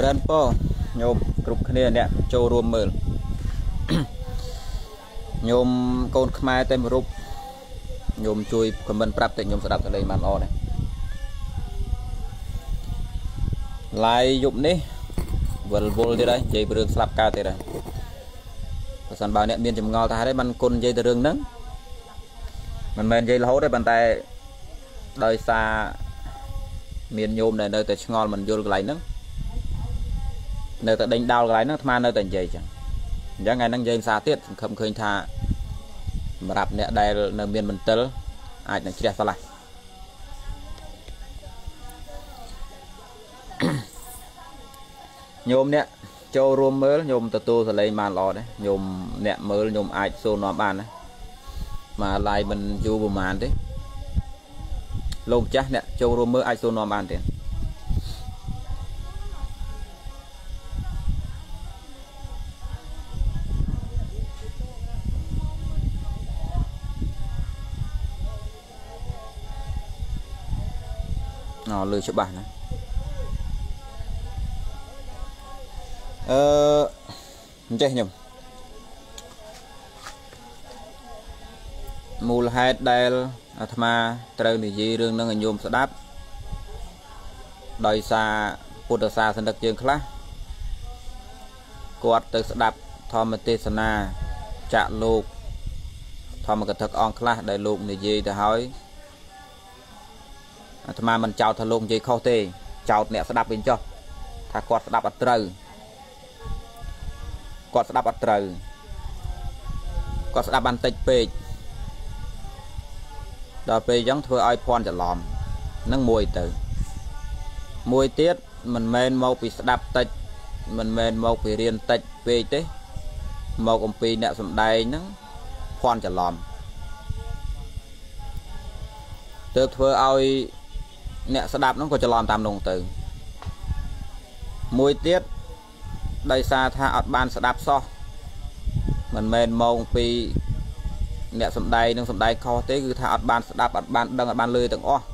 ចម្រើនពរញោមគ្រប់គ្នាអ្នកចូលរួមមើលញោមកូនខ្មែរតែមួយរូបញោមជួយខមមិនប្រាប់តែញោមស្ដាប់ទៅលេងបានល្អដែរឡាយយប់នេះវល់វល់ទៀតហើយនិយាយពីរឿងស្លាប់កើតទៀតហើយបើសិនបើអ្នកមានចម្ងល់ថាហេតុអីបានគុណនិយាយទៅរឿងហ្នឹងមិនមែននិយាយរហូតទេប៉ុន្តែដោយសារមានញោមដែលនៅតែឆ្ងល់មិនយល់កន្លែងហ្នឹង នៅតែដេញដោលកន្លែងហ្នឹងអាត្មានៅតែនិយាយចឹងអញ្ចឹងថ្ងៃហ្នឹងនិយាយភាសាទៀតសង្ឃឹមឃើញថាសម្រាប់អ្នកដែលនៅមានមន្ទិលអាចនឹងជ្រះស្រឡះញោមអ្នកចូលរួមមើលញោមទទួលសលេងបានល្អដែរញោមអ្នកមើលញោមអាចសួរនាំបានណាមកឡាយមិនយូរប្រហែលទេលោកម្ចាស់អ្នកចូលរួមមើលអាចសួរនាំបានទេ លើច្បាស់ណាអឺអញ្ចេះខ្ញុំមូលហេតុដែលអាត្មាត្រូវនិយាយរឿងនឹងឲ្យញោមស្ដាប់ដោយសារពុទ្ធសាសនិកយើងខ្លះគាត់ទៅស្ដាប់ធម្មទេសនាចាក់លោកធម្មកថាអង្គខ្លះដែលលោកនិយាយទៅហើយ អាត្មាមិនចោទថាលោកនិយាយខុសទេចោទអ្នកស្ដាប់វិញចុះថាគាត់ស្ដាប់អត់ត្រូវគាត់ស្ដាប់អត់ត្រូវគាត់ស្ដាប់បានតិចពេកដល់ពេលអញ្ចឹងធ្វើឲ្យភ័ន្តច្រឡំនឹងមួយទៅ មួយទៀតមិនមែនមកពីស្ដាប់តិចមិនមែនមកពីរៀនតិចពេកទេមកអំពីអ្នកសំដែងហ្នឹងភ័ន្តច្រឡំទើបធ្វើឲ្យ អ្នកស្ដាប់ហ្នឹងក៏ច្រឡំតាមនោះទៅ មួយទៀតដោយសារថាអត់បានស្ដាប់សោះមិនមែនមកពីអ្នកសំដែងនឹងសំដែងខុសទេគឺថាអត់បានស្ដាប់អត់បានដឹងអត់បានលឺទាំងអស់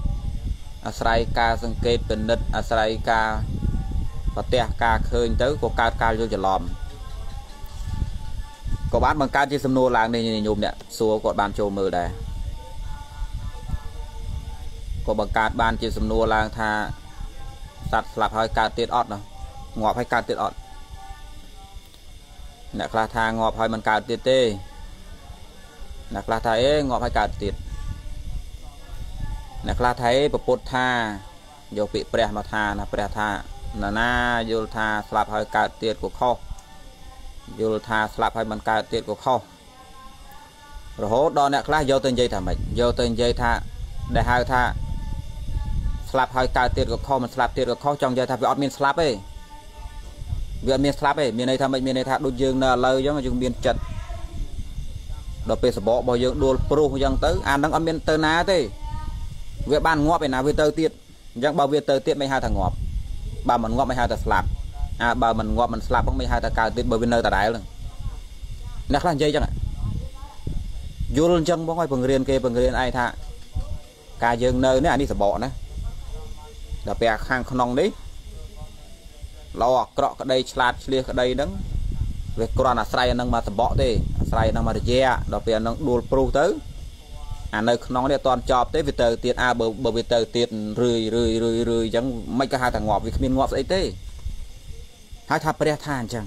អាស្រ័យការសង្កេតពិនិត្យអាស្រ័យការប្រទះការឃើញទៅក៏កើតការយល់ច្រឡំក៏បានបង្កើតជាសំណួរឡើងនេះញោមអ្នកសួរគាត់បានចូលមើលដែរ ក៏បង្កើតបានជាសំណួរឡើងថាសត្វស្លាប់ហើយកើតទៀតអត់ណាងាប់ហើយកើតទៀតអត់អ្នកខ្លះថាងាប់ហើយមិនកើតទៀតទេអ្នកខ្លះថាអេងាប់ហើយកើតទៀតអ្នកខ្លះថាអេពពុទ្ធថាយកពាក្យព្រះមកថាណាព្រះថាណាណាយល់ថាស្លាប់ហើយកើតទៀតក៏ខុសយល់ថាស្លាប់ហើយមិនកើតទៀតក៏ខុសរហូតដល់អ្នកខ្លះយកទៅនិយាយថាម៉េចយកទៅនិយាយថាដែលហៅថា ស្លាប់ហើយកើតទៀតក៏ខុសមិនស្លាប់ទៀតក៏ខុសចង់និយាយថាវាអត់មានស្លាប់ទេវាអត់មានស្លាប់ទេមានន័យថាមិនមានន័យថាដូចយើងនៅឥឡូវអញ្ចឹងយើងមានចិត្តដល់ពេលសបករបស់យើងដួលព្រុសអញ្ចឹងទៅអានឹងអត់មានទៅណាទេវាបានងាប់ឯណាវាទៅទៀតអញ្ចឹងបើវាទៅទៀតមិនហៅថាងាប់បើមិនងាប់មិនហៅថាស្លាប់អាបើមិនងាប់មិនស្លាប់ហ្នឹងមិនហៅថាកើតទៀតបើវានៅដដែលហ្នឹងអ្នកខ្លះនិយាយអញ្ចឹងយល់អញ្ចឹងបងឲ្យបង្រៀនគេបង្រៀនឯងថាការយើងនៅនេះអានេះសបកណា ដល់ពេលខាងក្នុងនេះល្អអាក្រក់ក្តីឆ្លាតឆ្លៀសក្តីហ្នឹងវាគ្រាន់អាស្រ័យអានឹងមកសបកទេអាស្រ័យនឹងមករយៈដល់ពេលអានឹងដួលព្រុសទៅអានៅក្នុងនេះអត់តន់ចប់ទេវាទៅទៀតអាបើបើវាទៅទៀតរឿយរឿយរឿយរឿយអញ្ចឹងមិនក៏ហៅថាងាប់វាគ្មានងាប់ស្អីទេហៅថាព្រះថាអញ្ចឹង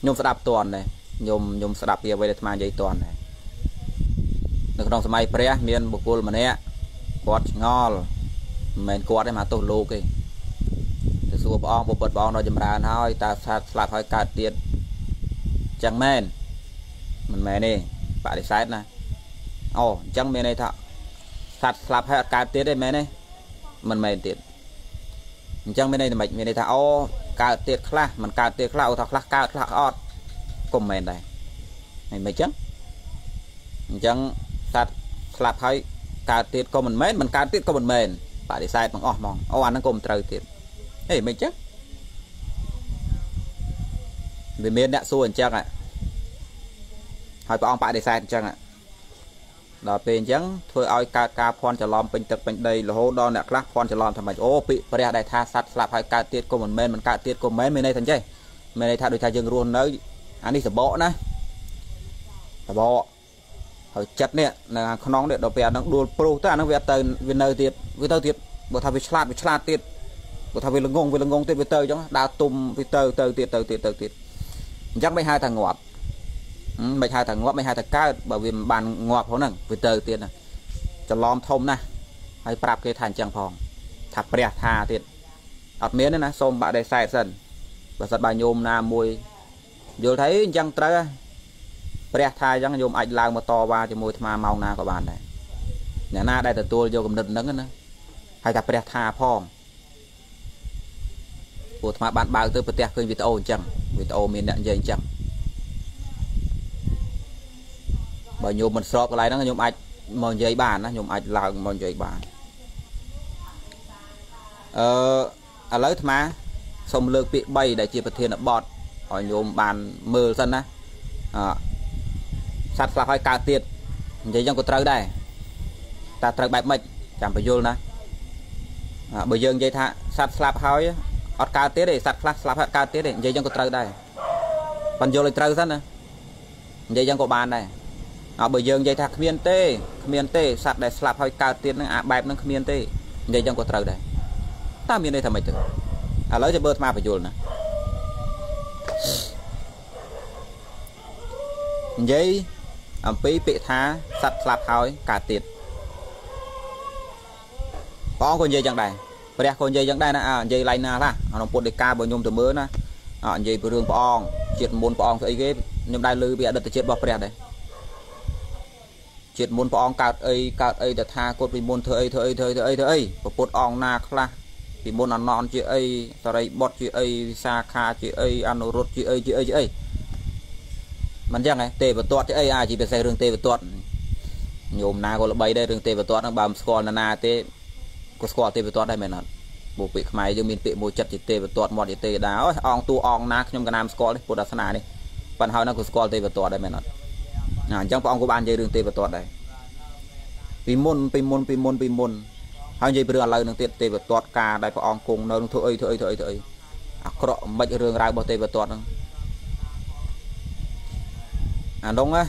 ខ្ញុំស្ដាប់តន់ដែរខ្ញុំខ្ញុំស្ដាប់ពីអ្វីដែលអាត្មានិយាយតន់ដែរនៅក្នុងសម័យព្រះមានបុគ្គលម្នាក់គាត់ឆ្ងល់ មិនមែនគាត់ទេមកទោសលោកទេទៅសួរព្រះអង្គពុទ្ធព្រះអង្គដល់ចម្រើនហើយតើស្លាប់ស្លាប់ហើយកើតទៀតចឹងមែនមិនមែនទេបដិសេធណាអូអញ្ចឹងមានន័យថាសត្វស្លាប់ហើយអត់កើតទៀតទេមែនទេមិនមែនទៀតអញ្ចឹងមានន័យថាម៉េចមានន័យថាអូកើតទៀតខ្លះមិនកើតទៀតខ្លះអូថាខ្លះកើតខ្លះអត់ក៏មិនមែនដែរមិនមិនអញ្ចឹងអញ្ចឹងសត្វស្លាប់ហើយកើតទៀតក៏មិនមែនមិនកើតទៀតក៏មិនមែន បដិសេធទាំងអស់ហ្មងអូអាហ្នឹងក៏មិនត្រូវទៀតហេមិនអញ្ចឹងវាមានអ្នកសួរអញ្ចឹងហើយព្រះអង្គបដិសេធអញ្ចឹងដល់ពេលអញ្ចឹងធ្វើឲ្យកើតការភ័ន្តច្រឡំពេញទឹកពេញដីរហូតដល់អ្នកខ្លះភ័ន្តច្រឡំថាម៉េចអូពាក្យព្រះដែលថាសត្វស្លាប់ហើយកើតទៀតក៏មិនមែនមិនកើតទៀតក៏មិនមែនមានន័យថាអញ្ចេះមានន័យថាដូចថាយើងរស់នៅអានេះសបកណាសបក ហើយចិត្តនេះនៅខាងក្នុងនេះដល់ពេលអានឹងដួលព្រុសទៅអានឹងវាទៅវានៅទៀតវាទៅទៀតបើថាវាឆ្លាតវាឆ្លាតទៀតបើថាវាល្ងងវាល្ងងទៀតវាទៅអញ្ចឹងដើរទុំវាទៅទៅទៀតទៅទៀតទៅទៀតអញ្ចឹងមិនហៅថាងាប់មិនហៅថាងាប់មិនហៅថាកើតបើវាមិនបានងាប់ហ្នឹងវាទៅទៀតណាច្រឡំធំណាស់ហើយប្រាប់គេថាអញ្ចឹងផងថាព្រះថាទៀតអត់មានទេណាសូមបាក់ដេសែតសិនបើសិនបើញោមណាមួយយល់ថាអញ្ចឹងត្រូវ ព្រះថាអញ្ចឹងញោមអាចឡើងមកតវ៉ាជាមួយអាត្មាម៉ោងណាក៏បានដែរអ្នកណាដែលទទួលយកកំណត់ហ្នឹងណាហើយថាព្រះថាផងពួកអាត្មាបានបើកទៅប្រទេសឃើញវីដេអូអញ្ចឹងវីដេអូមានអ្នកនិយាយអញ្ចឹងបើញោមមិនស្របកន្លែងហ្នឹងញោមអាចមកនិយាយបានណាញោមអាចឡើងមកនិយាយបានអឺឥឡូវអាត្មាសូមលើកពាក្យ3ដែលជាប្រធានបទឲ្យញោមបានមើលសិនណាអ សត្វស្លាប់ហើយកើតទៀតនិយាយយ៉ាងក៏ត្រូវដែរតែត្រូវបែបម៉េចចាំបញ្យល់ណាបើយើងនិយាយថាសត្វស្លាប់ហើយអត់កើតទៀតទេសត្វខ្លះស្លាប់ហើយកើតទៀតទេនិយាយយ៉ាងក៏ត្រូវដែរបញ្យល់ឲ្យត្រូវសិនណានិយាយយ៉ាងក៏បានដែរអើបើយើងនិយាយថាគ្មានទេគ្មានទេសត្វដែលស្លាប់ហើយកើតទៀតហ្នឹងអាបែបហ្នឹងគ្មានទេនិយាយយ៉ាងក៏ត្រូវដែរតើមានន័យថាម៉េចទៅឥឡូវจะបើអាត្មាបញ្យល់ណានិយាយ អំពីពាក្យថាសត្វស្លាប់ហើយកើតទៀតព្រះអង្គក៏និយាយយ៉ាងដែរព្រះក៏និយាយយ៉ាងដែរណានិយាយឡៃណាខ្លះក្នុងពុទ្ធដីកាបើខ្ញុំទៅមើលណានិយាយពីរឿងព្រះអង្គជាតិមុនព្រះអង្គស្អីគេខ្ញុំដែរលើពីអតីតជាតិរបស់ព្រះដែរជាតិមុនព្រះអង្គកើតអីកើតអីទៅថាគាត់ពីមុនធ្វើអីធ្វើអីធ្វើអីធ្វើអីធ្វើអីប្រពុតអង្គណាខ្លះពីមុនអណនជាអីសរិបុតជាអីវិសាខាជាអីអនុរុទ្ធជាអីជាអីជាអី មិនចឹងហ៎ទេវទត្តជាអីអាជាពិសេសរឿងទេវទត្តញោមណាក៏ល្បីដែររឿងទេវទត្តហ្នឹងបើមិនស្គាល់ណាណាទេក៏ស្គាល់ទេវទត្តដែរមែនអត់បុពាក្យខ្មែរយើងមានពាក្យមួយចិត្តជាទេវទត្តមាត់ជាទេដាអូអង្គតួអង្គណាខ្ញុំកណាមស្គាល់នេះពុទ្ធសាសនានេះប៉ុន្តែហើយហ្នឹងក៏ស្គាល់ទេវទត្តដែរមែនអត់អញ្ចឹងព្រះអង្គក៏បាននិយាយរឿងទេវទត្តដែរពីមុនពីមុនពីមុនពីមុនហើយនិយាយពីរឿងឥឡូវនឹងទៀតទេវទត្តការដែលព្រះអង្គគង់នៅនឹងធ្វើអីធ្វើអីធ្វើអីធ្វើអីអាក្រក់មិនរឿងរ៉ាវរបស់ទេវទត្តហ្នឹង អានោះណា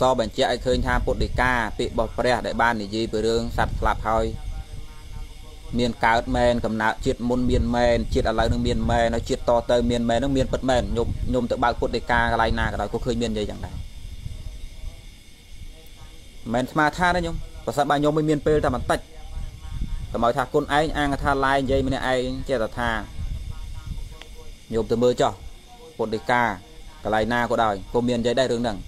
សបញ្ជាក់ឲ្យឃើញថាពុទ្ធដីកាពាក្យរបស់ព្រះដែលបាននិយាយពីរឿងសត្វស្លាប់ហើយមានកើតមែនកំណើតជាតិមុនមានមែនជាតិឥឡូវនឹងមានមែនហើយជាតិតទៅមានមែននឹងមានពិតមែនខ្ញុំខ្ញុំទៅបើកពុទ្ធដីកាកន្លែងណាក៏ដោយក៏ឃើញមាននិយាយយ៉ាងដែរមិនស្មាថាទេខ្ញុំប្រសិនបើខ្ញុំមិនមានពេលតែបន្តិចតែមកថាគុណឯងអាងថាឡាយនិយាយម្នាក់ឯងចេះតែថាខ្ញុំទៅមើលចោះពុទ្ធដីកា កន្លែងណាក៏ដោយក៏មាននិយាយដែររឿងហ្នឹង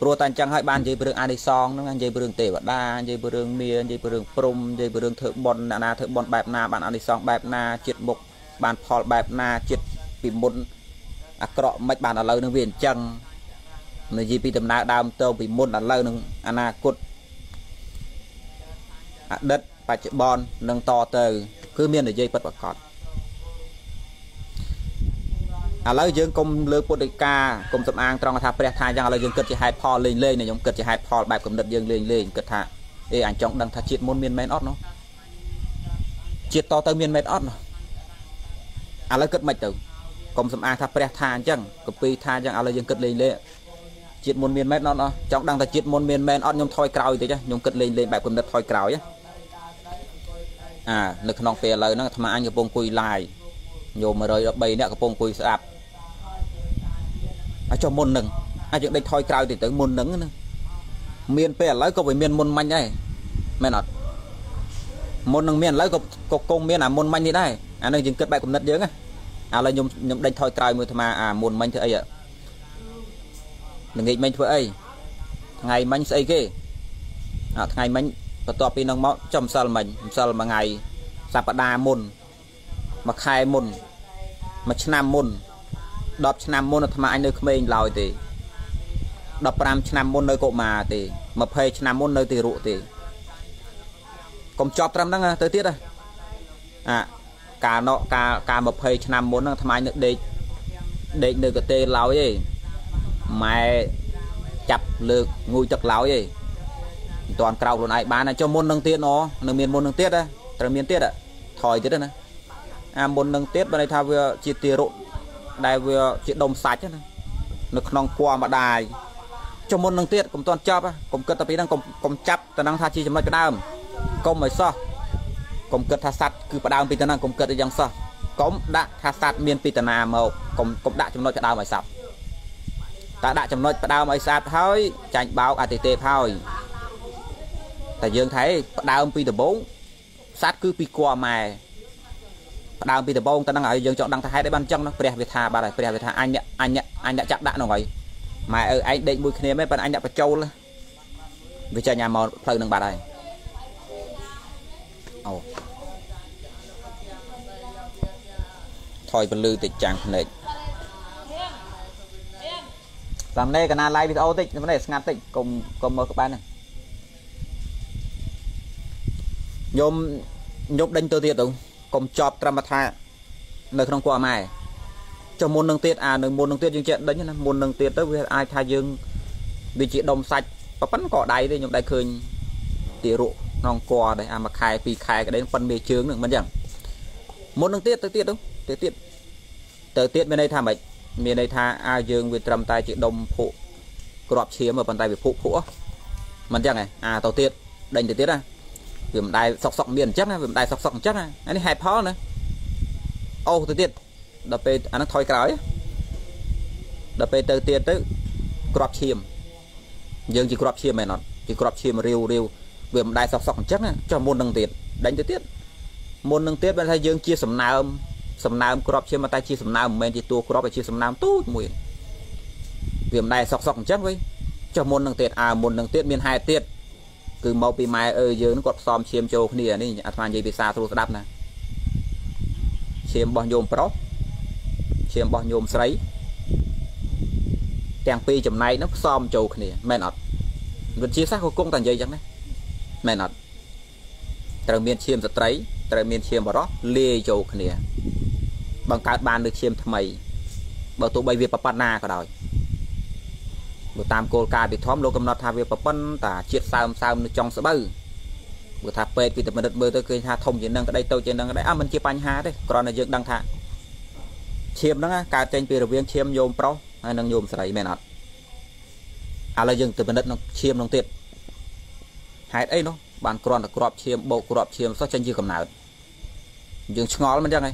ព្រោះតែអញ្ចឹងហើយបាននិយាយពីរឿងអានិសងហ្នឹងនិយាយពីរឿងទេវតានិយាយពីរឿងមានិយាយពីរឿងព្រំនិយាយពីរឿងធ្វើបន់អ្នកណាធ្វើបន់បែបណាបានអានិសងបែបណាចិត្តមុខបានផលបែបណាចិត្តពីមុនអាក្រក់មិនបានឥឡូវនឹងវាអញ្ចឹងនិយាយពីដំណើរដើមតពីមុនឥឡូវនឹងអនាគតអតីតបច្ចុប្បន្ននិងតទៅ គឺមាននិយាយពិតប្រាកដ ឥឡូវយើងកុំលើពុទ្ធិកាកុំសំអាងត្រង់ថាព្រះថាយ៉ាងឥឡូវយើងគិតជាហេតុផលលេងលេងខ្ញុំគិតជាហេតុផលបែបកំណត់យើងលេងលេងគិតថាអេអញចង់ដឹងថាជាតិមុនមានមែនអត់នោះជាតិតទៅមានមែនអត់នោះឥឡូវគិតមិនទៅកុំសំអាងថាព្រះថាអញ្ចឹងកពីថាអញ្ចឹងឥឡូវយើងគិតលេងលេងជាតិមុនមានមែនអត់ណោះចង់ដឹងថាជាតិមុនមានមែនអត់ខ្ញុំថយក្រោយតិចខ្ញុំគិតលេងលេងបែបកំណត់ថយក្រោយអានៅក្នុងពេលឥឡូវហ្នឹងអាត្មាអញកំពុងអង្គុយ live ញោម113នាក់កំពុងអង្គុយស្ដាប់អា ចចុះមុននឹងអាចយើងដេកថយក្រោយតិចទៅមុននឹងណាមានពេលឥឡូវក៏វាមានមុនមាញ់ដែរមែនអត់មុននឹងមានឥឡូវក៏ក៏គង់មានអាមុនមាញ់នេះដែរអានឹងយើងគិតបែបកំណត់យើងណាឥឡូវខ្ញុំខ្ញុំដេញថយក្រោយមើលអាត្មាអាមុនមាញ់ធ្វើអីល្ងាចមិញធ្វើអីថ្ងៃមិញស្អីគេអាថ្ងៃមិញបន្ទាប់ពីនឹងមកចំសិលមិញម្សិលមួយថ្ងៃសប្តាហ៍មុនមួយខែមុនមួយឆ្នាំមុន 10ឆ្នាំមុនអាត្មាអញនៅក្មេងឡើយទេ15ឆ្នាំមុននៅកុមារទេ20ឆ្នាំមុននៅទីរុទេកុំចប់ត្រឹមហ្នឹងទៅទៀតអាកាលណកាលកាល20ឆ្នាំមុនហ្នឹងអាត្មានៅដេកដេកនៅកទេឡើយទេម៉ែចាប់លើកងួយទឹកឡើយទេមិនតាន់ក្រោកខ្លួនឯងបានចុះមុននឹងទៀតណនៅមានមុននឹងទៀតត្រូវមានទៀតថយទៀតណាអាមុននឹងទៀតបើន័យថាវាជាទារុ ដែលវាជាដុំសាច់ណានៅក្នុងពណ៌ម្ដាយចុះមុននឹងទៀតកុំតាន់ចប់កុំគិតតែពីហ្នឹងកុំកុំចាប់តែនឹងថាជាចំណុចផ្ដើមកុំឲ្យសោះកុំគិតថាសัตว์គឺផ្ដើមពីទៅហ្នឹងកុំគិតយ៉ាងសោះកុំដាក់ថាសัตว์មានពីតាណាមកកុំកុំដាក់ចំណុចផ្ដើមឲ្យសัตว์តែដាក់ចំណុចផ្ដើមឲ្យស្អាតហើយចាញ់បោកអតិទេពហើយតែយើងថៃផ្ដើមពីដំបូងសัตว์គឺពីគួរម៉ែ ផ្ដើមពីដំបូងទៅហ្នឹងឲ្យយើងចង់ដឹងថាហេតុអីបានចឹងព្រះវាថាបាទហើយព្រះវាថាអញអញអញដាក់ចាក់ដាក់នោះហើយម៉ែអើឯងដេកមួយគ្នាមែនប៉ុន្តែអញដាក់បញ្ចូលវាចាញ់ញ៉ាំមកផ្លូវនឹងបាត់ហើយអូថយពលឺតិចចាំងភ្នែកតាមនេះកណា live វីដេអូតិចតាមនេះស្ងាត់តិចកុំកុំមើលក្បែរហ្នឹងញោមញោមដេញទៅទៀតទៅ កុំចប់ត្រឹមថានៅក្នុងគួរម៉ែចុះមុននឹងទៀតអានៅមុននឹងទៀតយើងចេះដេញណាមុននឹងទៀតទៅវាអាចថាយើងវាជាដុំសាច់ប៉ុណ្ណឹងក៏ដៃទេខ្ញុំដែរឃើញទារក់ក្នុងគួរដែរអាមួយខែពីរខែក្តីប៉ុនមេជើងហ្នឹងមិនចឹងមុននឹងទៀតទៅទៀតទៅទៀតទៅទៀតមានន័យថាម៉េចមានន័យថាអាយើងវាត្រឹមតែជាដុំភក់ក្របឈាមប៉ុន្តែវាភក់ភក់មិនចឹងហ៎អាទៅទៀតដេញទៅទៀតណា វាមិនដែលសុកសុកមានអញ្ចឹងវាមិនដែលសុកសុកអញ្ចឹងអានេះហេតុផលណាអូទៅទៀតដល់ពេលអានោះថយក្រោយដល់ពេលទៅទៀតទៅក្របឈាមយើងជាក្របឈាមមែនអត់ជាក្របឈាមរាវរាវវាមិនដែលសុកសុកអញ្ចឹងចុះមុននឹងទៀតដេញទៅទៀតមុននឹងទៀតបើថាយើងជាសំណើមសំណើមក្របឈាមតែជាសំណើមមិនមែនជាតួក្របតែជាសំណើមទូចមួយវាមិនដែលសុកសុកអញ្ចឹងវិញចុះមុននឹងទៀតអើមុននឹងទៀតមានហេតុទៀត គឺមកពីម៉ែអើយើងគាត់ផ្សំឈាមចូលគ្នានេះអាត្មានិយាយភាសាស្រួលស្ដាប់ណាឈាមរបស់ញោមប្រុសឈាមរបស់ញោមស្រីទាំងពីរចំណែកហ្នឹងផ្សំចូលគ្នាមែនអត់វិទ្យាសាស្ត្រក៏គង់តែនិយាយចឹងណាមែនអត់ត្រូវមានឈាមស្ត្រីត្រូវមានឈាមបរោះលាយចូលគ្នាបង្កើតបាននូវឈាមថ្មីបើទោះបីវាប្រប៉ាត់ណាក៏ដោយ បើតាមគោលការណ៍វិធម្មលោកកំណត់ថាវាប្រប៉ិនតាជាតិសើមសើមនៅចុងស្បូវបើថាពេទ្យវិតាមិនិតមើលទៅឃើញថាធំជាងនឹងក្តីតូចជាងនឹងក្តីអត់មិនជាបញ្ហាទេគ្រាន់តែយើងដឹងថាឈាមហ្នឹងកើតចេញពីរវាងឈាមញោមប្រុសហើយនិងញោមស្រីមែនអត់ឥឡូវយើងទៅពិនិត្យនឹងឈាមនឹងទៀតហេតុអីនោះបានគ្រាន់តែក្របឈាមបោកក្របឈាមសោះចេញជាកំណើតយើងឆ្ងល់មិនចឹងហី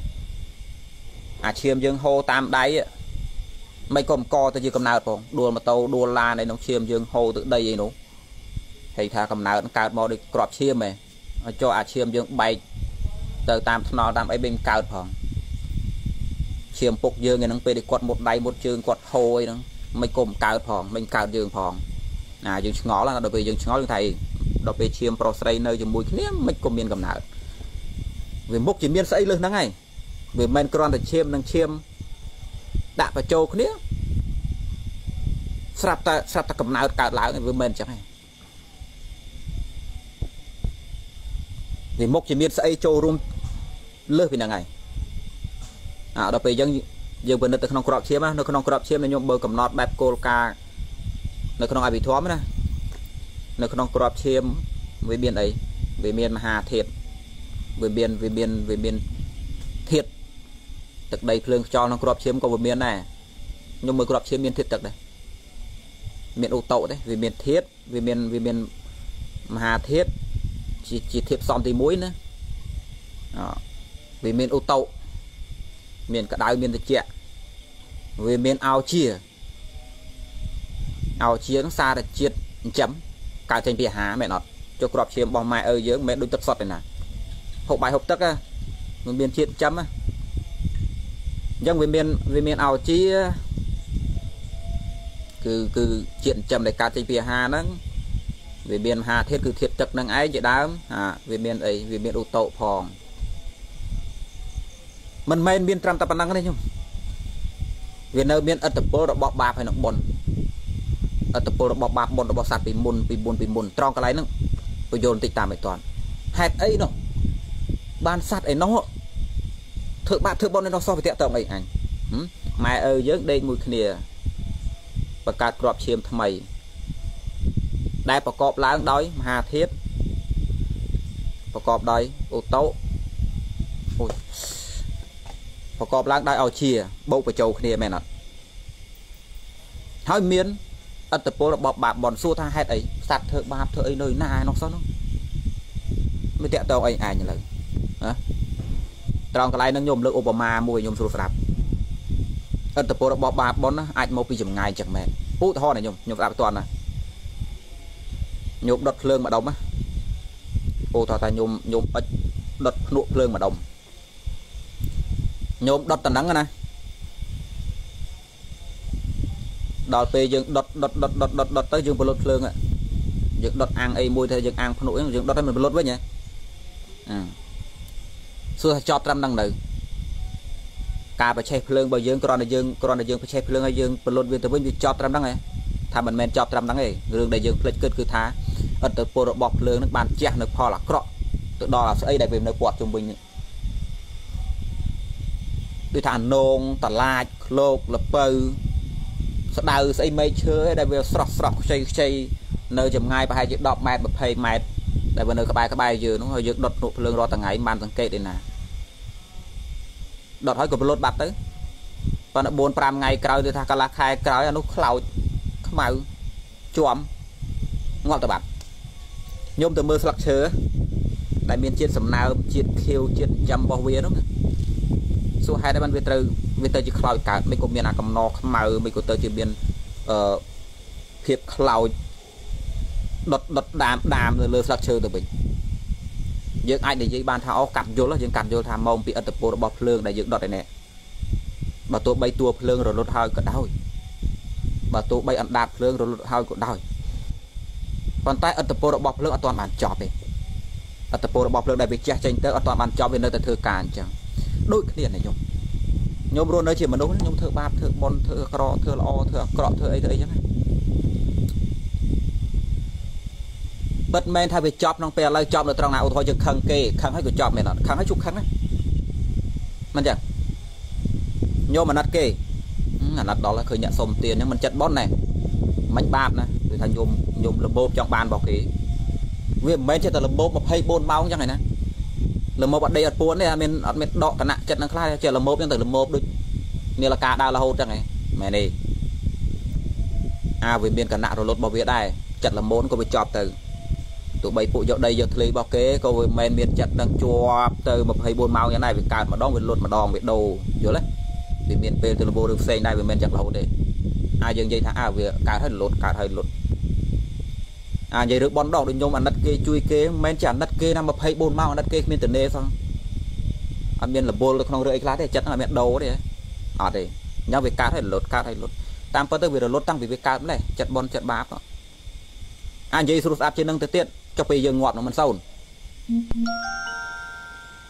អាឈាមយើងហូរតាមដៃ មិនក៏អង្គទៅជាកំណើតផងដួលម៉ូតូដួលឡានឯក្នុងឈាមយើងហូរទៅដីអីនោះហើយថាកំណើតកើតមកដូចក្របឈាមហ៎ឲ្យចុះអាឈាមយើងបែកទៅតាមថ្នល់តាមអីបេងកើតផងឈាមពុកយើងឯហ្នឹងពេលដែលគាត់មុតដៃមុតជើងគាត់ហូរអីហ្នឹងមិនគុំកើតផងមិនកើតយើងផងណាយើងឆ្ងល់ណាដល់ពេលយើងឆ្ងល់យើងថាអីដល់ពេលឈាមប្រុសស្រីនៅជាមួយគ្នាមិនគុំមានកំណើតវាមុខជាមានស្អីលើសហ្នឹងហើយវាមិនគ្រាន់តែឈាមនិងឈាម ដាក់បញ្ចូលគ្នាស្រាប់តែស្រាប់តែកំណើតកើតឡើងវាមិនអញ្ចឹងទេវាមុខជាមានស្អីចូលរួមលើសពីហ្នឹងហើយអាដល់ពេលអញ្ចឹងយើងពិនិត្យទៅក្នុងក្របឈាមនៅក្នុងក្របឈាមខ្ញុំបើកំណត់បែបគោលការណ៍នៅក្នុងអភិធម្មណានៅក្នុងក្របឈាមវាមានអីវាមានមហាធាតុវាមានវាមានវាមានធាតុ ទឹកដីភ្លើងខ្យល់ក្នុងក្របឈាមក៏វាមានដែរខ្ញុំមើលក្របឈាមមានធាតុទឹកដែរមានអូតូទេវាមានធាតុវាមានវាមានមហាធាតុជាជាធាតុផ្សំទី1ណាអវាមានអូតូមានកដៅមានត្រជាក់វាមានអោជាអោជានឹងសារជាតិចិញ្ចឹមកើតចេញពីអាហារមែនអត់ចុះក្របឈាមរបស់ម៉ែឪយើងមិនមែនដូចទឹកសុទ្ធទេណាហូបបាយហូបទឹកហ្នឹងមានជាតិចិញ្ចឹមណា អញ្ចឹងវាមានវាមានអោជាគឺគឺជាតិចិញ្ចឹមដែលកើតចេញពីអាហារហ្នឹងវាមានមហាធាតុគឺធាតុទឹកនឹងឯងជាដើមអាវាមានអីវាមានឧតោផងមិនមែនមានត្រឹមតែប៉ុណ្ណឹងទេខ្ញុំវានៅមានអត្តពលរបស់បាបហើយនឹងបុណ្យអត្តពលរបស់បាបបុណ្យរបស់សត្វពីមុនពីមុនពីមុនត្រង់កន្លែងហ្នឹងពយល់បន្តិចតាមឲ្យតាន់ហេតុអីនោះបានសត្វឯនោះ ធ្វើបាបធ្វើបុណ្យឯនោះសោះវាតាក់តងអីអញម៉ែឪយើងដេកមួយគ្នាបង្កើតក្របឈាមថ្មី ដែលប្រកបឡើងដោយមហាធាតុប្រកបដោយអូតូអូយប្រកបឡើងដោយអោជាបូកបញ្ចូលគ្នាមែនអត់ហើយមានអត្តពលរបស់បាបបនសួរថាហេតុអីសត្វធ្វើបាបធ្វើអីនៅណាឯនោះសោះនោះមិនតាក់តងអីអញឥឡូវណា ត្រង់កន្លែងហ្នឹងខ្ញុំលើកឧបមាមួយខ្ញុំស្រួលស្ដាប់អត្តពលរបស់បាបបនអាចមកពីចម្ងាយចឹងមែនឧទាហរណ៍ណាខ្ញុំខ្ញុំស្ដាប់ផ្ទាល់ណាញោមដុតភ្លើងម្ដុំណាឧទាហរណ៍ថាញោមញោមអិចដុតភ្នក់ភ្លើងម្ដុំញោមដុតតំណឹងណាដល់ពេលយើងដុតដុតដុតដុតដុតដុតទៅយើងបលត់ភ្លើងយើងដុតអាំងអីមួយទៅយើងអាំងភ្នក់យើងដុតឲ្យมันបលត់វិញហ៎អឺ សួរថាចប់ត្រឹមហ្នឹងនៅការបច្ឆេះភ្លើងរបស់យើងគ្រាន់តែយើងគ្រាន់តែយើងបច្ឆេះភ្លើងហើយយើងបលត់វាទៅវិញវាចប់ត្រឹមហ្នឹងឯងថាមិនមែនចប់ត្រឹមហ្នឹងទេរឿងដែលយើងភ្លេចគិតគឺថាឥទ្ធិពលរបស់ភ្លើងនឹងបានជះនៅផលអាក្រក់ទៅដល់អាស្អីដែលវានៅព័ទ្ធជុំវិញនេះដូចថានងតឡាចឃ្លោកលពៅស្ដៅស្អីមេឃឈើដែលវាស្រស់ស្រស់ខ្ចីខ្ចីនៅចម្ងាយប្រហែលជា10ម៉ែត្រ20ម៉ែត្រដែលវានៅក្បែរក្បែរយើងនោះហើយយើងដុតភ្នក់ភ្លើងរាល់ថ្ងៃបានសង្កេតទេណា ដុតហើយក៏ប្រលត់បាត់ទៅប៉ុន្តែ4 5ថ្ងៃក្រោយទៅថាកន្លះខែក្រោយអានោះខ្លោចខ្មៅជាប់ងាប់ទៅបាត់ខ្ញុំទៅមើលស្លឹកឈើដែលមានជាតិសំណើមជាតិខៀវជាតិចាំរបស់វានោះសួរហេតុអីបានវាត្រូវវាទៅជាខ្លោចកើតមិនក៏មានអាកំណខ្មៅមិនក៏ទៅជាមានអឺភាពខ្លោចដុតដុតដាមដាមនៅលើស្លឹកឈើទៅវិញ យើងអាចនិយាយបានថាអូកាត់យល់យើងកាត់យល់ថាមកពីអត្តពលរបស់ភ្លើងដែលយើងដុតឯនេះបើទោះបីតួភ្លើងរលត់ហើយក៏ដោយបើទោះបីអណ្ដាតភ្លើងរលត់ហើយក៏ដោយប៉ុន្តែអត្តពលរបស់ភ្លើងអត់ទាន់បានចប់ទេអត្តពលរបស់ភ្លើងដែលវាជះចេញទៅអត់ទាន់បានចប់វានៅតែធ្វើការអញ្ចឹងដូចគ្នាណាខ្ញុំខ្ញុំរស់នៅជាមនុស្សខ្ញុំធ្វើបាបធ្វើបុណ្យធ្វើអាក្រក់ធ្វើល្អធ្វើអាក្រក់ធ្វើអីទៅអីចឹងណា បិទមែនថាវាចប់ក្នុងពេលឥឡូវចប់នៅត្រង់ណាឧទាហរណ៍យើងខឹងគេខឹងហើយក៏ចប់មែនអត់ខឹងហើយជប់ខឹងណាមិនចឹងញោមអាណិតគេអាណិតដល់ហើយឃើញអ្នកសុំទានអញ្ចឹងមិនចិត្តបន់ណែមិនបាបណាគឺថាញោមញោមលបោបចង់បានរបស់គេវាមិនមែនចេះតែលបោប24ម៉ោងអញ្ចឹងឯណាលមោបអត់ដេកអត់ពួនទេអត់មានអត់មានដកកណៈចិត្តនឹងខ្លះចេះលមោបអញ្ចឹងទៅលមោបដូចនាឡិកាដើររហូតអញ្ចឹងឯងមែនទេអាវាមានកណៈរលត់របស់វាដែរចិត្តលមូនក៏វាចប់ទៅ ទោះបីពួកយកដីយកធ្លីរបស់គេក៏វាមិនមានចិត្តនឹងជាប់ទៅ24ម៉ោងយ៉ាងដែរវាកើតម្ដងវាលុតម្ដងវាដូរយល់ទេវាមានពេលទៅលំោរឿងផ្សេងដែរវាមិនចឹងរហូតទេអាចយើងនិយាយថាអើវាកើតហើយលុតកើតហើយលុតអានិយាយរឿងបនដកដូចខ្ញុំអាណិតគេជួយគេមិនមែនជាអាណិតគេណា24ម៉ោងអាណិតគេគ្មានតនេសោះអត់មានលបុលនៅក្នុងរឿងអីខ្លះទេចិត្តហ្នឹងអត់មានដូរទេអត់ទេញ៉ាំវាកើតហើយលុតកើតហើយលុតតាមពិតទៅវារលត់តាំងពីវាកើតម្លេះចិត្តបនចិត្តបាបអានិយាយស្រួលស្អាប់ជាងនឹងទៅទៀត ចុះពេលយើងងាប់នឹងមិនសូន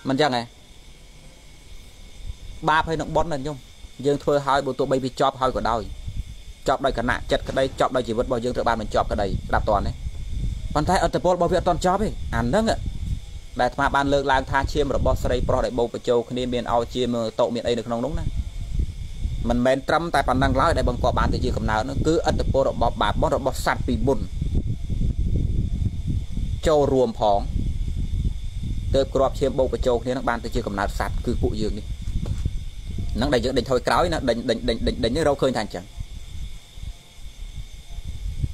មិនចឹងហ៎បាបហើយនឹងបុណ្យណាញោមយើងធ្វើឲ្យបើទោះបីវាចប់ហើយក៏ដោយចប់ដោយគណៈចិត្តក្តីចប់ដោយជីវិតរបស់យើងត្រូវបានបញ្ចប់ក្តីស្ដាប់តន់ទេប៉ុន្តែអត្តពលរបស់វាអត់តន់ចប់ទេអាហ្នឹងដែលអាត្មាបានលើកឡើងថាឈាមរបស់ស្រីប្រុសដែលបោកបញ្ចូលគ្នាមានឲ្យជាមើតោមានអីនៅក្នុងនោះណាមិនមែនត្រឹមតែប៉ុណ្ណឹងឡើយដែលបង្កប់បានទៅជាកំណើតនោះគឺអត្តពលរបស់បាបបនរបស់សត្វពីមុន ចូលរួមផងទៅក្របឈាមបោកបញ្ចូលគ្នានឹងបានទៅជាកំណើតសត្វគឺពួកយើងនេះនឹងដែលយើងដេញថយក្រោយណាដេញដេញដេញដេញដេញរកឃើញថាអញ្ចឹង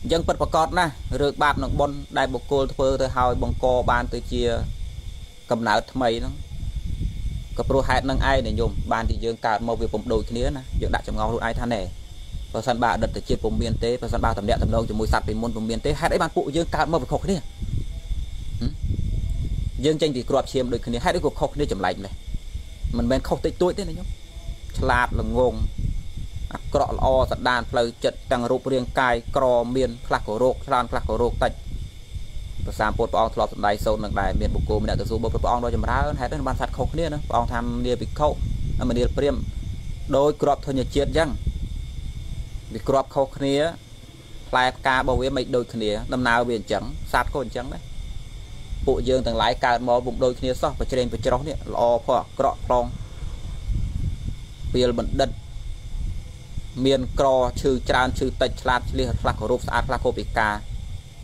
អញ្ចឹងពិតប្រកបណាស់រឿងបាបនឹងបុណ្យដែលបុគ្គលធ្វើទៅឲ្យបង្កបានទៅជាកំណើតថ្មីហ្នឹងក៏ព្រោះហេតុនឹងឯងនិយមបានទីយើងកើតមកវាពុំដូចគ្នាណាយើងដាក់ចម្ងល់ខ្លួនឯងថាណែបើសិនបើអតីតជាតិពុំមានទេបើសិនបើតំណាក់តំណងជាមួយសត្វពីមុនពុំមានទេហេតុអីបានពួកយើងកើតមកវាខុសគ្នា យើងចេញពីក្របឈាមដូចគ្នាហេតុអីក៏ខុសគ្នាចម្លែកម្លេះមិនមែនខុសតិចតួចទេណាញោមឆ្លាតល្ងងអាក្រក់ល្អសដានផ្លូវចិត្តទាំងរូបរាងកាយក្រមានខ្លះក៏រោគច្រើនខ្លះក៏រោគតិចប្រសាពុទ្ធព្រះអង្គធ្លាប់សម្ដែងសូត្រនឹងដែរមានបុគ្គលម្នាក់ទៅសួរបុព្វព្រះអង្គដ៏ចម្រើនហេតុនេះបានសัตว์ខុសគ្នាណាព្រះអង្គថានាភិក្ខុមនាលព្រាមដោយក្របធញ្ញជាតិអញ្ចឹងវាក្របខុសគ្នាផ្លែផ្ការបស់វាមិនដូចគ្នាដំណើរវាអញ្ចឹងសត្វក៏អញ្ចឹងដែរ ពួកយើងទាំងឡាយកើតមកពុំដូចគ្នាសោះប្រជ្រែងប្រច្រោះនេះល្អផងអាក្រក់ផងពេលបណ្ឌិត មានក្រឈឺច្រើនឈឺតិចឆ្លាតឆ្លៀសខ្លះគោរពស្អាតខ្លះគោពិការ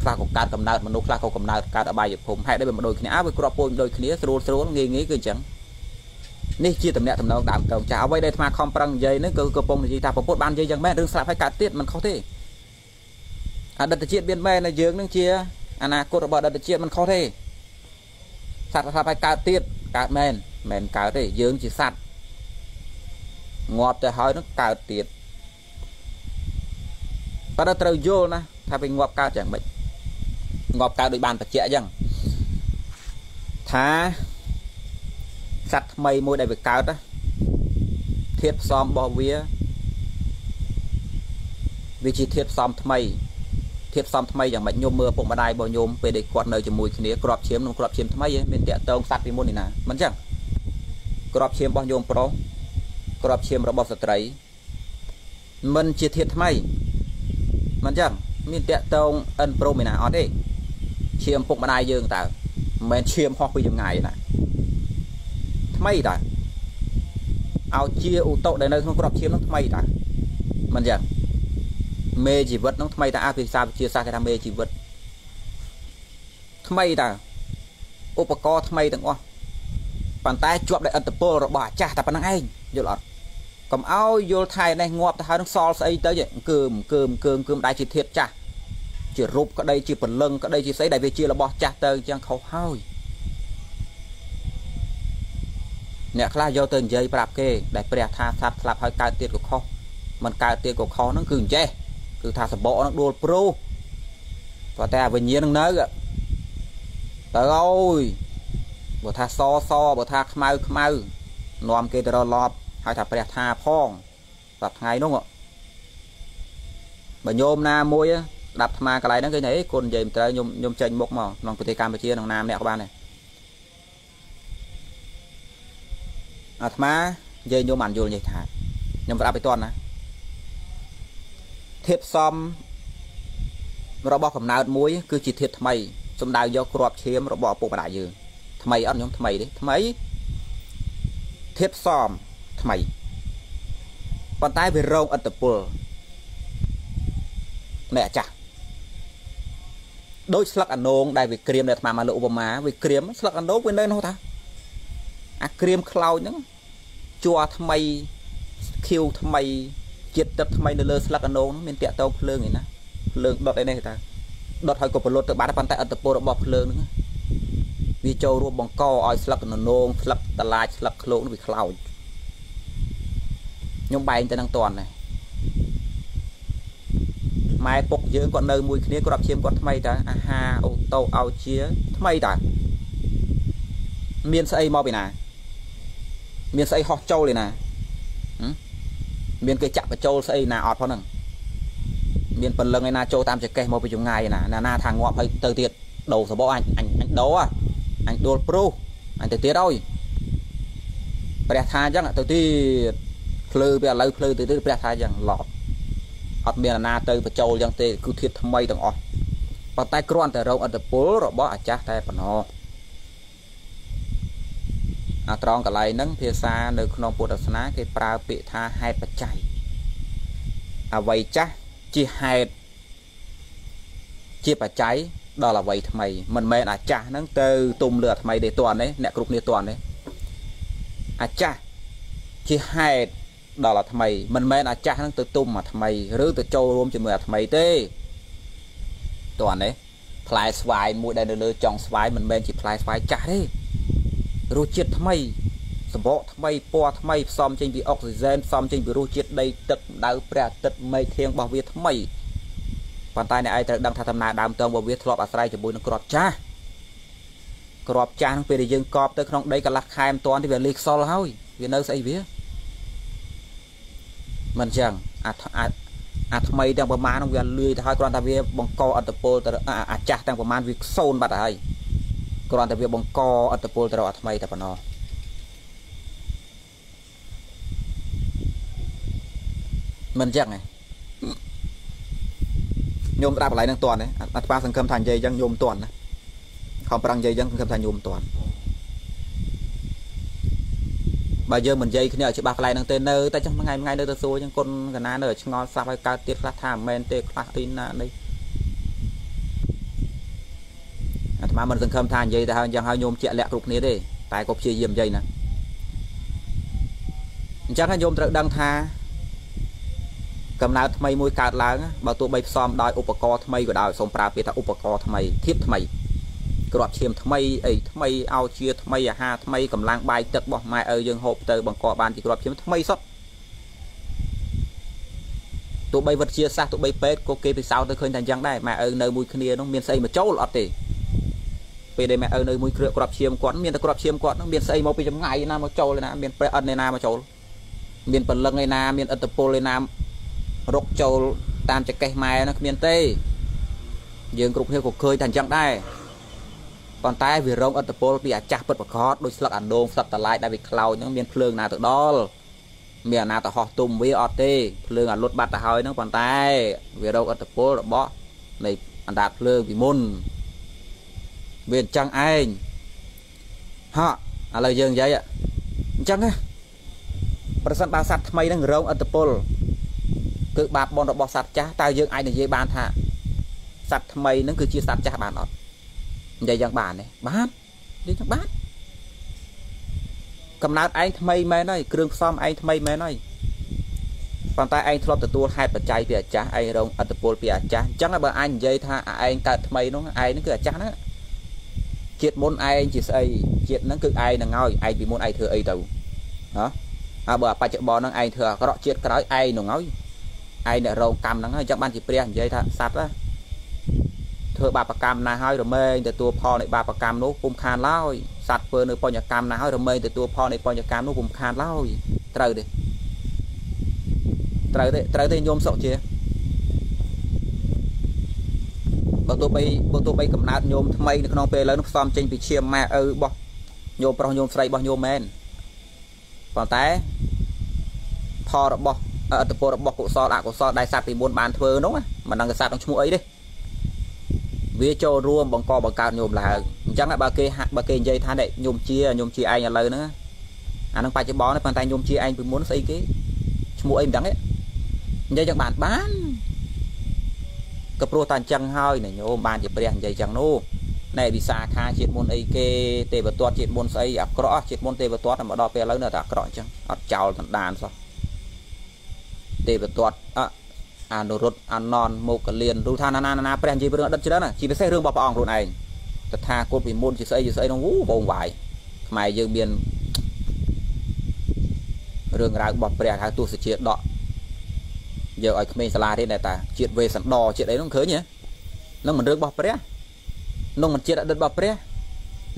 ខ្លះក៏កើតកំណើតមនុស្សខ្លះក៏កំណើតកើតអបាយភូមិហេតុអីវាមិនដូចគ្នាអើវាក្របពូជដូចគ្នាស្រួលស្រួលងាយងាយគឺអញ្ចឹងនេះជាតំណែងតំណងដើមតោងចាអ្វីដែលអាត្មាខំប្រឹងនិយាយហ្នឹងគឺកំពុងនិយាយថាប្រពុតបាននិយាយយ៉ាងម៉េចរឿងស្លាប់ហើយកើតទៀតមិនខុសទេអតីតជាតិមានមែនហើយយើងនឹងជាអនាគតរបស់អតីតជាតិមិនខុសទេ សត្វស្លាប់ហើយកើតទៀតកើតមែនមិនកើតទេយើងជាសត្វងាប់ទៅហើយនឹងកើតទៀតប៉ុន្តែត្រូវយល់ណាថាវាងាប់កើតយ៉ាងម៉េចងាប់កើតដោយបានបច្ចៈអញ្ចឹងថាសត្វថ្មីមួយដែលវាកើតធាតផ្សំរបស់វាវាជាធាតផ្សំថ្មី ធាតផ្សំថ្មីយ៉ាងម៉េចញោមមើលពុកម្ដាយរបស់ញោមពេលដែលគាត់នៅជាមួយគ្នាក្របឈាមនិងក្របឈាមថ្មីមានតាក់តងសត្វពីមុននេះណាមិនអញ្ចឹងក្របឈាមរបស់ញោមប្រុសក្របឈាមរបស់ស្ត្រីមិនជាធាតថ្មីមិនអញ្ចឹងមានតាក់តងអិនប្រូមីណាអត់ទេឈាមពុកម្ដាយយើងតើមិនមែនឈាមហោះពីចម្ងាយណាថ្មីតើឲ្យជាឧតុដែលនៅក្នុងក្របឈាមនោះថ្មីតើមិនអញ្ចឹង មេជីវិតនោះថ្មីតើអាភាសាវិទ្យាសាស្ត្រគេថាមេជីវិតថ្មីតើឧបករណ៍ថ្មីទាំងអស់ប៉ុន្តែជាប់ដោយអត្តពលរបស់អាចារ្យតែប៉ុណ្្នឹងឯងយល់អត់កុំឲ្យយល់ថៃនេះងាប់ទៅហើយនឹងសល់ស្អីទៅគឺមគឺមគឺមគឺមដែរជាធាតចាស់ជារូបក្តីជាពលឹងក្តីជាស្អីដែលវាជារបស់ចាស់ទៅអញ្ចឹងខុសហើយអ្នកខ្លះយកទៅនិយាយប្រាប់គេដែលព្រះថាសត្វស្លាប់ហើយកើតទៀតក៏ខុសមិនកើតទៀតក៏ខុសហ្នឹងគឺអញ្ចេះ គឺថាសបកហ្នឹងដួលព្រុសប៉ុន្តែវិញ្ញាណហ្នឹងនៅទៅអើយបើថាសសបើថាខ្មៅខ្មៅនាំគេទៅរលប់ហើយថាព្រះថាផងសប្តាហ៍ថ្ងៃនោះបើញោមណាមួយស្ដាប់អាត្មាកន្លែងហ្នឹងគេថាអេគុណនិយាយមិនត្រូវខ្ញុំខ្ញុំចេញមុខមកក្នុងប្រទេសកម្ពុជាក្នុងនាមអ្នកក៏បានដែរអាត្មានិយាយញោមបានយល់នេះថាខ្ញុំប្រាប់ឲ្យតន់ណា ធាតផ្សំរបស់កំណើតមួយ គឺជាធាតថ្មីសំដៅយកក្របឈាមរបស់ឪពុកម្ដាយយើងថ្មីអត់ខ្ញុំថ្មីទេថ្មីធាតផ្សំថ្មីប៉ុន្តែវារងអត្តពលអ្នកចាស់ដូចស្លឹកអនងដែលវាក្រៀមដែលអាត្មាមកលើឧបមាវាក្រៀមស្លឹកអនងវានៅនោះថាអាក្រៀមខ្លោចហ្នឹងជួរថ្មីខៀវថ្មី ជាតិទឹកថ្មីនៅលើស្លឹកអនងមានតាក់តងភ្លើងឯណាភ្លើងដុតឯនេះតាដុតហើយក៏ពលុតទៅបាត់ប៉ុន្តែអត្តពលរបស់ភ្លើងហ្នឹងវាចូលរួមបង្កឲ្យស្លឹកននងស្លឹកតឡាចស្លឹកឃ្លោកវាខ្លោចខ្ញុំបែងទៅនឹងតន់ដែរម៉ែពុកយើងគាត់នៅមួយគ្នាគាត់ឈាមគាត់ថ្មីតាអាហារអូតូឲ្យជាថ្មីតាមានស្អីមកពីណា មានស្អីហោះចូលឯណា មានគេចាក់បញ្ចូលស្អីណាអត់ផងហ្នឹងមានពលឹងឯណាចូលតាមចកេះមកពីចម្ងាយណាណាណាថាងាប់ហើយទៅទៀតដោសបោអញអញអញដោអញដួលព្រុសអញទៅទៀតអើយព្រះថាអញ្ចឹងទៅទៀតភ្លឺវាឥឡូវភ្លឺទៅទៀតព្រះថាអញ្ចឹងឡប់អត់មានណាទៅបញ្ចូលអញ្ចឹងទេគឺធាតថ្មីទាំងអស់ប៉ុន្តែគ្រាន់តែរងអត្តពលរបស់អាចារ្យតែប៉ុណ្ណោះ អាត្រង់កន្លែងហ្នឹងភាសានៅក្នុងពុទ្ធសាសនាគេប្រើពាក្យថាហេតុបច្ច័យអវ័យចាស់ជាហេតុជាបច្ច័យដល់អវ័យថ្មីមិនមែនអាចាស់ហ្នឹងទៅទុំលើអាថ្មីទេតន់ទេអ្នកគ្រប់គ្នាតន់ទេអាចាស់ជាហេតុដល់អាថ្មីមិនមែនអាចាស់ហ្នឹងទៅទុំអាថ្មីឬទៅចូលរួមជាមួយអាថ្មីទេតន់ទេផ្លែស្វាយមួយដែលនៅលើចុងស្វាយមិនមែនជាផ្លែស្វាយចាស់ទេ រសជាតិថ្មីសម្បកថ្មីពណ៌ថ្មីផ្សំចេញពីអុកស៊ីហ្សែនផ្សំចេញពីរសជាតិដីទឹកដៅព្រះអាទិត្យមេឃធៀងរបស់វាថ្មីប៉ុន្តែអ្នកឯងត្រូវដឹងថាដំណើរដើមតងរបស់វាធ្លាប់អាស្រ័យជាមួយនឹងក្របចាស់ក្របចាស់នឹងពេលដែលយើងកប់ទៅក្នុងដីកន្លះខែមិនតាន់ទេវាលីខ្សលហើយវានៅស្អីវាមិនចឹងអាអាថ្មីទាំងប្រមាណនឹងវាលឿយទៅហើយគ្រាន់តែវាបង្កអត្តពលទៅអាចាស់ទាំងប្រមាណវាសូនបាត់ហើយ គ្រាន់តែវាបង្កអត្តពលទៅរកអាថ្មីតែប៉ុណ្ណោះមិនចឹងទេញោមប្រាប់កន្លែងហ្នឹងតន់ទេអាត្មាសង្ឃឹមថានិយាយចឹងញោមតន់ណាខំប្រឹងនិយាយចឹងសង្ឃឹមថាញោមតន់បើយើងមិននិយាយគ្នាឲ្យច្បាស់កន្លែងហ្នឹងទេនៅតែចឹងថ្ងៃថ្ងៃនៅទៅសួរចឹងគុណកណានៅឆ្ងល់ស្រាប់ឲ្យកើតទៀតខ្លះថាមិនមែនទេខ្លះទីណានេះ អាត្មាមិនសង្ឃឹមថានិយាយទៅហើយអញ្ចឹងហើយញោមជាក់លាក់គ្រប់គ្នាទេតែក៏ព្យាយាមនិយាយណាអញ្ចឹងញោមត្រូវដឹងថាកំណើតថ្មីមួយកើតឡើងបើទោះបីផ្សំដោយឧបករណ៍ថ្មីក៏ដោយសូមប្រើពាក្យថាឧបករណ៍ថ្មីធៀបថ្មីគ្រាប់ឈាមថ្មីអីថ្មីឲ្យជាថ្មីអាហារថ្មីកម្លាំងបាយទឹករបស់ម៉ែឪយើងហូបទៅបង្កបានជាគ្រាប់ឈាមថ្មីសុទ្ធទោះបីវិទ្យាសាស្ត្រទោះបីពេទ្យក៏គេពិសោធន៍ទៅឃើញថាអញ្ចឹងដែរម៉ែឪនៅមួយគ្នានោះមានស្អីមកចូលអត់ទេ ពេលដែលម៉ែឪនៅមួយគ្រឿងគ្រាប់ឈាមគាត់មានតែគ្រាប់ឈាមគាត់នោះមានស្អីមកពីចម្ងាយណាមកចូលឯណាមានប្រេះអិនឯណាមកចូលមានពលឹងឯណាមានអត្តពលឯណារុកចូលតាមចកេះម៉ែនោះគ្មានទេ យើងគ្រប់គ្នាក៏ឃើញថាអញ្ចឹងដែរប៉ុន្តែវារងអត្តពលពីអាចាស់ពិតប្រកបដូចស្លឹកអាដូងស្លឹកតឡាយដែលវាខ្លោចហ្នឹងមានភ្លើងណាទៅដល់មានអាណាទៅហោះទុំវាអត់ទេភ្លើងអាលុតបាត់ទៅហើយហ្នឹងប៉ុន្តែវារកអត្តពលរបស់នៃអណ្ដាតភ្លើងពីមុន វាអញ្ចឹងឯងហ៎ឥឡូវយើងនិយាយអញ្ចឹងណាប្រសិនបើសัตว์ថ្មីហ្នឹងរងអត្តពលគឺបាបបនរបស់សត្វចាស់តើយើងអាចនិយាយបានថាសត្វថ្មីហ្នឹងគឺជាសត្វចាស់បានអត់និយាយយ៉ាងបានទេបាននិយាយយ៉ាងបានកំណើតឯងថ្មីមែនហើយគ្រឿងផ្សំឯងថ្មីមែនហើយប៉ុន្តែឯងធ្លាប់ទទួលហេតុបច្ច័យពីអាចារ្យឯងរងអត្តពលពីអាចារ្យអញ្ចឹងបើអញនិយាយថាឯងកើតថ្មីនោះឯងហ្នឹងគឺអាចារ្យហ្នឹង ជាតិមុនឯងជាស្អីជាតិហ្នឹងគឺឯងនឹងហើយឯងពីមុនឯងធ្វើអីទៅហ៎ហើយបើបច្ចុប្បន្នហ្នឹងឯងធ្វើអាក្រក់ជាតិក្រោយឯងនឹងហើយឯងអ្នករងកម្មហ្នឹងហើយចឹងបានជាព្រះនិយាយថាសត្វណាធ្វើបាបកម្មណាស់ហើយរមែងទទួលផលនៃបាបកម្មនោះពុំខានឡើយសត្វធ្វើនៅបញ្ញកម្មណាស់ហើយរមែងទទួលផលនៃបញ្ញកម្មនោះពុំខានឡើយត្រូវទេត្រូវទេត្រូវទេញោមសុកជា បើទោះបីបើទោះបីកំណើតញោមថ្មីនៅក្នុងពេលឥឡូវនោះផ្សំចេញពីឈាមម៉ែឪរបស់ញោមប្រុសញោមស្រីរបស់ញោមមែនប៉ុន្តែផលរបស់អត្តពលរបស់កុសលអកុសលដែលសត្វពីមុនបានធ្វើនោះមិនដឹងសត្វនឹងឈ្មោះអីទេវាចូលរួមបង្កបង្កើតញោមឡើងអញ្ចឹងបើគេបើគេនិយាយថាញោមជាញោមជាឯងឥឡូវហ្នឹងអានឹងបច្ចុប្បន្នប៉ុន្តែញោមជាឯងពីមុនស្អីគេឈ្មោះអីមិនដឹងទេនិយាយចឹងបានបាន ក៏ព្រោះតែអញ្ចឹងហើយណែញោមបានជាព្រះនិយាយចឹងនោះណែវិសាខាជាតិមុនអីគេទេវទត្តជាតិមុនស្អីអាក្រក់ជាតិមុនទេវទត្តមកដល់ពេលឥឡូវនៅតែអាក្រក់អញ្ចឹងអត់ចោលដណ្ដានសោះទេវទត្តអនុរុទ្ធអននមកកលៀនរូថាណាណាណាព្រះនិយាយរឿងអតីតច្រើនណាជាពិសេសរឿងរបស់ព្រះអង្គខ្លួនឯងតថាគតពីមុនជាស្អីជាស្អីនោះវូបងវាយខ្មែរយើងមានរឿងរ៉ាវរបស់ព្រះហៅទស្សជាដក យកឲ្យក្មេងសាលារៀនតែតាជាតិវេសន្តរជាតិអីនោះឃើញហ៎នឹងមិនរឿងរបស់ព្រះនឹងមិនជាតិអតីតរបស់ព្រះ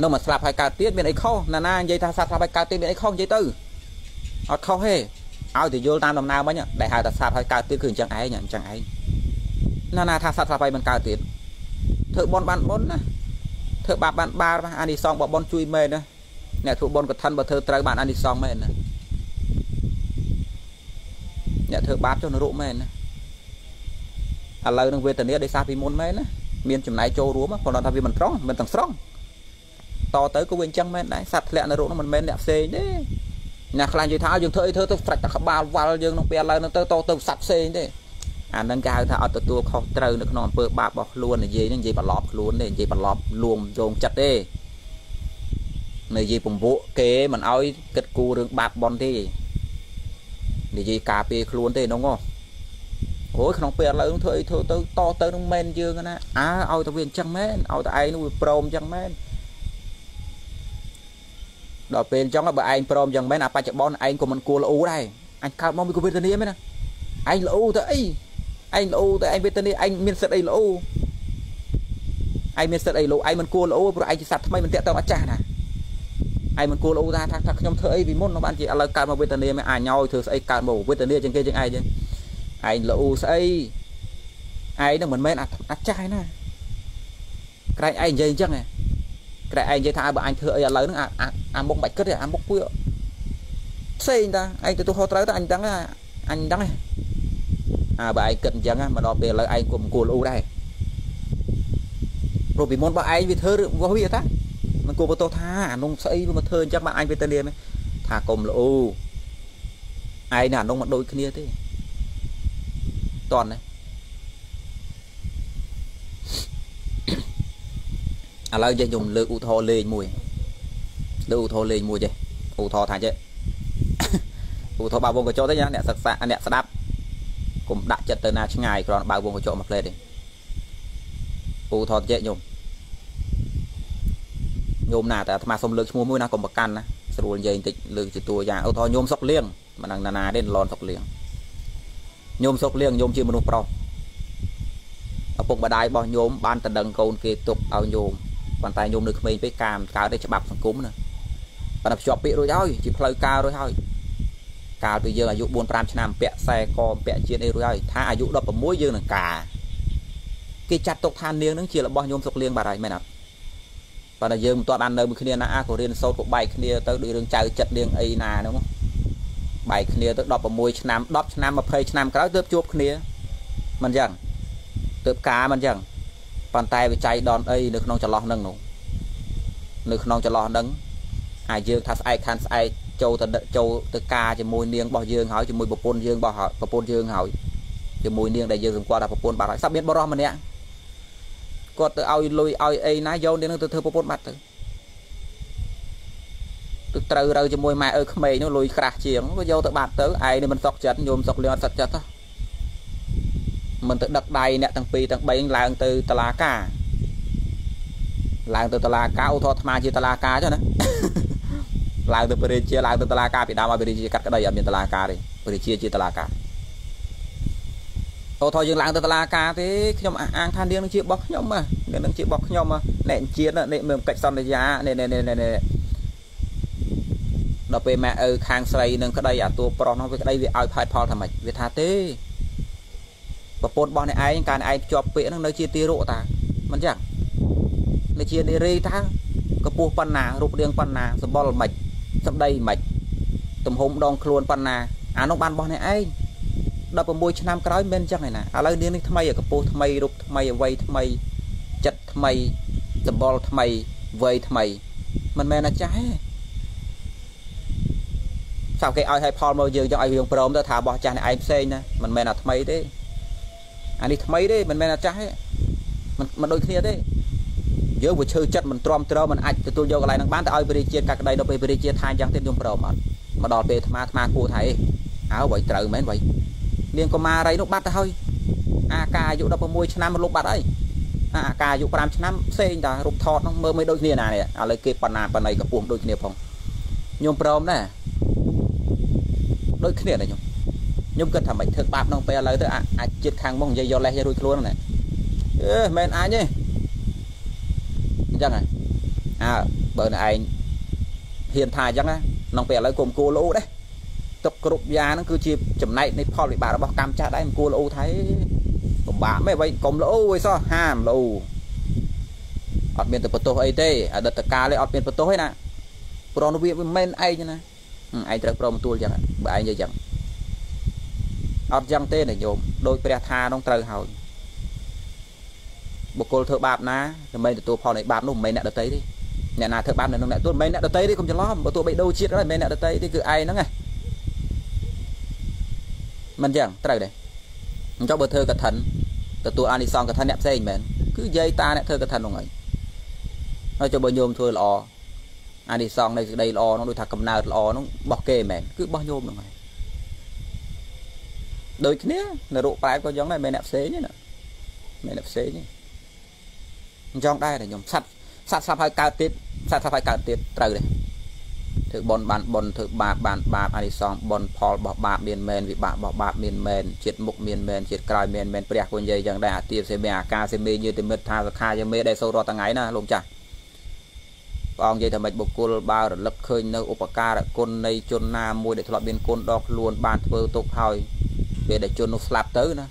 នឹងមិនស្លាប់ហើយកើតទៀតមានអីខុសណាណានិយាយថាសត្វស្លាប់ហើយកើតទៀតមានអីខុសនិយាយទៅអត់ខុសទេឲ្យទៅយល់តាមដំណើរមិញដែលហៅថាសត្វហើយកើតទៀតគឺអញ្ចឹងឯងអញ្ចឹងឯងណាណាថាសត្វស្លាប់ហើយមិនកើតទៀតធ្វើបនបានបនណាធ្វើបាបបានបាបអានិសងបបនជួយមែនណាអ្នកធ្វើបនកឋិនបើធ្វើត្រូវបានអានិសងមែនណា អ្នកធ្វើបាបចុះនរកមែនណាឥឡូវនឹងវេទនាដោយសារពីមុនមែនណាមានចំណាយចូលរួមប៉ុន្តែថាវាមិនត្រង់មិនទាំងស្រង់តទៅក៏វាអញ្ចឹងមែនដែរសត្វធ្លាក់នរកនោះមិនមែនអ្នកផ្សេងទេអ្នកខ្លះនិយាយថាយើងធ្វើអីធ្វើទៅស្រាច់តែក្បាលវល់យើងនឹងពេលឡើងនឹងទៅតទៅសัตว์ផ្សេងទេអានឹងគេហៅថាអត់ទទួលខុសត្រូវនៅក្នុងអំពើបាបរបស់ខ្លួននិយាយនឹងនិយាយបន្លប់ខ្លួនទេនិយាយបន្លប់លួងរងចិត្តទេនិយាយពំពួកគេមិនអោយគិតគូររឿងបាបបន់ទេ និយាយការពារខ្លួនទេនោះអូយក្នុងពេលឥឡូវធ្វើអីធ្វើទៅតទៅនឹងមែនយើងណាអើឲ្យតែវាអញ្ចឹងមែនឲ្យតែឯងនោះវាព្រមអញ្ចឹងមែនដល់ពេលអញ្ចឹងបើឯងព្រមយ៉ាងមែនអាបច្ចុប្បន្នឯងក៏មិនគួរល្អដែរអញកើតមកមានវេទនាមែនណាឯងល្អទៅអីឯងល្អទៅឯងវេទនាឯងមានសិទ្ធអីល្អឯងមានសិទ្ធអីល្អឯងមិនគួរល្អព្រោះឯងជាសត្វថ្មីមិនតាក់ទងអាចារ្យណា ឯងមិនគួរល្អថាថាខ្ញុំធ្វើអីពីមុនបានជាឥឡូវកើតមកវេទនាមិនអាចញយធ្វើស្អីកើតមកវេទនាជាងគេជាងឯងចឹងឯងល្អស្អីឯងនឹងមិនមែនអាចារ្យណាក្រែងឯងនិយាយអញ្ចឹងហ៎ក្រែឯងនិយាយថាបើអញធ្វើអីឥឡូវហ្នឹងអាអាមុខបាច់គិតទេអាមុខពួយផ្សេងតាឯងទទួលខុសត្រូវទៅអញដឹងអញដឹងអើបើឯងគិតអញ្ចឹងមកដល់ពេលឥឡូវឯងក៏មិនគួរលូដែរព្រោះពីមុនបើឯងវាធ្វើរបស់វាតា មិនគួរបន្ទោសថាអានោះស្អីវាមកធ្វើអញ្ចឹងបើអញវាទៅលាមថាកុំលូឯងណាអានោះមិនដូចគ្នាទេតន់ណាឥឥឡូវចេះខ្ញុំលើកឧទាហរណ៍លេងមួយលើកឧទាហរណ៍លេងមួយចេះឧទាហរណ៍ថាចេះឧទាហរណ៍បើវងកញ្ចក់ទេអ្នកសិក្សាអ្នកស្ដាប់កុំដាក់ចិត្តទៅណាឆ្ងាយគ្រាន់បើវងកញ្ចក់មួយផ្លេតទេឧទាហរណ៍ចេះខ្ញុំ ញោមណាតែអាត្មាសុំលើកឈ្មោះមួយណាកុំប្រកាន់ណាស្រួលនិយាយបន្តិចលើកជាតួយ៉ាងឧទាហរណ៍ញោមសុកលៀងមិនដឹងណាណាទេលន់សុកលៀងញោមសុកលៀងញោមជាមនុស្សប្រុសឪពុកម្ដាយរបស់ញោមបានតដឹងកូនគេទុកឲ្យញោមប៉ុន្តែញោមនៅក្មេងពេកកាមកើតទេច្បាប់សង្គមណាប៉ុន្តែភ្ជាប់ពាក្យរួចហើយជាផ្លូវការរួចហើយកាលពីយើងអាយុ4 5ឆ្នាំពាក់ខ្សែកពាក់ជាតិអីរួចហើយថាអាយុ16យើងនឹងការគេចាត់ទុកថានាងនឹងជារបស់ញោមសុកលៀងបាត់ហើយមែនអត់ ប៉ុន្តែយើងមិនទាន់បាននៅមួយគ្នាណាអាក៏រៀនសូត្រក៏បែកគ្នាទៅដូចរឿងចៅចិត្តនាងអីណាហ្នឹងបែកគ្នាទៅ16ឆ្នាំ10ឆ្នាំ20ឆ្នាំក្រោយទើបជួបគ្នាមិនអញ្ចឹងទើបការមិនអញ្ចឹងប៉ុន្តែវិច័យដនអីនៅក្នុងចន្លោះហ្នឹងនោះនៅក្នុងចន្លោះហ្នឹងអាយើងថាស្អែកខានស្អែកចូលទៅចូលទៅការជាមួយនាងរបស់យើងហើយជាមួយប្រពន្ធយើងរបស់ប្រពន្ធយើងហើយជាមួយនាងដែលយើងសង្កត់ថាប្រពន្ធបាត់ហើយសັບមានបរោះម្នាក់ គាត់ទៅឲ្យលុយឲ្យអីណាយកនាងទៅធ្វើប្រពន្ធបាត់ទៅទៅត្រូវរើជាមួយម៉ែអើក្មេងនោះលុយក្រាស់ជាងក៏យកទៅបាត់ទៅឯងនេះមិនសុកចិត្តញោមសុកលៀងអត់សុកចិត្តទេមិនទៅដឹកដៃអ្នកទាំងពីរទាំង3ឡើងទៅតឡាការឡើងទៅតឡាការឧទាហរណ៍អាត្មាជាតឡាការចុះណាឡើងទៅពរិជាឡើងទៅតឡាការពីដើមឲ្យពរិជាកាត់ក្តីអត់មានតឡាការទេពរិជាជាតឡាការ អូថយយើងឡើងទៅតឡាការទេខ្ញុំអះអាងថានាងនឹងជារបស់ខ្ញុំនាងនឹងជារបស់ខ្ញុំអ្នកជាតិនេះមើលកិច្ចសន្យានេះនេះនេះដល់ពេលម៉ែឪខាងស្រីនឹងក្តីអាតួប្រុសនោះវាក្តីវាឲ្យផែតផលថាម៉េចវាថាទេប្រពន្ធរបស់អ្នកឯងការឯងភ្ជាប់ពាក្យនឹងនៅជាទីរកតាមិនចឹងនៅជានារីតាកពស់ប៉ុណ្ណារូបរាងប៉ុណ្ណាសម្បល់មិនសម្ដីមិនទំហំដងខ្លួនប៉ុណ្ណាអានោះបានរបស់អ្នកឯង 16ឆ្នាំក្រោយមិនចឹងឯណាឥឡូវនាងនេះថ្មីកពស់ថ្មីរូបថ្មីអវ័យថ្មីចិត្តថ្មីសម្បល់ថ្មីវ័យថ្មីមិនមែនអាចាស់ទេសាប់គេឲ្យឲ្យផលមកយើងចង់ឲ្យយើងព្រមទៅថារបស់ចាស់នេះឯងផ្សេងណាមិនមែនអាថ្មីទេអានេះថ្មីទេមិនមែនអាចាស់ទេមិនមិនដូចគ្នាទេយើងវាឈើចិត្តមិនទ្រាំទ្រមិនអាចទទួលយកកន្លែងហ្នឹងបានតែឲ្យបរិជាតិកាត់ក្តីដល់ពេលបរិជាតិថាយ៉ាងទៀតខ្ញុំព្រមអត់មកដល់ពេលអាត្មាអាត្មាគួរថាអីអើបើត្រូវមែនបើ នាងកុមារីនោះបាត់ទៅហើយអាការអាយុ16ឆ្នាំមកលុបបាត់ហើយអាការអាយុ5ឆ្នាំផ្សេងតារូបថតនោះមើលមិនដូចគ្នាណានេះឥឡូវគេបណ្ណាបណ្ណៃកំពុះដូចគ្នាផងខ្ញុំព្រមដែរដូចគ្នាដែរខ្ញុំខ្ញុំគិតថាមិនធ្វើបាបក្នុងពេលឥឡូវទៅអាចចិត្តខាងមកនិយាយយកលេសរួចខ្លួនណាអឺមិនអាចទេអញ្ចឹងហើយអើបើនៅឯងហ៊ានថាអញ្ចឹងណាក្នុងពេលឥឡូវគុំគួរលោដែរ ទុកគ្រប់យ៉ាងហ្នឹងគឺជាចំណែកនៃផលវិបាករបស់កម្មចាស់ដែរមិនគួរលោថៃពិបាកមិនអ្វីកុំលោអីសោះហាមលោអត់មានទៅបន្ទោសអីទេអតីតកាលឯងអត់មានបន្ទោសទេណាព្រោះវាមិនមែនឯងណាឯងត្រូវព្រមទទួលចឹងបើឯងនិយាយចឹងអត់ចឹងទេណាញោមដោយព្រះថានោះត្រូវហើយបុគ្គលធ្វើបាបណាដើម្បីទទួលផលនៃបាបនោះមិនមែនអ្នកដតីទេអ្នកណាធ្វើបាបនៅនឹងអ្នកទទួលមិនមែនអ្នកដតីទេកុំច្រឡំបើទោះបីដូរជាតិហើយមិនមែនអ្នកដតីទេគឺឯងហ្នឹងឯង មិនយ៉ាងត្រូវទេអញ្ចឹងបើធ្វើកឋិនទទួលអានិសង្ឃកឋិនអ្នកផ្សេងមែនគឺយាយតាអ្នកធ្វើកឋិនហ្នឹងហើយហើយចុះបើញោមធ្វើល្អអានិសង្ឃនៃសេចក្តីល្អហ្នឹងដូចថាកំណើតល្អហ្នឹងបោះគេមែនគឺបោះញោមហ្នឹងហើយដូចគ្នានរុប្រែក៏យ៉ាងដែរមែនអ្នកផ្សេងទេណាមែនអ្នកផ្សេងទេអញ្ចឹងដែរតែខ្ញុំសັດសັດសាប់ឲ្យកើតទៀតសັດសាប់ឲ្យកើតទៀតត្រូវទេ ធ្វើបនបានបនធ្វើបាបបានបាបអានិសង្សបនផលរបស់បាបមានមែនវិបាករបស់បាបមានមែនជាតិមុខមានមែនជាតិក្រោយមានមែនព្រះគនិយាយយ៉ាងដែរអាទាបសេមេអាកាសេមេយឺតិមិតថាសខាយមេដែលសូររាល់ថ្ងៃណាលោកចាស់ព្រះអង្គនិយាយថាម៉េចបុគ្គលបើរលឹកឃើញនៅឧបការៈគុណនៃជនណាមួយដែលធ្លាប់មានគុណដល់ខ្លួនបានធ្វើទុកហើយពេលដែលជននោះស្លាប់ទៅណា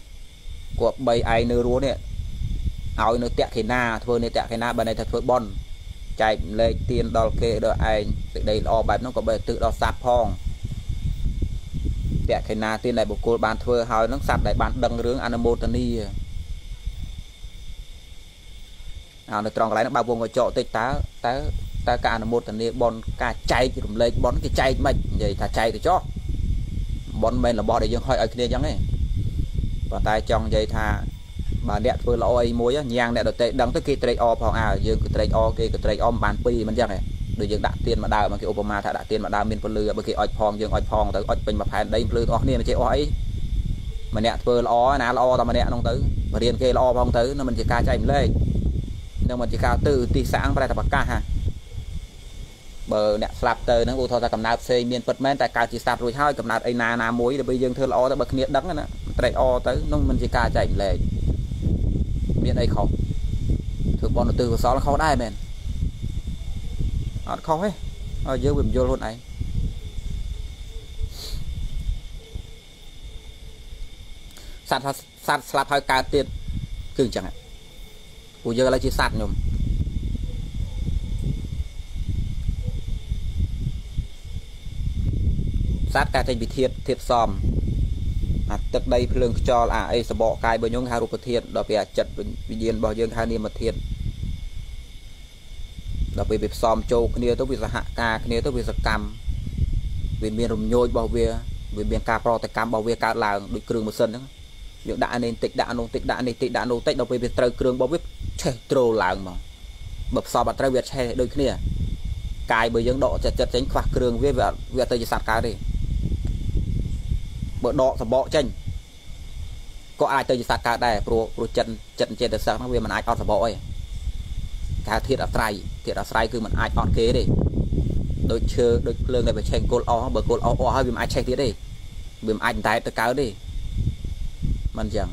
គាត់បីឯងនៅរស់នេះឲ្យនៅតេខេណាធ្វើនេះតេខេណាបើន័យថាធ្វើបន់ ចែកលេខទៀនដល់គេដល់ឯងសេចក្តីល្អបែបនោះក៏បីទឹកដល់សัตว์ផងតេខេណាទៀនដែលបុគ្គលបានធ្វើហើយនឹងសัตว์ដែលបានដឹងរឿងអនុមោទនីអើនៅត្រង់កន្លែងហ្នឹងបើវងកញ្ចក់តិចតើតើតើការអនុមោទនីបនការចែករំលែកបនគេចែកមិននិយាយថាចែកទៅចុះបនមិនមែនរបស់ដែលយើងហុយឲ្យគ្នាអញ្ចឹងទេប៉ុន្តែចង់និយាយថា បើអ្នកធ្វើល្អអីមួយញ៉ាំងអ្នកដតេដឹងទៅគេត្រេកអរផងអើយើងគឺត្រេកអរគេក៏ត្រេកអរមិនបានពីរមិនចឹងទេដូចយើងដាក់ទៀនមកដើមគេឧបមាថាដាក់ទៀនមកដើមមានពលឺបើគេអុចផងយើងអុចផងទៅអុចពេញមួយផែនដីពលឺទាំងអស់គ្នាមិនចេះអស់អីម្នាក់ធ្វើល្អណាល្អតែម្នាក់ហ្នឹងទៅបរៀនគេល្អផងទៅនឹងមិនជាការចែកម្លែកនឹងមិនជាការទៅទីសាំងប្រែតែប្រកាសហាបើអ្នកស្លាប់ទៅហ្នឹងឧទាហរណ៍ថាកំណើតផ្សេងមានពិតមែនតែកើតជាសត្វរួចហើយកំណើតអីណាណាមួយដើម្បីយើងធ្វើល្អទៅបើគ្នាដឹងណាត្រេកអរទៅនោះមិនជាការចែកម្លែក មានអីខុសធ្វើបន់ទៅកសលខុសដែរមែនអត់ខុសទេឲ្យយើងវាមិនយល់ខ្លួនឯងសត្វសត្វស្លាប់ហើយកើតទៀតគឺអញ្ចឹងពួកយើងឥឡូវជាសត្វខ្ញុំសត្វកើតចេញពីធាតធាតផ្សំ អាទឹកដីភ្លើងខ្យល់អាអីសបកកាយរបស់យើងហៅរូបធាតដល់ពេលអាចិត្តវិញ្ញាណរបស់យើងហៅនាមធាតដល់ពេលវាផ្សំចូលគ្នាទៅវាសហការគ្នាទៅវាសកម្មវាមានរំញោចរបស់វាវាមានការប្រតិកម្មរបស់វាកើតឡើងដូចគ្រឿងម៉ាស៊ីនហ្នឹងយើងដាក់នេះតិចដាក់នោះតិចដាក់នេះតិចដាក់នោះតិចដល់ពេលវាត្រូវគ្រឿងរបស់វាឆេះត្រូលឡើងមកបើផ្សំអត់ត្រូវវាឆេះដូចគ្នាកាយបើយើងដកចិត្តចិត្តចេញខ្វះគ្រឿងវាវាវាទៅជាសត្វកើតទេ បើដកសបកចេញក៏អាចទៅជាសត្វកើតដែរព្រោះព្រោះចិត្តចិត្តចេតសិកហ្នឹងវាមិនអាចអត់សបកទេការធាតអាស្រ័យធាតអាស្រ័យគឺมันអាចអត់គេទេដូចឈើដូចភ្លើងដែលវាឆេះគល់អស់បើគល់អស់អស់ហើយវាមិនអាចឆេះទៀតទេវាមិនអាចតែទៅកើតទេមិនចឹង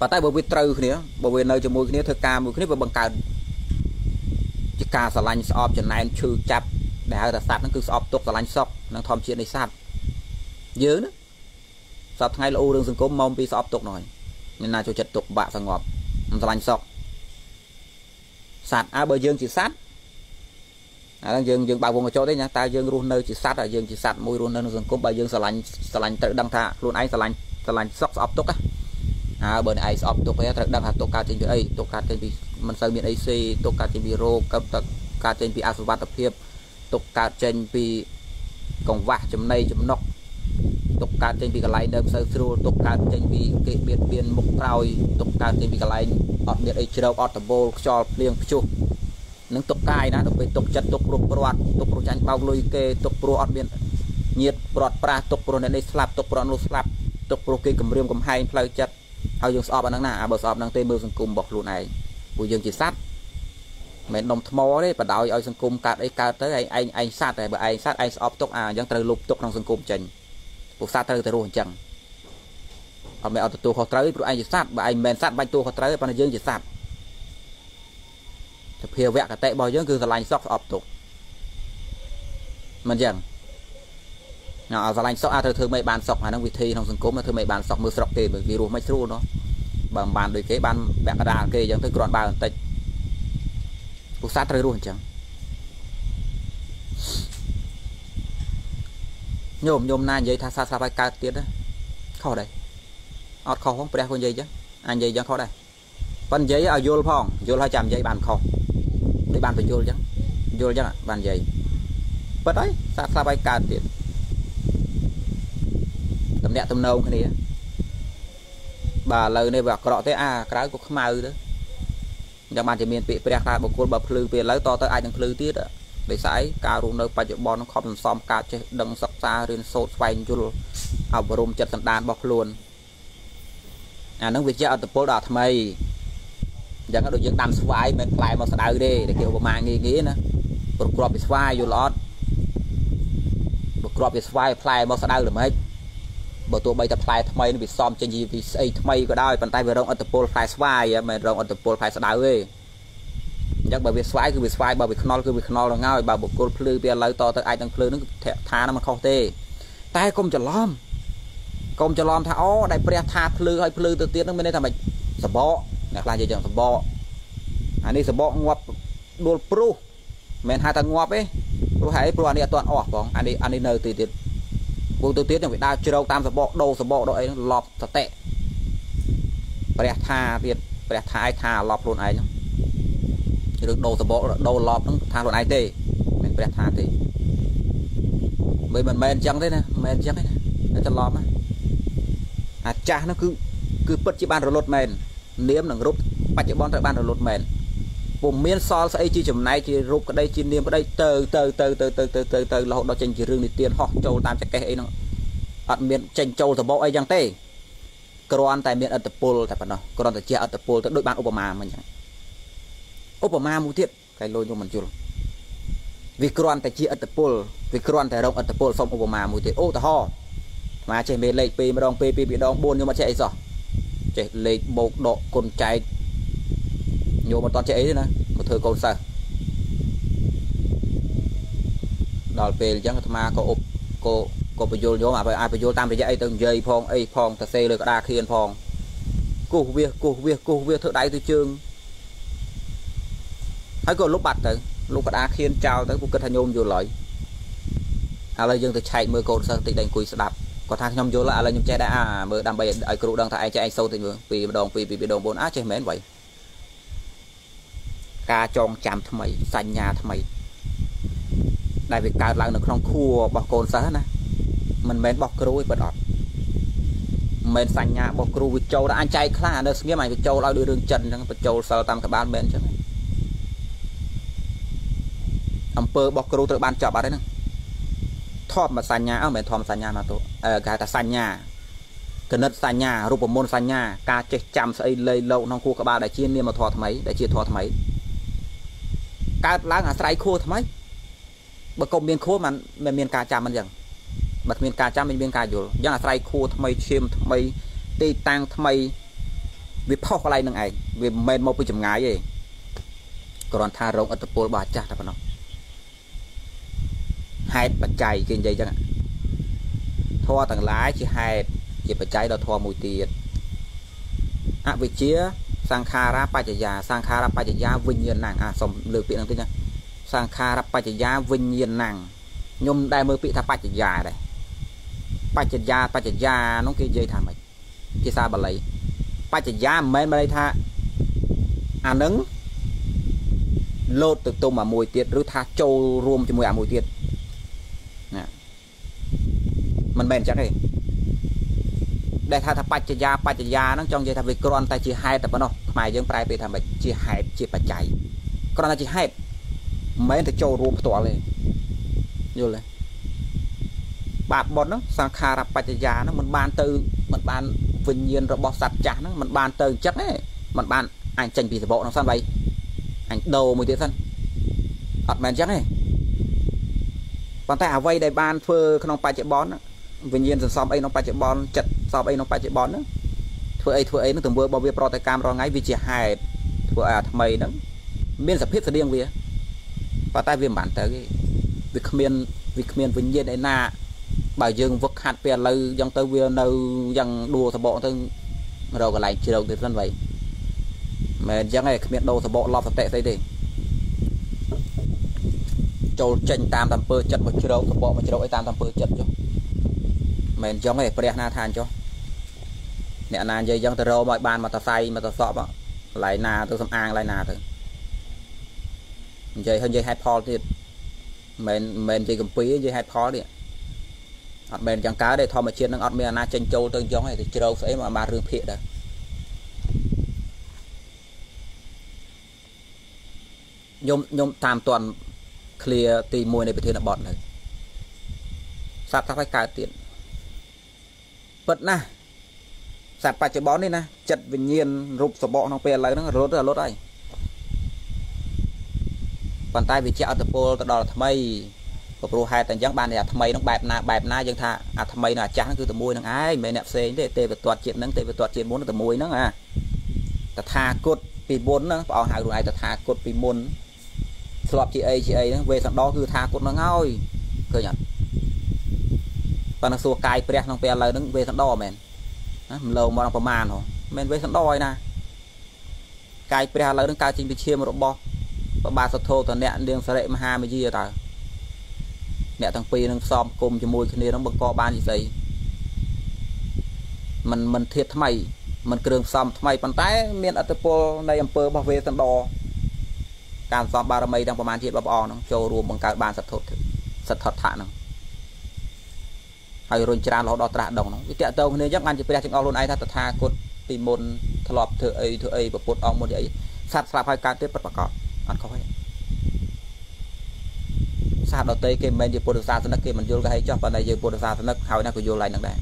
ប៉ុន្តែបើវាត្រូវគ្នាបើវានៅជាមួយគ្នាធ្វើការមួយគ្នាវាបង្កើតជាការស្រឡាញ់ស្អប់ចំណែនឈឺចាប់ដែលហៅថាសត្វហ្នឹងគឺស្អប់ទុកស្រឡាញ់សក់នឹងធម្មជាតិនៃសត្វ យើងណាសប្តាហ៍ថ្ងៃលោរឿងសង្គមមកពីស្អប់ទុកនោះហើយមានណាចូលចិត្តទុកបាក់សងប់មិនស្រឡាញ់សក់សត្វអើបើយើងជាសត្វអាហ្នឹងយើងយើងបើកវងកញ្ចក់ទេណាតើយើងរស់នៅជាសត្វហើយយើងជាសត្វមួយរស់នៅក្នុងសង្គមបើយើងស្រឡាញ់ស្រឡាញ់ត្រូវដឹងថាខ្លួនឯងស្រឡាញ់ស្រឡាញ់សក់ស្អប់ទុកណាអើបើឯងស្អប់ទុកឯងត្រូវដឹងថាទុកកើតចេញពីអីទុកកើតចេញពីមិនសូវមានអីស៊ីទុកកើតចេញពីរោគកើតចេញពីអសុវត្ថិភាពទុកកើតចេញពីកង្វះចំណៃចំណុក ទុកកើតចេញពីកន្លែងដើមសូវស្រួលទុកកើតចេញពីគេបៀតបៀនមុខក្រោយទុកកើតចេញពីកន្លែងអត់មានអីជ្រៅអត់ដបូលខ្យល់ភ្លៀងព្យុះនឹងទុកកាយណាដល់ពេលទុកចិត្តទុកព្រោះព្រាត់ទុកព្រោះចាញ់បោកលុយគេទុកព្រោះអត់មានញាតព្រាត់ប្រាសទុកព្រោះអ្នកនេះស្លាប់ទុកព្រោះនោះស្លាប់ទុកព្រោះគេគម្រាមកំហែងផ្លូវចិត្តហើយយើងស្អប់អាហ្នឹងណាបើស្អប់ហ្នឹងទេមើលសង្គមរបស់ខ្លួនឯងពួកយើងជាសត្វមិនដុំថ្មទេបដ ாய் ឲ្យសង្គមកើតអីកើតទៅឯងឯងឯងសត្វតែបើឯងសត្វឯងស្អប់ទុកអាអញ្ចឹងត្រូវលុបទុកក្នុងសង្គមចេញ ពួកសត្វត្រូវតែរស់អញ្ចឹងអត់មែនអត់ទទួលខុសត្រូវព្រោះឯងជាសត្វបើឯងមិនមែនសត្វបាច់ទទួលខុសត្រូវទេប៉ុន្តែយើងជាសត្វសភាវៈកតិរបស់យើងគឺស្រឡាញ់សក់ស្អប់ទុកមិនអញ្ចឹងណាឲ្យស្រឡាញ់សក់អាចត្រូវធ្វើមិនបានសក់អាហ្នឹងវិធីក្នុងសង្គមធ្វើមិនបានសក់មើលស្រុកគេវារស់មិនស្រួលនោះបើមិនបានដូចគេបានពាក់កណ្ដាលគេអញ្ចឹងទៅគ្រាន់បើបន្តិចពុសាត្រូវរស់អញ្ចឹង ញោមញោមណានិយាយថាសាស្លាប់ឲ្យកើតទៀតខុសដែរអត់ខុសផងព្រះក៏និយាយអញ្ចឹងអញនិយាយអញ្ចឹងខុសដែរប៉ុន្តែនិយាយឲ្យយល់ផងយល់ឲ្យចាំនិយាយបានខុសដូចបានបញ្យល់អញ្ចឹងយល់អញ្ចឹងបាននិយាយប៉ិតហើយសាស្លាប់ឲ្យកើតទៀតតំណាក់ទំនងគ្នា បាទឥឡូវនេះវាអាក្រក់ទេអាក្រៅក៏ខ្មៅទៅអញ្ចឹងបានជាមានពាក្យព្រះថាបុគ្គលបើភ្លឺពេលឥឡូវតទៅអាចនឹងភ្លឺទៀត ដោយសារអីការរស់នៅបច្ចុប្បន្នខំសន្សំការចេះដឹងសិក្សារៀនសូត្រស្វែងយល់អប់រំចិត្តសន្តានរបស់ខ្លួនអានឹងវាជាអត្តពលដល់អាថ្មីអញ្ចឹងដូចយើងដាំស្វាយមិនផ្លែមកស្ដៅទេតែគេឧបមាងាយងាយណាប្រក្របពីស្វាយយល់អត់ប្រក្របពីស្វាយផ្លែមកស្ដៅល្មិចបើទោះបីតែផ្លែថ្មីវាសំចេញពីស្អីថ្មីក៏ដោយប៉ុន្តែវារងអត្តពលផ្លែស្វាយមិនរងអត្តពលផ្លែស្ដៅទេអ ញ្ចឹងបើវាស្វាយគឺវាស្វាយបើវាខ្នុលគឺវាខ្នុលដល់ហើយបើបុគ្គលភ្លឺវាឥឡូវតទៅអាចនឹងភ្លឺនឹងថានឹងមិនខុសទេ តែកុំច្រឡំកុំច្រឡំថាអូដែលព្រះថាភ្លឺឲ្យភ្លឺទៅទៀតនឹងមានន័យថាមិនសបកអ្នកខ្លះនិយាយចឹងសបកអានេះសបកងាប់ដួលព្រុសមិនហៅថាងាប់ទេព្រោះហេតុព្រោះអានេះអត់ទាន់អស់បងអានេះអានេះនៅទីទៀតពូទៅទៀតនឹងវាដើរជ្រោកតាមសបកដោសបកដោអីហ្នឹងលប់សតិព្រះថាទៀតព្រះថាឯថាលប់ខ្លួនឯងហ្នឹង រឿងដោសបកដោលប់ហ្នឹងថាខ្លួនឯងទេមិនព្រះថាទេមិនមិនមែនអញ្ចឹងទេណាមិនមែនអញ្ចឹងទេណាច្រឡំណាអាចាស់ហ្នឹងគឺគឺពិតជាបានរលត់មែននាមនិងរូបបច្ចុប្បន្នត្រូវបានរលត់មែនពុំមានសល់ស្អីជាចំណែកជារូបក្តីជានាមក្តីទៅទៅទៅទៅទៅទៅទៅទៅរហូតដល់ចេញជារឿងនិទានហោះចូលតាមចកេះអីហ្នឹងអត់មានចេញចូលសបោអីចឹងទេគ្រាន់តែមានអត្តពលតែប៉ុណ្ណោះគ្រាន់តែជាអត្តពលទៅដូចបានឧបមាមិញចឹង ឧបមាមួយទៀតកែលោខ្ញុំមិនយល់វាគ្រាន់តែជាអត្តពលវាគ្រាន់តែរកអត្តពលសុំឧបមាមួយទៀតអូតហោស្មាចេះមានលេខ2ម្ដង2 2 2ដង4ខ្ញុំអត់ចេះអីសោះចេះលេខបូកដកគុណចែកញោមអត់តចេះអីទេណាមកធ្វើកូនសិស្សដល់ពេលអញ្ចឹងអាត្មាក៏អុបក៏ក៏បញ្យលញោមអាចបញ្យលតាមរយៈអីទៅនិយាយផងអីផងសរសេរលើក្តារខៀនផងគោះវាគោះវាគោះវាធ្វើដៃទៅជើង ហើយក៏លុបបាត់ទៅលុបក្តារខៀនចោលទៅពួកគិតថាញោមយល់ហើយឥឡូវយើងទៅឆែកមើលកូនសិស្សតិចតែអង្គុយស្ដាប់គាត់ថាខ្ញុំយល់ឥឡូវខ្ញុំចេះដែរអាមើលដើម្បីឲ្យគ្រូដឹងថាឯងចេះឯងសូត្រតិចមើលពីម្ដងពីរពីម្ដង4អាចេះមែនໄວការចងចាំថ្មីសញ្ញាថ្មីដែលវាកើតឡើងនៅក្នុងខួររបស់កូនសិស្សណាមិនមែនរបស់គ្រូទេប៉ុន្តែអត់មិនមែនសញ្ញារបស់គ្រូវាចូលដល់អញចែកខ្លះនៅស្ងៀមអញវាចូលឲ្យដូចរឿងចិនអញ្ចឹងបញ្ចូលសិលតាមក្បាលមែនអញ្ចឹង អំពើរបស់គ្រូត្រូវបានចាប់អត់ទេហ្នឹងធម្មសញ្ញាអត់មិនធម្មសញ្ញាមកទៅគេហៅថាសញ្ញាកណិតសញ្ញារូបមន្តសញ្ញាការចេះចាំស្អីលេលោកក្នុងគូក្បាលដែលជានាមធម៌ថ្មីដែលជាធម៌ថ្មីកើតឡើងអាស្រ័យខួរថ្មីបើកុំមានខួរมันមិនមានការចាំមិនអញ្ចឹងបើគ្មានការចាំមិនមានការយល់អញ្ចឹងអាស្រ័យខួរថ្មីឈាមថ្មីទីតាំងថ្មីវាផុសកន្លែងនឹងឯងវាមិនមែនមកពីចម្ងាយទេគ្រាន់ថារងអត្តពលរបស់អាចារ្យតែប៉ុណ្ណោះ ហេតុបច្ច័យគេនិយាយចឹងធម៌ទាំងឡាយជាហេតុជាបច្ច័យដល់ធម៌មួយទៀតអវិជ្ជាសង្ខារបច្ចយាសង្ខារបច្ចយាវិញ្ញាណังអាសុំលើកពាក្យហ្នឹងតិចណាសង្ខារបច្ចយាវិញ្ញាណังខ្ញុំដែលមើលពាក្យថាបច្ចយាដែរបច្ចយាបច្ចយានោះគេនិយាយថាម៉េចភាសាបាលីបច្ចយាមិនមែនន័យថាអានឹងលោតទៅទុំអាមួយទៀតឬថាចូលរួមជាមួយអាមួយទៀតណា មិនមែនអញ្ចឹងទេដែលថាថាបច្ចយាបច្ចយាហ្នឹងចង់និយាយថាវាគ្រាន់តែជាហេតុតែប៉ុណ្ណោះខ្មែរយើងប្រែពាក្យថាម៉េចជាហេតុជាបច្ច័យគ្រាន់តែជាហេតុមិនមែនទៅចូលរួមផ្ទាល់ទេយល់ទេបាបបុណ្យហ្នឹងសង្ខារបច្ចយាហ្នឹងมันបានទៅมันបានវិញ្ញាណរបស់សត្វចាស់ហ្នឹងมันបានទៅអញ្ចឹងទេมันបានអញចេញពីសបកហ្នឹងសិនបីអញដូរមួយទៀតសិនអត់មែនអញ្ចឹងទេប៉ុន្តែអ្វីដែលបានធ្វើក្នុងបច្ចុប្បន្ន វិញ្ញាណសន្សំអីក្នុងបច្ចុប្បន្នចិត្តសពអីក្នុងបច្ចុប្បន្នហ្នឹងធ្វើអីធ្វើអីហ្នឹងទង្វើរបស់វាប្រតិកម្មរងថ្ងៃវាជាហេតុធ្វើឲ្យអាថ្មីហ្នឹងមានសភាពស្តៀងវាប៉ុន្តែវាមិនបានទៅទេវាគ្មានវាគ្មានវិញ្ញាណឯណាបើយើងវឹកខាត់ពេលឥឡូវយ៉ាងទៅវានៅយ៉ាងដួលសបកទៅរកកន្លែងជ្រោកទៀតសិនវិញមិនអញ្ចឹងឯងគ្មានដោសបកលប់សតិស្អីទេចូលចេញតាមតាមពើចិត្តមកជ្រោកសបកមកជ្រោកអីតាមតាមពើចិត្តចុះ មិនអញ្ចឹងទេព្រះណាថាអញ្ចុះអ្នកណានិយាយអញ្ចឹងទៅរកមកបានមកតសៃមកតសក់កន្លែងណាទៅសំអាងកន្លែងណាទៅនិយាយហើយនិយាយហេតុផលទៀតមិនមិននិយាយកំពីនិយាយហេតុផលទៀតអត់មែនចឹងកើតទេធម្មជាតិនឹងអត់មានអាណាចេញចូលទៅចឹងទេទៅជ្រោកស្អីមកបានរឿងភាកដែរខ្ញុំខ្ញុំតាមតន់ clear ទី1នៃប្រធានបទនៅសត្វថាឲ្យកើតទៀត ពិតណាស់សត្វបច្ចុប្បន្ននេះណាចិត្តវិញ្ញាណរូបសបកក្នុងពេលឥឡូវហ្នឹងរត់ទៅរត់ហើយប៉ុន្តែវាជាអត្តពលទៅដល់ថ្មីព្រោះហេតុតែអញ្ចឹងបានអាថ្មីហ្នឹងបែបណាបែបណាយើងថាអាថ្មីនឹងអាចាស់ហ្នឹងគឺតែមួយហ្នឹងឯងមិនមែនអ្នកផ្សេងទេទេវទត្តជាតិហ្នឹងទេវទត្តជាតិមុនតែមួយហ្នឹងអាតថាគតពីមុនហ្នឹងព្រះអង្គហៅខ្លួនឯងតថាគតពីមុនធ្លាប់ជាអីជាអីហ្នឹងវេសន្តរគឺថាគតហ្នឹងហើយឃើញអត់ ប៉ុន្តែសួរកាយព្រះក្នុងពេលឥឡូវហ្នឹងវេសន្តរមែនណាមិនលោមកប្រមាណហ៎មិនវេសន្តរឯណាកាយព្រះឥឡូវហ្នឹងកើតចេញពីឈាមរបស់បបាទសទ្ធោតអ្នកនាងសរិមហាមយាតើអ្នកទាំងពីរនឹងផ្សំគុំជាមួយគ្នានឹងបង្កបានជាស្អីมันมันធៀបថ្មីมันគ្រឿងផ្សំថ្មីប៉ុន្តែមានអត្តពលនៃអង្គើរបស់វេសន្តរការផ្សំបារមីទាំងប្រមាណជាតិរបស់ព្រះអង្គនឹងចូលរួមបង្កើតបានសទ្ធុសទ្ធដ្ឋៈនឹង ហើយរុញច្រានរហូតដល់ត្រាស់ដងនោះវាតកតងគ្នាអញ្ចឹងបានជាព្រះទាំងអស់ខ្លួនឯងថាតថាគតពីមុនធ្លាប់ធ្វើអីធ្វើអីប្រពុតអង្គមុនអីសត្វស្លាប់ហើយកើតទៀតពិតប្រកបអត់ខុសទេសាសដតីគេមិនមែនជាពុទ្ធសាសនិកគេមិនយល់គេឲ្យចោះប៉ុន្តែយើងពុទ្ធសាសនិកហើយណាក៏យល់ឡើងនឹងដែរ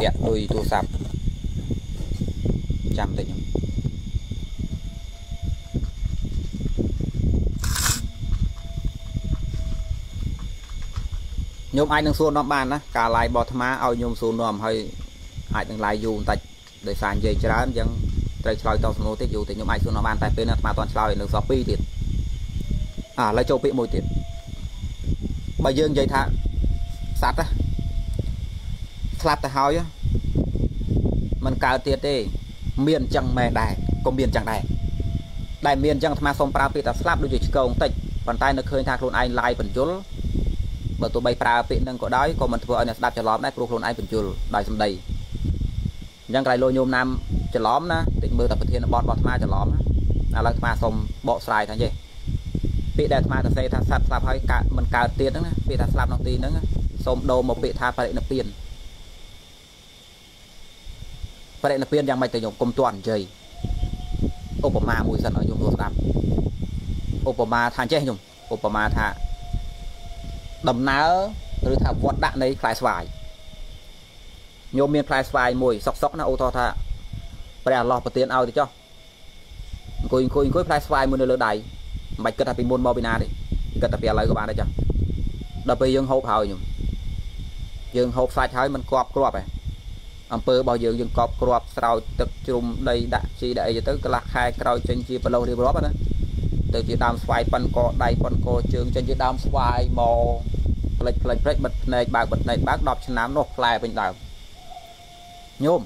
ពាក់ដូចទូរស័ព្ទចាំតិចខ្ញុំ ញោមអាចនឹងសួរនាំបានណាការ live របស់អាត្មាឲ្យញោមសួរនាំហើយអាចនឹង live យូរបន្តិចដោយសារនិយាយច្រើនអញ្ចឹងត្រូវឆ្លើយតបសំណួរតិចយូរតែញោមអាចសួរនាំបានតែពេលនេះអាត្មាអត់ឆ្លើយនៅសល់2ទៀតអាឥឡូវចូលពាក្យមួយទៀតបើយើងនិយាយថាសត្វណាស្លាប់ទៅហើយมันកើតទៀតទេ មានអញ្ចឹងមែនដែរក៏មានអញ្ចឹងដែរដែលមានអញ្ចឹងអាត្មាសូមប្រើពាក្យថាស្លាប់ដូចជាឆ្កងតិចប៉ុន្តែនៅឃើញថាខ្លួនឯងឡាយបញ្យល បើទោះបីប្រើពាក្យនឹងក៏ដោយក៏មិនធ្វើឲ្យអ្នកស្ដាប់ច្រឡំដែរព្រោះខ្លួនឯងបញ្យលដោយសម្ដីអញ្ចឹងក្រៃលោញោមណាមច្រឡំណាតិចមើលតែប្រធានបទរបស់អាត្មាច្រឡំណាឥឡូវអាត្មាសូមបកស្រាយថាចេះពាក្យដែលអាត្មាទៅសេថាសត្វស្លាប់ហើយកើតមិនកើតទៀតហ្នឹងណាពាក្យថាស្លាប់ក្នុងទីហ្នឹងសូមដូរមកពាក្យថាបរិនិព្វានបរិនិព្វានយ៉ាងម៉េចទៅញោមកុំទាន់និយាយឧបមាមួយសិនឲ្យញោមស្ដាប់ឧបមាថាចេះញោមឧបមាថា ដំណើរឬថាវត្តដាក់នៃផ្លែស្វាយញោមមានផ្លែស្វាយមួយសុកសុកណាអូតោថាព្រះអល់ឡោះប្រទានឲ្យទៅចុះអង្គុយអង្គុយអង្គុយផ្លែស្វាយមួយនៅលើដៃមិនបាច់គិតថាពីមុនមកពីណាទេគិតថាពីឥឡូវក៏បានដែរចុះដល់ពេលយើងហូបហើយញោមយើងហូបសាច់ហើយมันគប់គ្រាប់ហ៎អំពើរបស់យើងយើងកប់គ្រាប់ស្រោចទឹកជ្រុំដីដាក់ជីដាក់អីទៅកន្លះខែក្រោយចេញជាប្រឡោះរៀបរាប់ណាទៅជាដើមស្វាយប៉ិនកដៃប៉ិនកជើងចេញជាដើមស្វាយមក ផ្លេចផ្លេចផ្លេចបិទភ្នែកបើកបិទភ្នែកបើក10ឆ្នាំនោះផ្លែពេញដើមញោម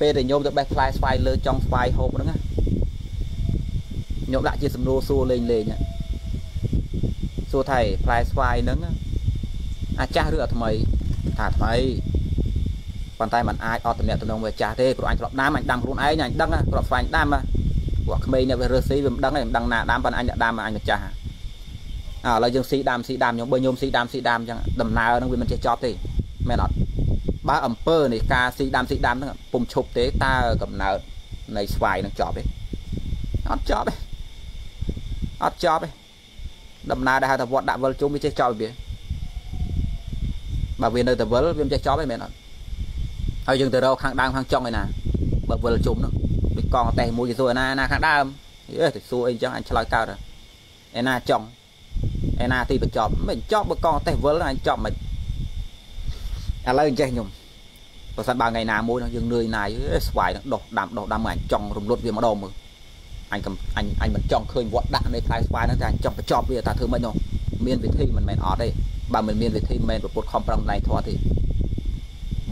ពេលដែលញោមទៅបេះផ្លែស្វាយលើចុងស្វាយហូបហ្នឹងណាញោមដាក់ជាសំណួរសួរលេងលេងសួរថៃផ្លែស្វាយហ្នឹងអាចាស់ឬអាថ្មីថាថ្មីប៉ុន្តែมันអាចអត់តំណែងតំណងវាចាស់ទេព្រោះអញធ្លាប់ដាំអញដាំខ្លួនឯងអញដឹងគ្រាប់ស្វាយដាំពួកក្មេងអ្នកវារើសស៊ីវាមិនដឹងទេមិនដឹងណាដាំប៉ុន្តែអញដាំអញម្ចាស់អើ ឥឡូវយើងស៊ីដាំស៊ីដាំខ្ញុំបើខ្ញុំស៊ីដាំស៊ីដាំអញ្ចឹងដំណើរនឹងវាមិនចេះចប់ទេមែនអត់បើអំពើនៃការស៊ីដាំស៊ីដាំហ្នឹងពុំឈប់ទេតើកំណើតនៃស្វាយនឹងចប់ទេអត់ចប់ទេអត់ចប់ទេដំណើរដែលហៅថាវត្តដាក់វិលជុំវាចេះចប់វាបើវានៅតែវិលវាមិនចេះចប់ទេមែនអត់ហើយយើងទៅរកខាងដើមខាងចុងឯណាបើវិលជុំនោះដូចកងតេះមួយគេសួរឯណាណាខាងដើមយេទៅសួរអីចឹងអញឆ្លើយកើតឯណាចុង ឯណាទីបញ្ចប់មិនចប់បើកងតេះវិលអញចប់មិនឥឡូវអញ្ចេះខ្ញុំបើសិនបើថ្ងៃណាមួយនោះយើងនឿយណាយស្វាយនឹងដុះដាំដុះដាំអញចង់រំលត់វាម្ដងមើលអញអញអញមិនចង់ឃើញវត្តដាក់នៃផ្លែស្វាយហ្នឹងតែអញចង់បញ្ចប់វាថាធ្វើម៉េចនោះមានវិធីមិនមែនអត់ទេបើមិនមានវិធីមិនមែនប្រពុតខំប្រឹងដៃធាត់ទេ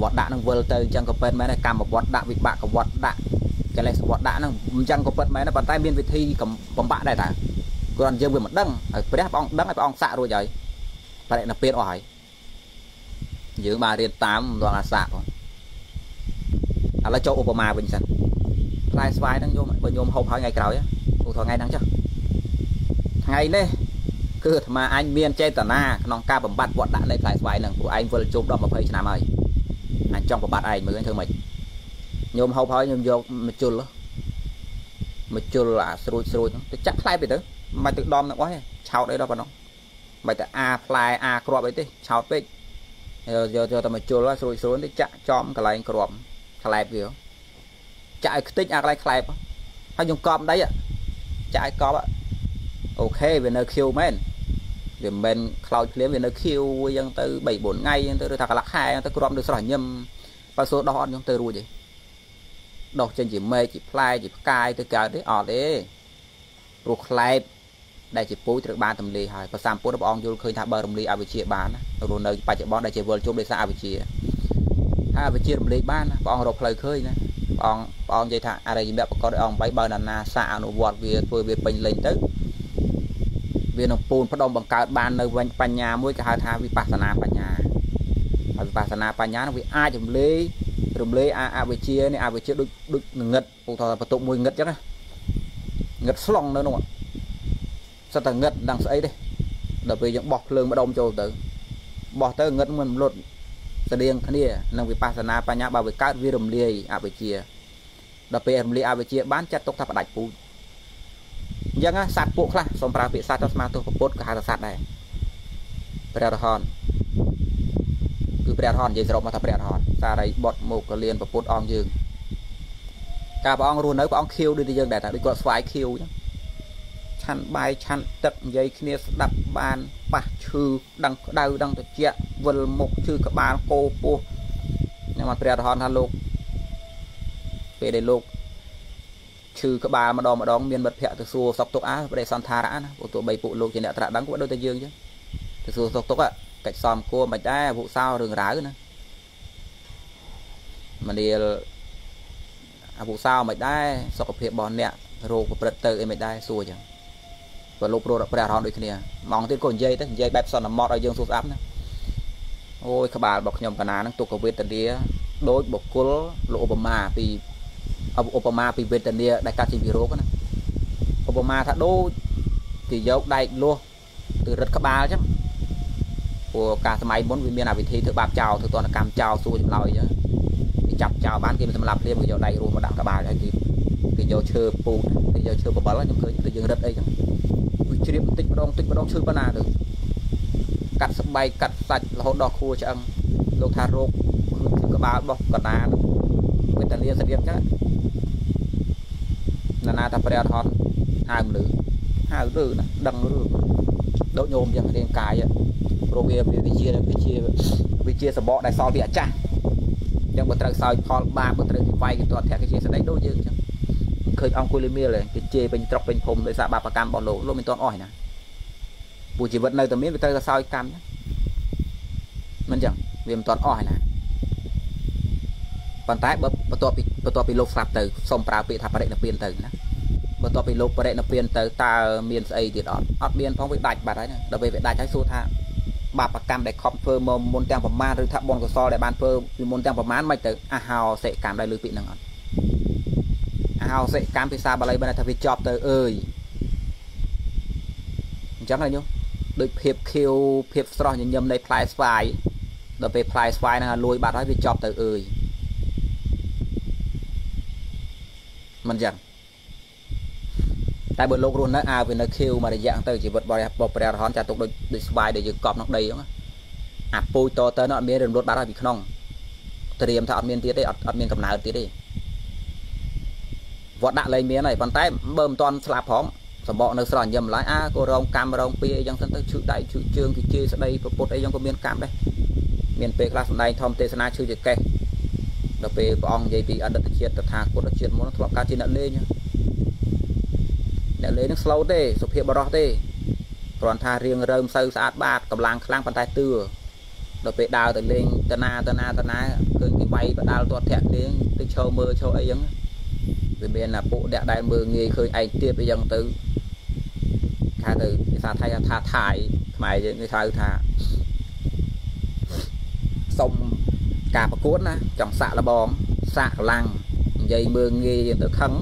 វត្តដាក់នឹងវិលទៅអញ្ចឹងក៏ពេតមែនដែរកម្មវត្តដាក់វិបាកកវត្តដាក់កិលេសវត្តដាក់ហ្នឹងអញ្ចឹងក៏ពិតមែនដែរប៉ុន្តែមានវិធីបំបាក់ដែរតើ គ្រាន់យើងវាមិនដឹងហើយព្រះព្រះអង្គដឹងហើយព្រះអង្គសាក់រួចហើយបរិណិព្វានអស់ហើយយើងបានរៀនតាមម្ដងអាសាក់ផងឥឡូវចូលឧបមាវិញសិនផ្លែស្វាយហ្នឹងយកបើញោមហូបហើយថ្ងៃក្រោយឧទាហរណ៍ថ្ងៃហ្នឹងចុះថ្ងៃនេះគឺអាត្មាអញមានចេតនាក្នុងការបំបត្តិវត្តដាក់នៃផ្លែស្វាយហ្នឹងព្រោះឯងវិលជុំដល់20ឆ្នាំហើយអញចង់បំបត្តិឯងមើលធ្វើម៉េចញោមហូបហើយញោមយកមកជុលមកជុលអាស្រួចស្រួចទៅចាក់ផ្លែទៅទៅ មិនទៅដំនឹងអស់ទេឆោតអីដល់ប៉ុណ្ណោះមិនតែអាផ្លែអាក្របអីទេឆោតពេកយកយកតែមកជុលស្រួចស្រួចទៅចាក់ចំកន្លែងក្របខ្លែបវាចាក់ឲ្យខ្ទេចអាកន្លែងខ្លែបហើយយើងកប់ដីចាក់ឲ្យកប់អូខេវានៅខៀវមែនវាមិនមែនខ្លោចភ្លាមវានៅខៀវយ៉ាងទៅ3 4ថ្ងៃយ៉ាងទៅឬថាកន្លះខែទៅក្របនៅស្រស់ញឹមបើសួរដោះអត់ខ្ញុំទៅរួចទេដោះចេញជាមេឃជាផ្លែជាផ្កាយទៅកើតទេអត់ទេព្រោះខ្លែប ដែលជាពូជត្រូវបានទម្លាយហើយប្រសាមពុទ្ធព្រះអង្គយល់ឃើញថាបើរំលាយអវិជ្ជាបានណារស់នៅបច្ចុប្បន្នដែលជាវល់ជុំដោយសារអវិជ្ជាហើយអវិជ្ជារំលាយបានណាព្រះអង្គរកផ្លូវឃើញណាព្រះអង្គព្រះអង្គនិយាយថាអរិយមគ្គប្រកបដោយអង្គ8បើណានាសាអនុវត្តវាធ្វើវាពេញលេញទៅវានឹងពូនផ្ដុំបង្កើតបាននៅវិញបញ្ញាមួយគេហៅថាវិបស្សនាបញ្ញាហើយវិបស្សនាបញ្ញានោះវាអាចរំលាយរំលាយអាអវិជ្ជានេះអវិជ្ជាដូចដូចងឹតឧទាហរណ៍បន្ទុកមួយងឹតចឹងណាងឹតស្លុងនៅនោះ សិតតែងឹតដឹងស្អីទេដល់ពេលយើងបោះភ្លើងម្ដុំចូលទៅបោះទៅងឹតមិនលុតស្តៀងគ្នានឹងវិបស្សនាបញ្ញាបើវាកើតវារំលាយអវិជ្ជាដល់ពេលរំលាយអវិជ្ជាបានចាត់ទុកថាផ្ដាច់ពូជអញ្ចឹងសត្វពួកខ្លះសូមប្រើពាក្យសត្វទៅស្មើទោសពុទ្ធក៏ហៅថាសត្វដែរព្រះរហន្តគឺព្រះរហន្តនិយាយសរុបមកថាព្រះរហន្តសារីបុតមុខកលៀនពុទ្ធអង្គយើងកាលព្រះអង្គរស់នៅព្រះអង្គខៀវដូចតែយើងដែរតែដូចគាត់ស្វាយខៀវអញ្ចឹង ឆាន់បាយឆាន់ទឹកនិយាយគ្នាស្ដាប់បានប៉ះឈឺដឹងក្តៅដឹងត្រជាក់វិលមុខឈឺក្បាលកោពោះខ្ញុំមកព្រះរហន្តថាលោកពេលដែលលោកឈឺក្បាលម្ដងម្ដងមានមិត្តភ័ក្តិទៅសួរសុខទុក្ខអើប្រេសន្ធារៈណាពួកទោះបីពួកលោកជាអ្នកត្រាស់ដឹងក៏ដូចតែយើងអញ្ចឹងទៅសួរសុខទុក្ខកិច្ចសំគួរមិនដែរពួកសោរឿងរ៉ាវណាមនាលអពុសោមិនដែរសុខភាពរបស់អ្នករោគប្រព្រឹត្តទៅអីមិនដែរសួរអញ្ចឹង បើលោកព្រោះព្រះអរហន្តដូចគ្នាម៉ងទៀតក៏និយាយទៅនិយាយបែបសន្មត់ឲ្យយើងសួរស្អាប់ណាអូយក្បាលរបស់ខ្ញុំកណាហ្នឹងទុកវេទនាដោយបុគ្គលលោកឧបមាពីឧបមាពីវេទនាដែលកាត់ចេញពីរោគណាឧបមាថាដូចគេយកដែកលោះទៅរឹតក្បាលអញ្ចឹងព្រោះការសម័យមុនវាមានអាវិធីធ្វើបាបចោលធ្វើតនកម្មចោលសួរចម្លើយអញ្ចឹងគេចាប់ចោលបានគេមិនសម្លាប់ភ្លាមគេយកដែករស់មកដាក់ក្បាលហើយគេគេយកឈើពូតគេយកឈើបបិលខ្ញុំឃើញទៅយើងរឹតអីចឹងវា ជ្រាបបន្តិចម្ដងបន្តិចម្ដងឈឺប៉ុណ្ណាទៅកាត់ស្បែកកាត់សាច់រហូតដល់ខួរឆ្អឹងលោកថារោគគឺក្បាលរបស់កណាវេទនាស្រៀបចឹងណានាថាព្រះអរហន្តហៅមនុស្សហៅឬណាដឹងរឿងដូចញោមចឹងរាងកាយព្រោះវាវិជាវិជាវិជាសបកដែលសល់ពីអាចារ្យអញ្ចឹងបើត្រូវសោយផលបាបបើត្រូវគេវាយគេទាត់ធាក់គេជាស្ដីដូចយើងអញ្ចឹង ឃើញអង្គុយលីមៀលគេជេរពេញត្រុកពេញភូមិដោយសារបាបកម្មរបស់លោកលោកមិនទាន់អស់ណាពួកជីវិតនៅតែមានវាត្រូវតែសោយកម្មមិនអញ្ចឹងវាមិនទាន់អស់ណាប៉ុន្តែបើបន្ទាប់ពីបន្ទាប់ពីលោកស្លាប់ទៅសូមប្រើពាក្យថាបរិណិព្វានទៅណាបន្ទាប់ពីលោកបរិណិព្វានទៅតើមានស្អីទៀតអត់អត់មានផងវាដាច់បាត់ហើយណាដល់ពេលវាដាច់ហើយសួរថាបាបកម្មដែលខំធ្វើមកមុនទាំងប្រមាណឬថាបុណ្យកុសលដែលបានធ្វើពីមុនទាំងប្រមាណមិនទៅអហោសិកម្មដែលលើពាក្យហ្នឹងអត់អ ហោសិកម្មភាសាបាលីបានថាវាចប់ទៅអើយអញ្ចឹងហើយញោមដូចភាពខៀវភាពស្រស់ញញឹមនៃផ្លែស្វាយដល់ពេលផ្លែស្វាយហ្នឹងលួយបាត់ហើយវាចប់ទៅអើយមិនអញ្ចឹងតែបើលោករស់នៅអើវានៅខៀវមួយរយៈទៅជីវិតបរិបព្រះរហន្តចាទុកដូចដូចស្វាយដែលយើងកប់ក្នុងដីហ្នឹងអាពូជតទៅនោះអត់មានរំលត់បាត់ហើយពីក្នុងត្រៀមថាអត់មានទៀតទេអត់អត់មានកំណើតទៀតទេ វត្តដាក់លែងមានហើយប៉ុន្តែបើមិនទាន់ស្លាប់ផងសម្បកនៅស្រស់ញឹមឡើយអាក៏រងកម្មរងពីអីចឹងទៅឈឺដៃឈឺជើងគេជេរស្ដីប្រពុតអីចឹងក៏មានកម្មដែរមានពេលខ្លះសម្ដែងធម្មទេសនាឈឺចកេះដល់ពេលព្រះអង្គនិយាយពីអតីតជាតិតថាគតជាតិមុនធ្លាប់កើតជាអ្នកលេងអ្នកលេងនឹងស្លូតទេសុភាពបរោះទេគ្រាន់ថារៀងរើមសូវស្អាតបាតកម្លាំងខ្លាំងប៉ុន្តែទឿដល់ពេលដើរទៅលេងតាណាតាណាតាណាឃើញគេវាយបដាល់ទាត់ធាក់គ្នាទៅឈរមើលឈរអីចឹង វាមានអាពួកអ្នកដែលមើលងាយឃើញឯងទៀតអីចឹងទៅថាទៅភាសាថៃថាថាយខ្មែរយើងគេហៅថាសុំការប្រកួតណាចង់សាក់លបងសាក់កម្លាំងនិយាយមើងងាយយើងទៅខឹង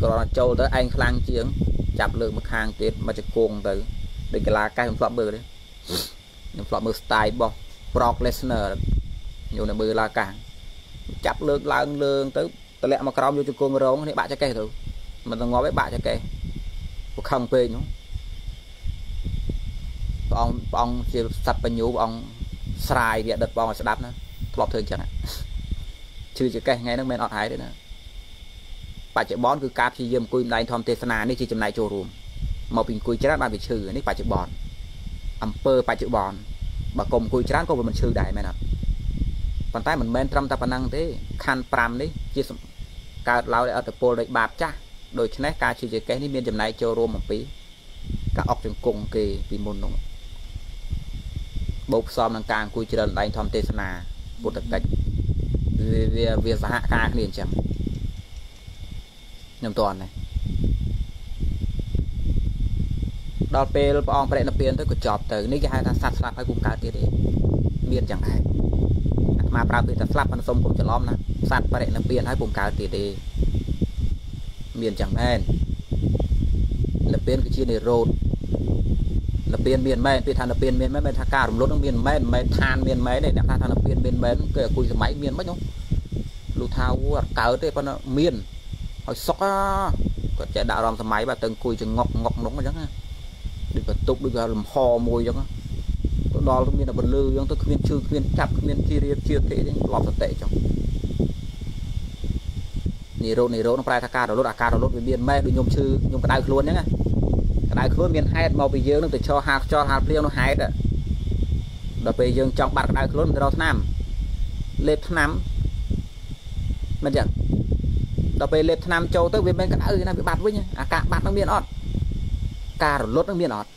គ្រាន់តែចូលទៅឯងខ្លាំងជាង ចាប់លើកមកខាងទៀតមកជង្គង់ទៅដូចកីឡាកែខ្ញុំធ្លាប់មើលទេខ្ញុំធ្លាប់មើល style របស់ Brock Lesnar ខ្ញុំនៅមើលឡាកាចាប់លើកឡើងលើងទៅ តម្លាក់មកក្រោមយកជង្គង់រងនេះបាក់ចកេះទៅមិនទៅងាប់ទេបាក់ចកេះប្រខឹងពេកនោះព្រះអង្គព្រះអង្គជាសត្វបញ្ញូព្រះអង្គស្រាយវាដិតបងឲ្យស្ដាប់ណាធ្លាប់ធ្វើអញ្ចឹងឈឺចកេះថ្ងៃហ្នឹងមិនអត់ហើយទេណាបច្ចុប្បន្នគឺការព្យាយាមអង្គុយម្ដែងធម្មទេសនានេះជាចំណែកចូលរួមមកពីអង្គុយច្រើនបានវាឈឺនេះបច្ចុប្បន្នអំពើបច្ចុប្បន្នបើកុំអង្គុយច្រើនក៏វាមិនឈឺដែរមែនអត់ប៉ុន្តែមិនមែនត្រឹមតែប៉ុណ្ណឹងទេខណ្ឌ5នេះជា កើតឡើងដោយអត្តពលដោយបាបចាស់ដូច្នេះការជឿជាកេះនេះមានចំណែកចូលរួមអំពីការអុកជង្គង់គេពីមុននោះបូកផ្សំនឹងការអង្គុយច្រើនដែងធម្មទេសនាពុទ្ធកិច្ចវាវាសហការគ្នាអញ្ចឹងខ្ញុំតន់ដែរដល់ពេលព្រះអង្គប្រតិនិព្វានទៅក៏ចប់ទៅនេះគេហៅថាសត្វស្លាប់ហើយពុំកើតទៀតទេមានចឹងដែរ អាត្មាប្រើពាក្យថាស្លាប់មិនសុំគុំច្រឡំណាសត្វបរិនិព្វានហើយពុំកើតទៀតទេមានចឹងដែរនិព្វានគឺជានិរោធនិព្វានមានមែនពាក្យថានិព្វានមានមែនមិនថាការរំលត់នឹងមានមែនមិនមែនឋានមានមែនទេអ្នកខ្លះថានិព្វានមានមែនគឺអគុយសម័យមានមិននោះលុះថាវអត់កើតទេប៉ុន្តែមានហើយសុកគាត់ចេះដាក់អារម្មណ៍សម័យបាទទៅអង្គុយចងក់ងក់នោះអញ្ចឹងណាដូចបន្ទប់ដូចលំហមួយអញ្ចឹងទៅ ដល់មានតែពលឺអញ្ចឹងទៅគ្មានឈឺគ្មានចាប់គ្មានជារៀបជាទេអញ្ចឹងលប់សតិអញ្ចឹងនិរោធនិរោធប្រែថាការរលត់អាការរលត់វាមានម៉ែដូចខ្ញុំឈឺខ្ញុំក្តៅខ្លួនអញ្ចឹងណាក្តៅខ្លួនមានហេតុមកពីយើងនឹងទៅឈរហាលខ្យល់ហាលភ្លៀងនោះហេតុដល់ពេលយើងចង់បាត់ក្តៅខ្លួនទៅរកថ្នាំលេបថ្នាំមិនចឹងដល់ពេលលេបថ្នាំចូលទៅវាមិនក្តៅណាវាបាត់វិញអាការបាត់នឹងមានអត់ការរលត់នឹងមានអត់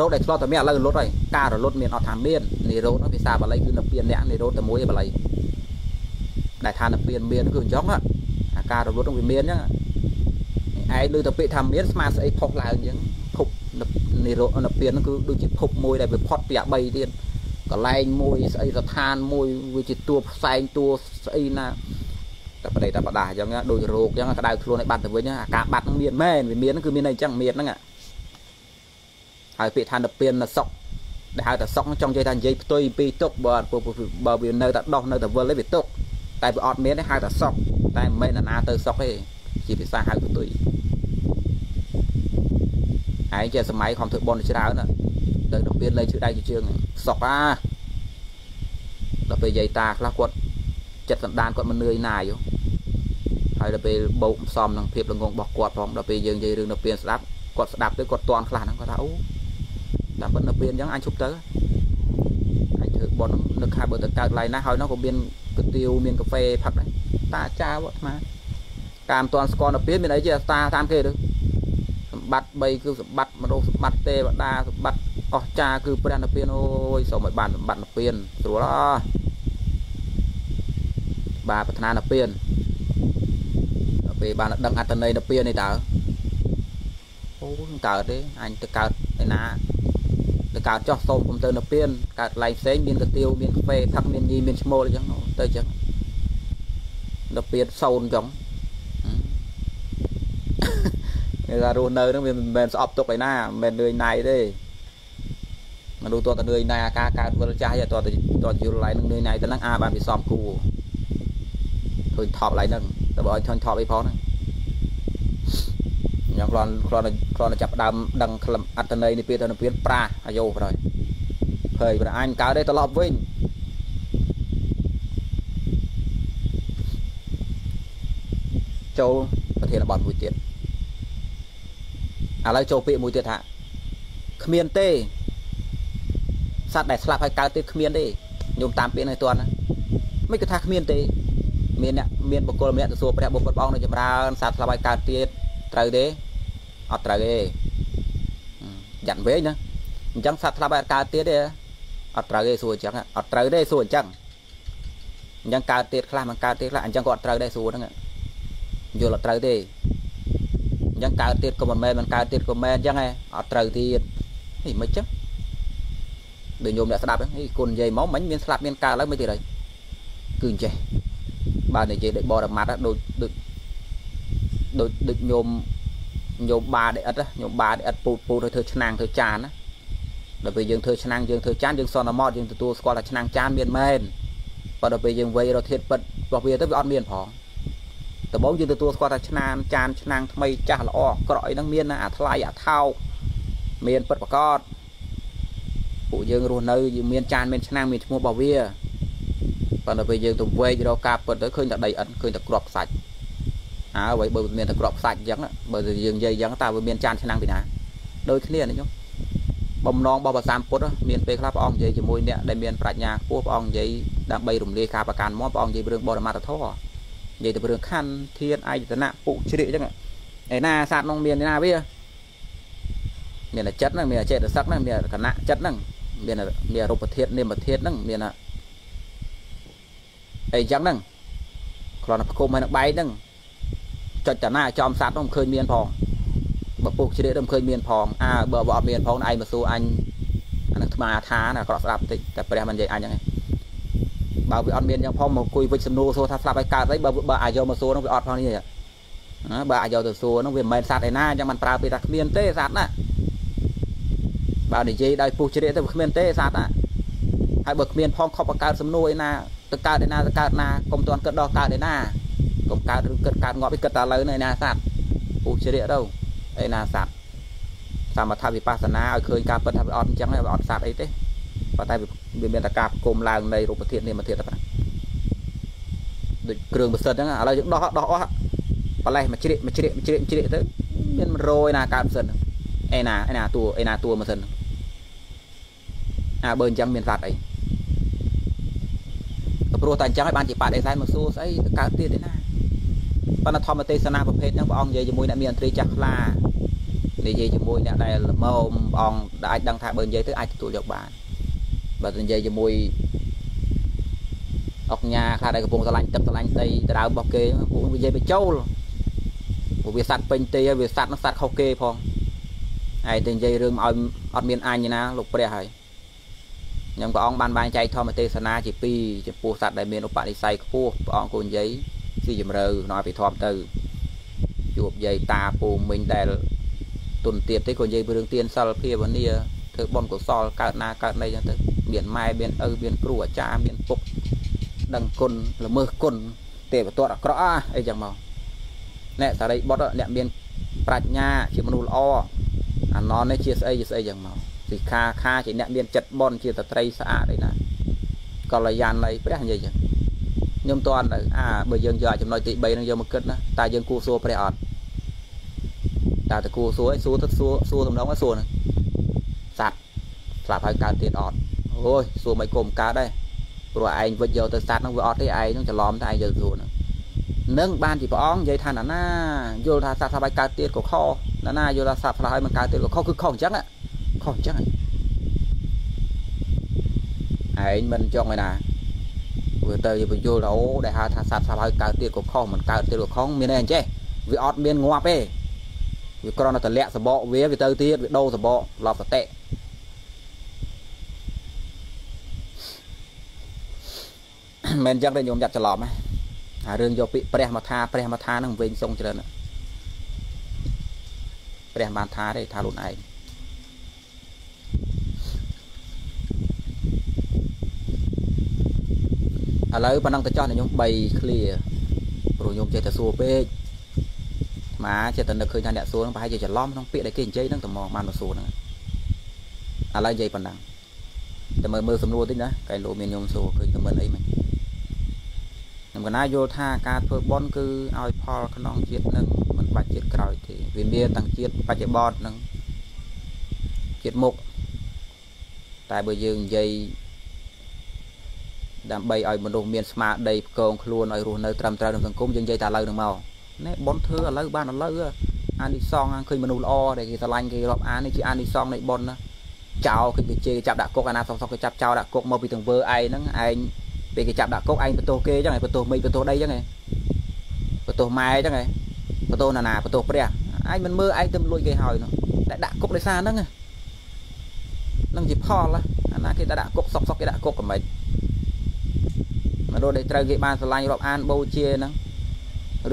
រោគដែលឆ្លងតែមានឥឡូវរលត់ហើយការរលត់មានអត់ថាមាននិរោធភាសាបាលីគឺនៅពៀនអ្នកនិរោធតែមួយឯបាលីដែលថានៅពៀនមានគឺអញ្ចឹងអាការរលត់នឹងវាមានអញ្ចឹងឯងលើតែពាក្យថាមានស្មាស្អីផុសឡើងអញ្ចឹងភពនិរោធនៅពៀនគឺដូចជាភពមួយដែលវាផុតពីអា3ទៀតកន្លែងមួយស្អីស្ថានមួយវាជាតួផ្សែងតួស្អីណាតែប្រដេតែបដាអញ្ចឹងដូចរោគអញ្ចឹងក្តៅខ្លួនឲ្យបាត់ទៅវិញអាការបាត់នឹងមានមែនវាមានគឺមានអីអញ្ចឹងមានហ្នឹង ហើយពាក្យថានិព្វានសុខដែលហៅថាសុខចង់និយាយថានិយាយផ្ទុយពីទុកបើបើវានៅតែដោះនៅតែវិលឯវាទុកតែវាអត់មានទេហៅថាសុខតែមិនមែនណាទៅសុខទេជាភាសាហៅផ្ទុយហើយជាសម័យខំធ្វើបន់ច្រើនណាទៅនិព្វានលេងជឿដៃជើងសុខអាដល់ពេលយាយតាខ្លះគាត់ចិត្តសន្តានគាត់មិននឿយណាយហើយដល់ពេលបោកផ្សំនឹងភាពល្ងងរបស់គាត់ផងដល់ពេលយើងនិយាយរឿងនៅពៀនស្ដាប់គាត់ស្ដាប់ទៅគាត់តន់ខ្លះហ្នឹងគាត់ថាអូ តាមពិតនៅពៀនអញ្ចឹងអញឈប់ទៅអញធ្វើប៉ុននឹកថាបើទៅកើតឡៃណាហើយនោះក៏មានកាទៀវមានកាហ្វេផឹកដែរតាចាវអាត្មាតាមតន់ស្គាល់នៅពៀនមានអីជាតាតាមគេទៅសម្បត្តិ3គឺសម្បត្តិមនុស្សសម្បត្តិទេវតាសម្បត្តិអស្ចារគឺព្រះនិព្វានអូយសូមឲ្យបានសម្បត្តិនិព្វានស្រួលអបាទប្រាថ្នានិព្វានដល់ពេលបានដឹងអត្តន័យនិព្វាននេះតើអូកើតទេអញទៅកើតឯណាទៅ កើតចោះសូមកុំទៅនិព្វានកើតឡៃផ្សេងមានកាទៀវមានកាហ្វេផឹកមានញីមានឈ្មោលអញ្ចឹងទៅអញ្ចឹងនិព្វានសូនអញ្ចឹងគេថារស់នៅហ្នឹងវាមិនមែនស្អប់ទុកឯណាមិនមែននឿយណាយទេមនុស្សតើតនឿយណាយអាការកើតវិលចាស់តើតតយល់ឡៃនឹងនឿយណាយទៅហ្នឹងអាបានវាសំគួរឃើញថប់ឡៃហ្នឹងតែបើឲ្យធន់ថប់អីផងហ្នឹង ខ្ញុំគ្រាន់គ្រាន់គ្រាន់តែចាប់ដើមដឹងក្លឹមអត្តន័យនៃពាក្យទៅនិព្វានប្រាសអាយុប្រយភ័យប្រអញកើតទេត្រឡប់វិញចូលប្រធានបទមួយទៀតឥឡូវចូលពាក្យមួយទៀតថាគ្មានទេសត្វដែលស្លាប់ហើយកើតទៀតគ្មានទេញោមតាមពាក្យនៅទាន់មិនគឺថាគ្មានទេមានអ្នកមានបុគ្គលម្នាក់ទៅសួរព្រះបុព្វព្រះអង្គនៅចម្រើនសត្វស្លាប់ហើយកើតទៀតត្រូវទេ អត់ត្រូវទេយ៉ាត់វែងណាអញ្ចឹងសត្វស្លាប់ហើយកើតទៀតទេអត់ត្រូវទេសួរអញ្ចឹងអត់ត្រូវទេសួរអញ្ចឹងអញ្ចឹងកើតទៀតខ្លះមិនកើតទៀតខ្លះអញ្ចឹងក៏អត់ត្រូវដែរសួរហ្នឹងយល់អត់ត្រូវទេអញ្ចឹងកើតទៀតក៏មិនមែនមិនកើតទៀតក៏មែនអញ្ចឹងហ៎អត់ត្រូវទៀតហីមិនចឹងដូចញោមអ្នកស្ដាប់ហ្នឹងហីគុណនិយាយមកមិញមានស្លាប់មានកើតឡើងមិនទៀតហើយគឺអញ្ចេះបើនិយាយដូចបរមត្តដូចដូចដូចដូចញោម ញោមបាដែលឥតញោមបាដែលឥតពូតពូតឲ្យធ្វើឆ្នាំងធ្វើចានណាដល់ពេលយើងធ្វើឆ្នាំងយើងធ្វើចានយើងសន្មតយើងទទួលស្គាល់ថាឆ្នាំងចានមានមែនប៉ុន្តែដល់ពេលយើងវ័យរកធាតពិតរបស់វាទៅវាអត់មានផងដំបូងយើងទទួលស្គាល់ថាឆ្នាំងចានឆ្នាំងថ្មីចាស់ល្អក្រក់អីហ្នឹងមានណាអាថ្លៃអាថោកមានពិតប្រកបពួកយើងរស់នៅយើងមានចានមានឆ្នាំងមានឈ្មោះរបស់វាប៉ុន្តែពេលយើងទៅវែករកការពិតទៅឃើញតែដីឥនឃើញតែក្របខ្សាច់ អើអ្វីបើមានតែក្របខ្សាច់អញ្ចឹងបើយើងនិយាយអញ្ចឹងតើវាមានចានឆ្នាំងពីណាដូចគ្នានេះខ្ញុំបំណងរបស់ព្រះសម្ពុទ្ធមានពេលខ្លះព្រះអង្គនិយាយជាមួយអ្នកដែលមានប្រាជ្ញាខ្ពស់ព្រះអង្គនិយាយដើម្បីរំលាយការប្រកាន់មកព្រះអង្គនិយាយរឿងបរមត្ថធម៌និយាយទៅរឿងខណ្ឌធានអាយតនៈពុជ្រាកអញ្ចឹងឯណាសត្វនោះមានណាវាមានចិត្តហ្នឹងមានចេតសិកហ្នឹងមានគណៈចិត្តហ្នឹងមានមានរូបធាតុនាមធាតុហ្នឹងមានអីចឹងហ្នឹងគ្រាន់តែផ្គុំឲ្យនឹងបែកហ្នឹង ចុចតាណាចំសัตว์នោះមិនឃើញមានផងបើពុះជ្រៀកទៅមិនឃើញមានផងអើបើអត់មានផងឯងមកសួរអញអានឹងថ្មថាណាក្រក់ស្ដាប់បន្តិចតែព្រះមិននិយាយអញហ្នឹងឯងបើវាអត់មានយ៉ាងផងមកអង្គុយវិចសំណួរសួរថាស្លាប់ឲ្យកើតអីបើបើអាយកមកសួរនោះវាអត់ផងនេះណាបើអាយកទៅសួរនោះវាមិនមែនសัตว์ឯណាអញ្ចឹងมันប្រើពាក្យថាគ្មានទេសัตว์ណា បើនិយាយដោយពុះជ្រាកទៅគ្មានទេសត្វណាហើយបើគ្មានផងខប់បកើតសំនួរឯណាទៅកើតឯណាទៅកើតណាកុំតន់គិតដល់កើតឯណា កុំកើតឬគិតកើតងាប់ឯគិតតែលើនៅឯណាសត្វពុះជ្រាកទៅឯណាសត្វសមថវិបស្សនាឲ្យឃើញការពិតថាវាអត់អញ្ចឹងវាអត់សត្វអីទេប៉ុន្តែវាមានតែការគុំឡើងនៃរូបធាតុនាមធាតុតែប៉ុណ្ណឹងដូចគ្រឿងប្រសិទ្ធហ្នឹងឥឡូវយើងដោះដោះអស់បលេះមួយជ្រៀកមួយជ្រៀកមួយជ្រៀកមួយជ្រៀកទៅមានរយណាកើតប្រសិទ្ធហ្នឹងឯណាឯណាតួឯណាតួម៉ាស៊ីនអាបើអញ្ចឹងមានសត្វអីក៏ព្រោះតែអញ្ចឹងហើយបានជាបាតអេសែនមកសួរស្អីទៅកើតទៀតឯណា ប៉ុន្តែធម្មទេសនាប្រភេទហ្នឹងព្រះអង្គនិយាយជាមួយអ្នកមានអន្ត្រីចាស់ខ្លានិយាយជាមួយអ្នកដែលល្មមព្រះអង្គដែលអាចដឹងថាបើនិយាយទៅអាចទទួលយកបានបើនិយាយជាមួយអុកញ៉ាខ្លះដែលកំពុងស្រឡាញ់ទឹកស្រឡាញ់ដីដៅរបស់គេពួកនិយាយបញ្ចូលពួកវាសัตว์ពេញទីហើយវាសัตว์នឹងសัตว์ខុសគេផងហើយទៅនិយាយរឿងឲ្យអត់មានអញណាលោកព្រះហើយខ្ញុំព្រះអង្គបានបែងចែកធម្មទេសនាជា2ចំពោះសត្វដែលមានឧបនិស្ស័យខ្ពស់ព្រះអង្គគូនិយាយ ស៊ីជំរឿក្នុងអភិធម្មទៅជួបយាយតាពូមិញដែលទុនទៀតទេក៏និយាយពីរឿងទានសិលភាវនាធ្វើបុណ្យកុសលកើតណាកើតណីចឹងទៅមានម៉ែមានឪមានគ្រូអាចារ្យមានពុកដឹងគុណល្មើសគុណទេវទត្តអាក្រក់អីចឹងមកអ្នកសារីបុតអ្នកមានប្រាជ្ញាជាមនុស្សល្អអាណននេះជាស្អីជាស្អីចឹងមកសិក្ខាខាជាអ្នកមានចិត្តបនជាតត្រីស្អាតអីណាកល្យាណីព្រះនិយាយចឹង ខ្ញុំតន់ទៅអាបើយើងយកចំណុចទី3នឹងយកមកគិតណាតើយើងគួរសួរព្រះអត់តើតើគួរសួរឯងសួរទៅសួរសួរតំណងសួរហ្នឹងសัตว์ស្លាប់ហើយកើតទៀតអត់អូយសួរមិនគុំកើតដែរព្រោះឯងវិចយកទៅសัตว์ហ្នឹងវាអត់ទេឯងហ្នឹងច្រឡំតែឯងយកទៅសួរហ្នឹងនឹងបានជាព្រះអង្គនិយាយថាណាណាយល់ថាសត្វស្លាប់ហើយកើតទៀតក៏ខណាណាយល់ថាសត្វស្លាប់ហើយមិនកើតទៀតក៏ខគឺខុសអញ្ចឹងខុសអញ្ចឹងឯងមិនចង់ឯណា វាទៅបញ្យល់ថាអូដែលហៅថាសត្វស្លាប់ហើយកើតទៀតក៏ខុសមិនកើតទៀតក៏ខុសមានអីអញ្ចេះវាអត់មានងាប់ទេវាគ្រាន់តែតម្លាក់សបកវាវាទៅទៀតវាដូរសបកឡប់សតិមិនអញ្ចឹងទេញោមយ៉ាត់ច្រឡំណាអារឿងយកពាក្យព្រះមកថាព្រះមកថានឹងវិញសុងច្រើនព្រះបានថាទេថាខ្លួនឯង ឥឡូវប៉ុណ្ណឹងទៅចោះខ្ញុំ3 clear ព្រោះខ្ញុំចេះតែសួរពេកមកចេះតែនឹកឃើញថាអ្នកសួរហ្នឹងប្រហែលជាច្រឡំក្នុងពាក្យដែលគេនិយាយហ្នឹងតែមកបានមកសួរហ្នឹងឥឡូវនិយាយប៉ុណ្ណឹងតែមើលមើលសំណួរតិចណាកែលោមានខ្ញុំសួរឃើញខមមិនអីមិនខ្ញុំកណាយល់ថាការធ្វើបន់គឺឲ្យផលក្នុងជាតិនឹងមិនបាច់ជាតិក្រោយទេវាមានទាំងជាតិបច្ចុប្បន្ននិងជាតិមុខតែបើយើងនិយាយ ដើម្បីឲ្យមនុស្សមានស្មារតីផ្គងខ្លួនឲ្យរស់នៅត្រឹមត្រូវក្នុងសង្គមយើងនិយាយតែឥឡូវនឹងមកណែបនធ្វើឥឡូវបានឥឡូវអានិសងឃើញមនុស្សល្អដែលគេស្រឡាញ់គេរាប់អាននេះជាអានិសងនៃបនណាចោលគេជេរចាប់ដាក់គុកអាណាសងសងគេចាប់ចោលដាក់គុកមកពីទាំងវើឯងហ្នឹងឯងពេលគេចាប់ដាក់គុកឯងបន្ទោសគេអញ្ចឹងឯងបន្ទោសមេឃបន្ទោសដីអញ្ចឹងឯងបន្ទោសម៉ែអញ្ចឹងឯងបន្ទោសណានាបន្ទោសព្រះឯងមិនមើលឯងទៅលួចគេហើយនោះតែដាក់គុកដោយសារហ្នឹងហ្នឹងជាផលអាណាគេដាក់គុកសុកសុកគេដាក់គុកកំមិច មនុស្សដែលត្រូវគេបានស្រឡាញ់រាប់អានបូជាហ្នឹង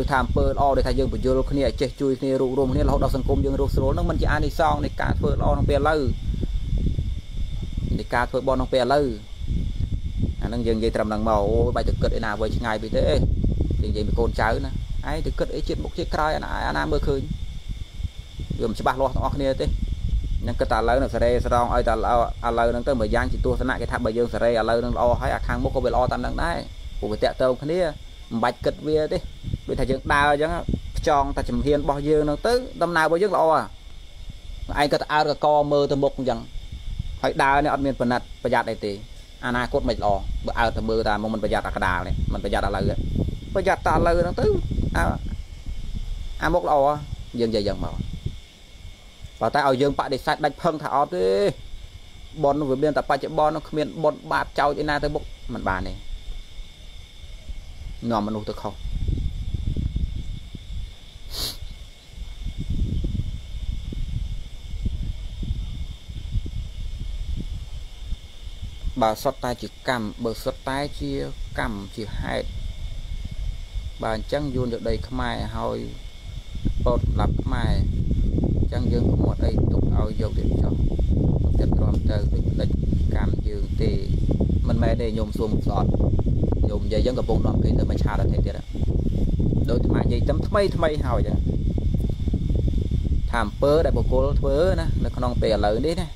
ឬថាអំពើល្អដែលថាយើងបញ្យលគ្នាឲ្យចេះជួយគ្នារួបរមគ្នារហូតដល់សង្គមយើងរស់ស្រួលហ្នឹងមិនជាអានិសងនៃការធ្វើល្អក្នុងពេលឥឡូវនៃការធ្វើបុណ្យក្នុងពេលឥឡូវអាហ្នឹងយើងនិយាយត្រឹមហ្នឹងមកអូបាច់ទៅគិតឯណាវ័យឆ្ងាយពេកទេយើងនិយាយពីកូនចៅណាឯងទៅគិតអីជាតិមុខជាតិក្រោយអាណាមើលឃើញវាមិនច្បាស់លាស់ទាំងអស់គ្នាទេ នឹងគិតតែឥឡូវនៅសេរីស្រងឲ្យតែឥឡូវហ្នឹងទៅមួយយ៉ាងជាទស្សនៈគេថាបើយើងសេរីឥឡូវហ្នឹងល្អហើយអាខាងមុខក៏វាល្អតាមហ្នឹងដែរព្រោះវាតាក់ទងគ្នាមិនបាច់គិតវាទេដូចថាយើងដើរអញ្ចឹងខ្ចងតែជំហានរបស់យើងហ្នឹងទៅដំណើររបស់យើងល្អឯងក៏ទៅអើកកមើលទៅមុខអញ្ចឹងហើយដើរនេះអត់មានបណិតប្រយ័ត្នអីទេអនាគតមិនល្អបើអើទៅមើលតាមកមិនប្រយ័ត្នអាកដាលនេះមិនប្រយ័ត្នឥឡូវប្រយ័ត្នតាឥឡូវហ្នឹងទៅអាអាមុខល្អយើងនិយាយយ៉ាងមក បើតែឲ្យយើងបដិសេធដាច់ផឹងថាអត់ទេបនវាមានតែបច្ចុប្បន្នគ្មានបនបាបចោចឯណាទៅមុខមិនបានទេនាំមនុស្សទៅខុសបើសុទ្ធតែជាកម្មបើសុទ្ធតែជាកម្មជាហេតុបើអញ្ចឹងយួនយកដីខ្មែរហើយពោតសម្រាប់ខ្មែរអញ្ចឹងយើងកុំអត់អីទុកឲ្យយកទៀតចុះចិត្តទ្រាំទៅដូចផ្លិចកម្មយើងទេមិនមែនទេញោមសួរមកសតញោមនិយាយយើងកំពុងនាំគេទៅមកឆាតទេទៀតដូចថ្មនិយាយតែថ្មីថ្មីហើយចឹងថាអំពើដែលបុគ្គលធ្វើណានៅក្នុងពេលឥឡូវនេះណា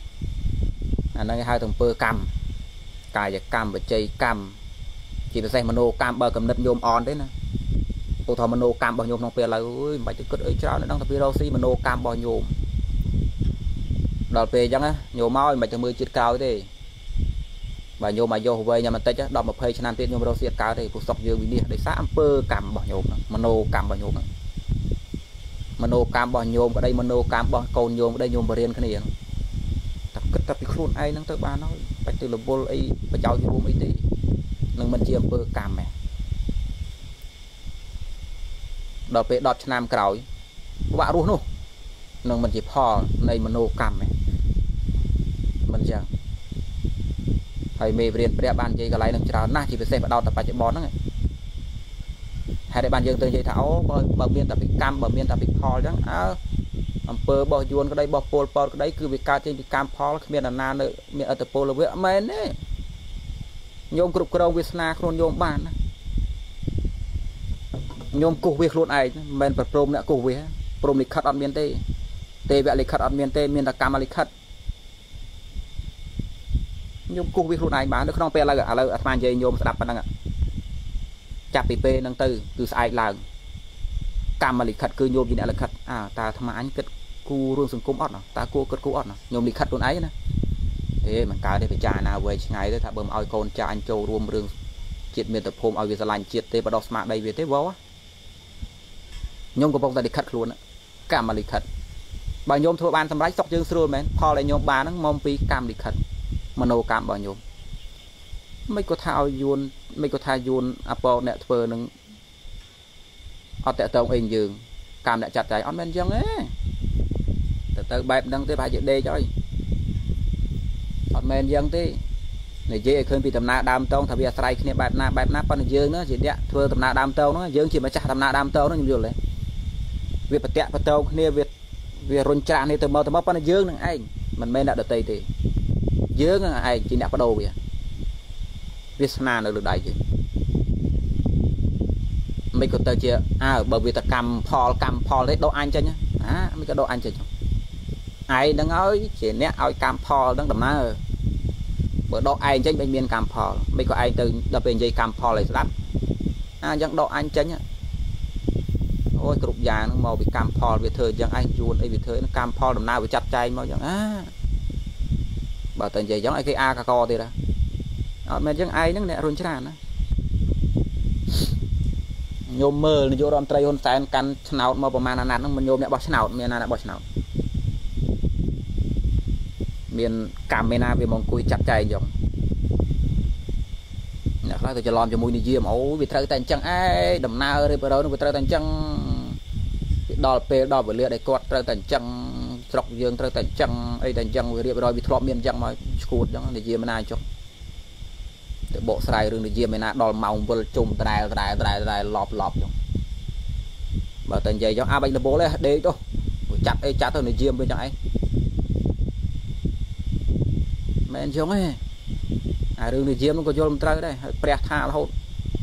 អាហ្នឹងគេហៅថាអំពើកម្មកាយកម្មបច្ច័យកម្មជាពិសេសមโนកម្មបើកំណត់ញោមអនទេណា ឧទាហរណ៍មโนកម្មរបស់ញោមក្នុងពេលឥឡូវអើយមិនបាច់ទៅគិតអីច្រើនដល់តែពីរកស៊ីមโนកម្មរបស់ញោមដល់ពេលអញ្ចឹងណាញោមមកមិនបាច់ទៅមើលជាតិក្រោយទេបើញោមអាយុវែងបន្តិច10 20ឆ្នាំទៀតញោមរកសៀតកើតទេពុះសុកយើងវិនិច្ឆ័យដោយសារអំពើកម្មរបស់ញោមហ្នឹងមโนកម្មរបស់ញោមហ្នឹងមโนកម្មរបស់ញោមក្តីមโนកម្មរបស់កូនញោមក្តីញោមបរៀនគ្នាតែគិតតែពីខ្លួនឯងហ្នឹងទៅបានហើយបាច់ទៅរវល់អីប្រយោជន៍រួមអីទេនឹងមិនជាអំពើកម្មទេ ដល់ពេល10ឆ្នាំក្រោយពិបាករស់នោះនឹងមិនជាផលនៃមโนកម្មទេមិនចឹងហើយមេរៀនព្រះបាននិយាយកន្លែងនឹងច្រើនណាស់ជាពិសេសបដោតតែបច្ចុប្បន្នហ្នឹងហេតុតែបានយើងទៅនិយាយថាអូបើបើមានតែពីកម្មបើមានតែពីផលចឹងអើអំពើរបស់យួនក្តីរបស់ពលពតក្តីគឺវាកើតចេញពីកម្មផលគ្មានអាណានៅមានអត្តពលវាមែនទេញោមគ្រប់គ្រងវាសនាខ្លួនញោមបានណា ញោមគោះវាខ្លួនឯងមិនមែនប្រព្រមអ្នកគោះវាព្រមលិខិតអត់មានទេទេវលិខិតអត់មានទេមានតែកម្មលិខិតញោមគោះវាខ្លួនឯងបាននៅក្នុងពេលឥឡូវឥឡូវអាត្មានិយាយញោមស្ដាប់ប៉ុណ្ណឹងចាប់ពីពេលហ្នឹងទៅគឺស្អែកឡើងកម្មលិខិតគឺញោមជាអ្នកលិខិតអើតើអាត្មាអញគិតគូរឿងសង្គមអត់តើគួរគិតគូអត់ញោមលិខិតខ្លួនឯងណាទេមិនកើតទេពិចារណាវែងឆ្ងាយទៅថាបើមិនឲ្យកូនចាអញចូលរួមរឿងជាតិមាតុភូមិឲ្យវាស្រឡាញ់ជាតិទេបដោះស្មារតីវាទេវ៉ា ញោមកំពុងតែលិខិតខ្លួនកម្មលិខិតបើញោមធ្វើបានសម្រេចសុកយើងស្រួលមែនផលដែលញោមបានហ្នឹងមកពីកម្មលិខិតមโนកម្មរបស់ញោមមិនក៏ថាឲ្យយួនមិនក៏ថាយួនអពអ្នកធ្វើនឹងអត់តកតងអីយើងកម្មអ្នកចាត់ចែងអត់មែនអញ្ចឹងទេទៅទៅបែបហ្នឹងទេប្រហែលជាដេកហើយអត់មែនអញ្ចឹងទេនិយាយឲ្យឃើញពីដំណើរដើមតងថាវាអាស្រ័យគ្នាបែបណាបែបណាប៉ុន្តែយើងណាជាអ្នកធ្វើដំណើរដើមតងហ្នឹងយើងជាម្ចាស់ដំណើរដើមតងហ្នឹងខ្ញុំយល់ទេ វាប្រតាក់បតោគ្នាវាវារុញច្រាស់នេះទៅមកទៅមកប៉ុន្តែយើងនឹងឯងមិនមែនអ្នកដតីទេយើងនឹងឯងជាអ្នកបដូរវាវាសនានៅលើដៃយើងមិនក៏ទៅជាអើបើវាតកម្មផលកម្មផលទេដកអញចេញអាមិនក៏ដកអញចេញឯងនឹងឲ្យជាអ្នកឲ្យកម្មផលនឹងដំណើរបើដកឯងចេញមិនមានកម្មផលមិនក៏ឯងទៅដល់ពេលនិយាយកម្មផលឲ្យស្ដាប់អាយ៉ាងដកអញចេញ អូយគ្រប់យ៉ាងហ្នឹងមកពីកម្មផលវាធ្វើអញ្ចឹងឯងយួនអីវាធ្វើកម្មផលដំណើរវាចាត់ចែងមកអញ្ចឹងអាបើតែនិយាយអញ្ចឹងឲ្យគេអាកកទៀតអត់មែនអញ្ចឹងឯងហ្នឹងអ្នករុញច្រានណាញោមមើលនាយករដ្ឋមន្ត្រីហ៊ុនសែនកាន់ឆ្នោតមកប្រមាណអាណត្តិហ្នឹងមិនញោមអ្នកបោះឆ្នោតមានណាអ្នកបោះឆ្នោតមានកម្មមេណាវាមកអង្គុយចាត់ចែងចឹង អ្នកខ្លះទៅច្រឡំជាមួយនិយាមអូវាត្រូវតែអញ្ចឹងអេដំណើររៀបរយនោះវាត្រូវតែអញ្ចឹងដល់ពេលដល់វេលាដែលគាត់ត្រូវតែអញ្ចឹងស្រុកយើងត្រូវតែអញ្ចឹងអីតែអញ្ចឹងវារៀបរយវាធ្លាប់មានអញ្ចឹងមកឈួតអញ្ចឹងនិយាមណាចុះទៅបកស្រាយរឿងនិយាមឯណាដល់ម៉ោងវិលជុំត្រែលត្រែលត្រែលត្រែលឡប់ឡប់អញ្ចឹងបើតែនិយាយអញ្ចឹងអាបាច់លបលទេដេកទៅចាត់អីចាត់ទៅនិយាមវាអញ្ចឹងឯងមែនអញ្ចឹងទេ អារឿងនិយាមនោះក៏យល់មិនត្រូវដែរហើយព្រះថារហូត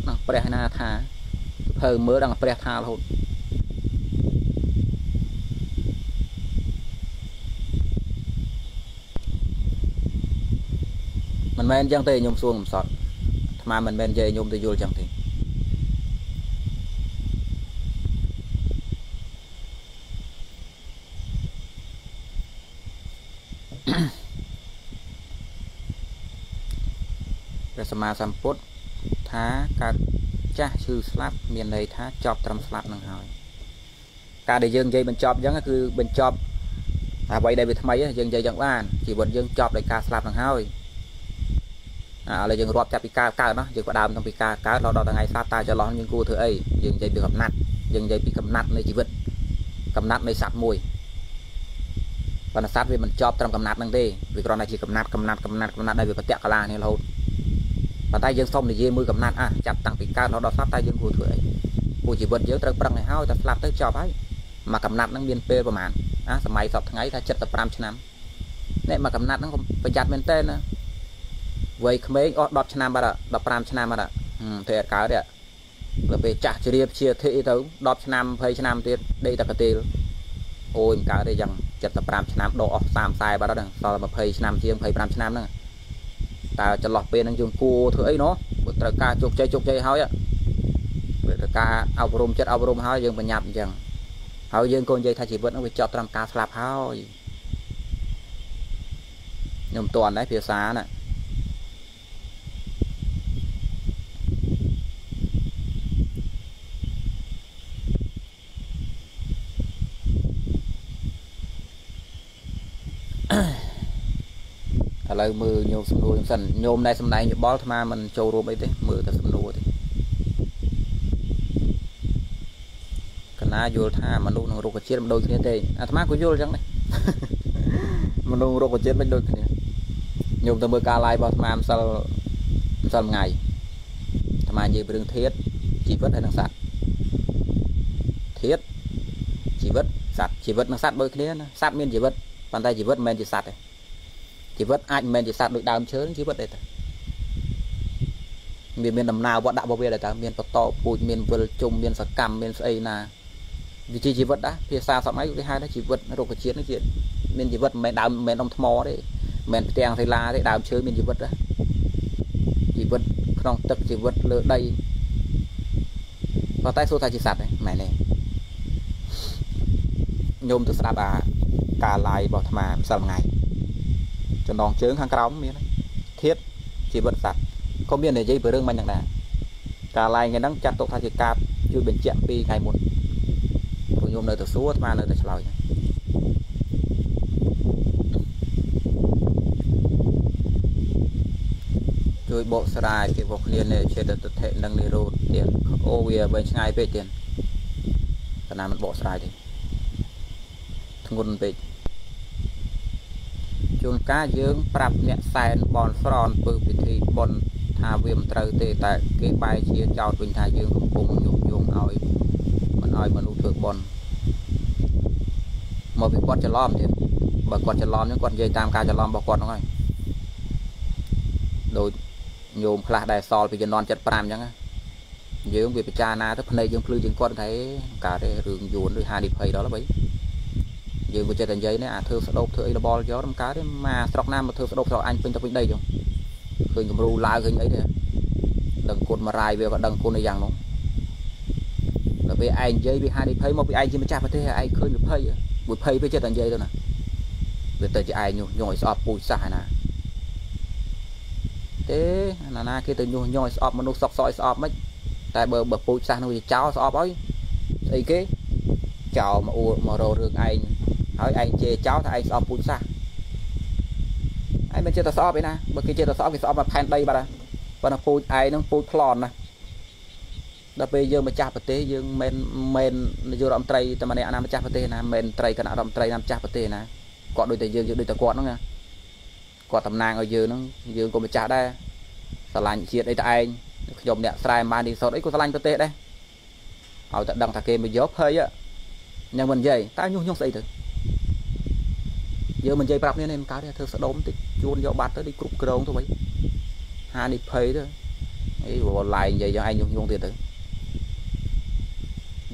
ណាព្រះណាថាភើមើលដល់ព្រះថារហូតមិនមែនអញ្ចឹងទេខ្ញុំសួរកំសត់អាត្មាមិនមែននិយាយខ្ញុំទៅយល់អញ្ចឹងទេ ព្រះសម្មាសម្ពុទ្ធថាកើតចាស់ឈឺស្លាប់មានន័យថាចប់ត្រឹមស្លាប់នឹងហើយការដែលយើងនិយាយបញ្ចប់អញ្ចឹងគឺបញ្ចប់អ្វីដែលវាថ្មីយើងនិយាយយ៉ាងបានជីវិតយើងចប់ដោយការស្លាប់នឹងហើយឥឡូវយើងរាប់ចាប់ពីការកើតណាយើងផ្ដើមតាំងពីការកើតរហូតដល់ថ្ងៃស្លាប់តើចន្លោះយើងគួរធ្វើអីយើងនិយាយពីកំណាត់យើងនិយាយពីកំណាត់នៃជីវិតកំណាត់នៃសត្វមួយប៉ុន្តែសត្វវាមិនចប់ត្រឹមកំណាត់ហ្នឹងទេវាគ្រាន់តែជាកំណាត់កំណាត់កំណាត់កំណាត់ដែលវាប្រតិកកលានេះរហូត ប៉ុន្តែយើងសុំនិយាយមួយកំណាត់អះចាប់តាំងពីកើតរហូតដល់ស្លាប់តើយើងគួរធ្វើអីព្រោះជីវិតយើងត្រូវប្រឹងឲ្យហើយតែស្លាប់ទៅចប់ហើយមកកំណាត់ហ្នឹងមានពេលប្រហែលអាសម័យសពថ្ងៃថា75ឆ្នាំអ្នកមកកំណាត់ហ្នឹងក៏ប្រយ័ត្នមែនតើណាវ័យក្មេងអស់10ឆ្នាំបាត់15ឆ្នាំបាត់តែអត់កើតទេដល់ពេលចាស់ជ្រាបជាធិទៅ10ឆ្នាំ20ឆ្នាំទៀតដេកតែកទេលអូយមិនកើតទេយ៉ាង75ឆ្នាំដកអស់30 40បាត់ហ្នឹងសល់20ឆ្នាំជាង25ឆ្នាំហ្នឹង តើចន្លោះពេលហ្នឹងយើងគួរធ្វើអីណោះបើត្រូវការជោគជ័យជោគជ័យហើយបើត្រូវការអប់រំចិត្តអប់រំហើយយើងបញ្ញាប់អញ្ចឹងហើយយើងក៏និយាយថាជីវិតហ្នឹងវាចប់ត្រឹមការស្លាប់ហើយខ្ញុំតន់ដែរភាសាណា ឥឡូវមើលញោមសំណួរខ្ញុំសិនញោមដែលសំដែងយោបល់អាត្មាមិនចូលរួមអីទេមើលតែសំណួរទេកណាយល់ថាមនុស្សនិងរុក្ខជាតិមិនដូចគ្នាទេអាត្មាក៏យល់អញ្ចឹងដែរមនុស្សរុក្ខជាតិមិនដូចគ្នាញោមទៅមើលការ live របស់អាត្មាម្សិលម្សិលថ្ងៃអាត្មានិយាយពីរឿងធាតជីវិតហើយនិងសត្វធាតជីវិតសត្វជីវិតនិងសត្វដូចគ្នាណាសត្វមានជីវិតប៉ុន្តែជីវិតមិនមែនជាសត្វទេ ជីវិតអាចមិនមែនជាសត្វដូចដើមឈើជីវិតទេតាវាមានដំណើរវត្តដាក់របស់វាដែរតើមានបតពូជមានវិលជុំមានសកម្មមានស្អីណាវាជាជីវិតដែរភាសាសម័យគេហៅថាជីវិតរុក្ខជាតិនេះជាមានជីវិតមិនមែនដើមមិនមែនដុំថ្មទេមិនមែនផ្ទាំងសិលាទេដើមឈើមានជីវិតដែរជីវិតក្នុងទឹកជីវិតលើដីប៉ុន្តែសួរថាជាសត្វទេមែនទេញោមទៅស្ដាប់អាការឡាយរបស់អាត្មាម្សិលថ្ងៃ ចំណងជើងខាងក្រោមមានធាតជីវិតសត្វក៏មាននិយាយពីរឿងមិនយ៉ាងណាការឡាយថ្ងៃហ្នឹងចាត់ទុកថាជាការជួយបញ្ជាក់ពីថ្ងៃមុនព្រោះញោមនៅទៅសួរអាត្មានៅតែឆ្លើយជួយបកស្រាយពីវកគ្នានៃចេតទិដ្ឋិនិងនិរោធទៀតអូវាវែងឆ្ងាយពេកទៀតតែណាមិនបកស្រាយទេធ្ងន់ពេក ជួនកាលយើងប្រាប់អ្នកសែនបនស្រន់ពើពិធីបនថាវាមិនត្រូវទេតែគេបែរជាចោទវិញថាយើងកំពុងញុះញង់ឲ្យមិនឲ្យមនុស្សធ្វើបនមកពីគាត់ច្រឡំទៀតបើគាត់ច្រឡំហ្នឹងគាត់និយាយតាមការច្រឡំរបស់គាត់ហ្នឹងហើយដូចញោមខ្លះដែលសល់ពីជំនាន់75អញ្ចឹងយើងវាពិចារណាទៅភ្នែកយើងភ្លឺជាងគាត់តែកើតទេរឿងយួនឬហានិភ័យដល់ហើយ យើងក៏ចិត្តតែនិយាយនេះអាធ្វើស្ដោបធ្វើអីរបល់យកមិនកើតទេមកស្រុកណាមកធ្វើស្ដោបស្រុកអញពេញទៅពេញដីចឹងឃើញគំរូឡើងឃើញអីទេដឹងគុណមរាយវាក៏ដឹងគុណយ៉ាងនោះដល់ពេលឯងនិយាយវាហានិភ័យមកពីឯងជាម្ចាស់ប្រទេសឯងឃើញវិភ័យវិភ័យវាចិត្តតែនិយាយទៅណាវាទៅជាឯងញុះញង់ឲ្យស្អប់ពូជសាសណាទេណាណាគេទៅញុះញង់ឲ្យស្អប់មនុស្សសក់សក់ឲ្យស្អប់មិនតែបើបើពូជសាសនោះវាចោលស្អប់ឲ្យស្អីគេចោលមកអួតមករករឿងឯង ហើយឯងជេរចោលថាឯងស្អប់ពូជសាសឯងមិនចេះតែស្អប់ឯណាបើគេចេះតែស្អប់គេស្អប់មកផែនដីបាត់ហើយប៉ុន្តែពូជឯងនឹងពូជប្លន់ណាដល់ពេលយើងម្ចាស់ប្រទេសយើងមិនមែននាយករដ្ឋមន្ត្រីតែម្នាក់ណាម្ចាស់ប្រទេសណាមិនត្រីគណៈរដ្ឋមន្ត្រីណាម្ចាស់ប្រទេសណាគាត់ដូចតែយើងយើងដូចតែគាត់ហ្នឹងណាគាត់តំណាងឲ្យយើងហ្នឹងយើងក៏ម្ចាស់ដែរស្រឡាញ់ជាតិអីតែឯងខ្ញុំអ្នកស្រែបានទីសុតអីក៏ស្រឡាញ់ប្រទេសដែរឲ្យតែដឹងថាគេមកយកភ័យអញ្ចឹងមិននិយាយតើញុះញង់ស្អីទៅ យើងមិននិយាយប្រាប់គ្នានេះមិនកើតទេធ្វើស្ដុំតិចជួនយកបាត់ទៅដូចគ្រប់គ្រងទៅវិញហានិភ័យទៅអីវល់ឡាយនិយាយយ៉ាងឯងញុះញង់ទៀតទៅ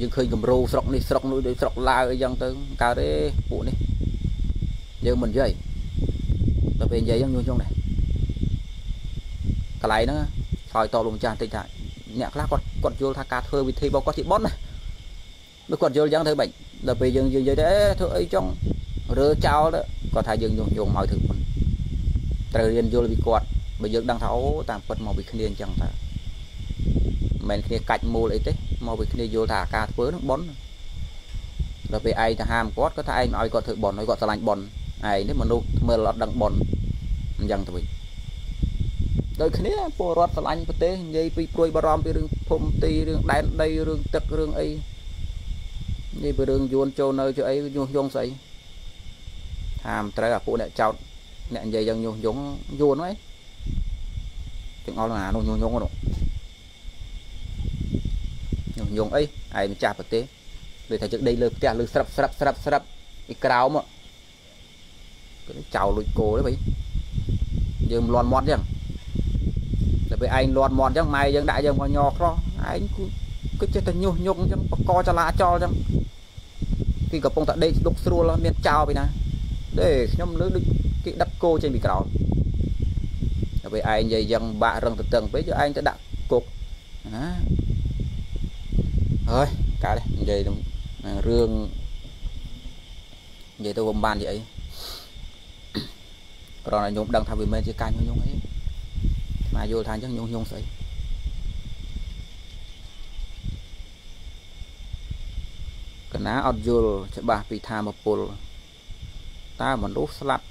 យើងឃើញគំរូស្រុកនេះស្រុកនោះដូចស្រុកឡាវអីចឹងទៅកើតទេពួកនេះយើងមិននិយាយដល់ពេលនិយាយយើងញុះញង់ដែរកន្លែងហ្នឹងឆ្លើយតបលោកម្ចាស់តិចថាអ្នកខ្លះគាត់គាត់យល់ថាការធ្វើវិធីរបស់គាត់ជាប៉ុនណាបើគាត់យល់យ៉ាងទៅបាច់ដល់ពេលយើងយើងនិយាយទៅអេធ្វើអីចង់រើចោលទៅ គាត់ថាយើងញុះញង់ឲ្យធ្វើប៉ុនត្រូវរៀនយល់ពីគាត់បើយើងដឹងថាអូតាមពិតមកពីគ្នាអញ្ចឹងតើមិនមែនគ្នាកាច់មូលអីទេមកពីគ្នាយល់ថាការធ្វើនឹងប៉ុនដល់ពេលឯងទៅហាមគាត់គាត់ថាឯងឲ្យគាត់ធ្វើប៉ុនឲ្យគាត់ឆ្លាញ់ប៉ុនឯងនេះមនុស្សមើលអត់ដឹងប៉ុនអញ្ចឹងទៅវិញដូចគ្នាពលរដ្ឋឆ្លាញ់ប្រទេសនិយាយពីព្រួយបារម្ភពីរឿងភូមិទីរឿងដែនដីរឿងទឹករឿងអីនិយាយពីរឿងយួនចូលនៅជួយអីញុះញង់ស្អី ថាមិនត្រូវអាពួកអ្នកចោតអ្នកនិយាយយ៉ាងញុះញង់យួនហ្នឹងទាំងអស់ណានោះញុះញង់នោះញុះញង់អីឯងម្ចាស់ប្រទេសដូចថាជឹកដីលើផ្ទះលើស្រាប់ស្រាប់ស្រាប់ស្រាប់ពីក្រោមចៅលួចគោទេបីយើងលន់មាត់ចឹងតែពេលឯងលន់មាត់ចឹងម៉ែយើងដាក់យើងមកញ័រក្រោះឯងគឺគឺចេះតែញុះញង់ចឹងបកចលាចលចឹងគេកំពុងតែដេកស្ដុកស្រួលមានចោលពីណា ទេខ្ញុំលើដូចគេដឹកគោចេញពីក្រោមតែពេលឯងនិយាយយ៉ាងបាក់រឹងទៅតឹងពេកយកឯងទៅដាក់គុកណាហើយកើតនិយាយរឿងនិយាយទៅមិនបាននិយាយអីគ្រាន់តែខ្ញុំដឹងថាវាមិនជាការញុះញង់អីមកយល់ថាអញ្ចឹងញុះញង់ស្អីកណាអត់យល់ច្បាស់ពីធម៌ពល តើមនុស្សស្លាប់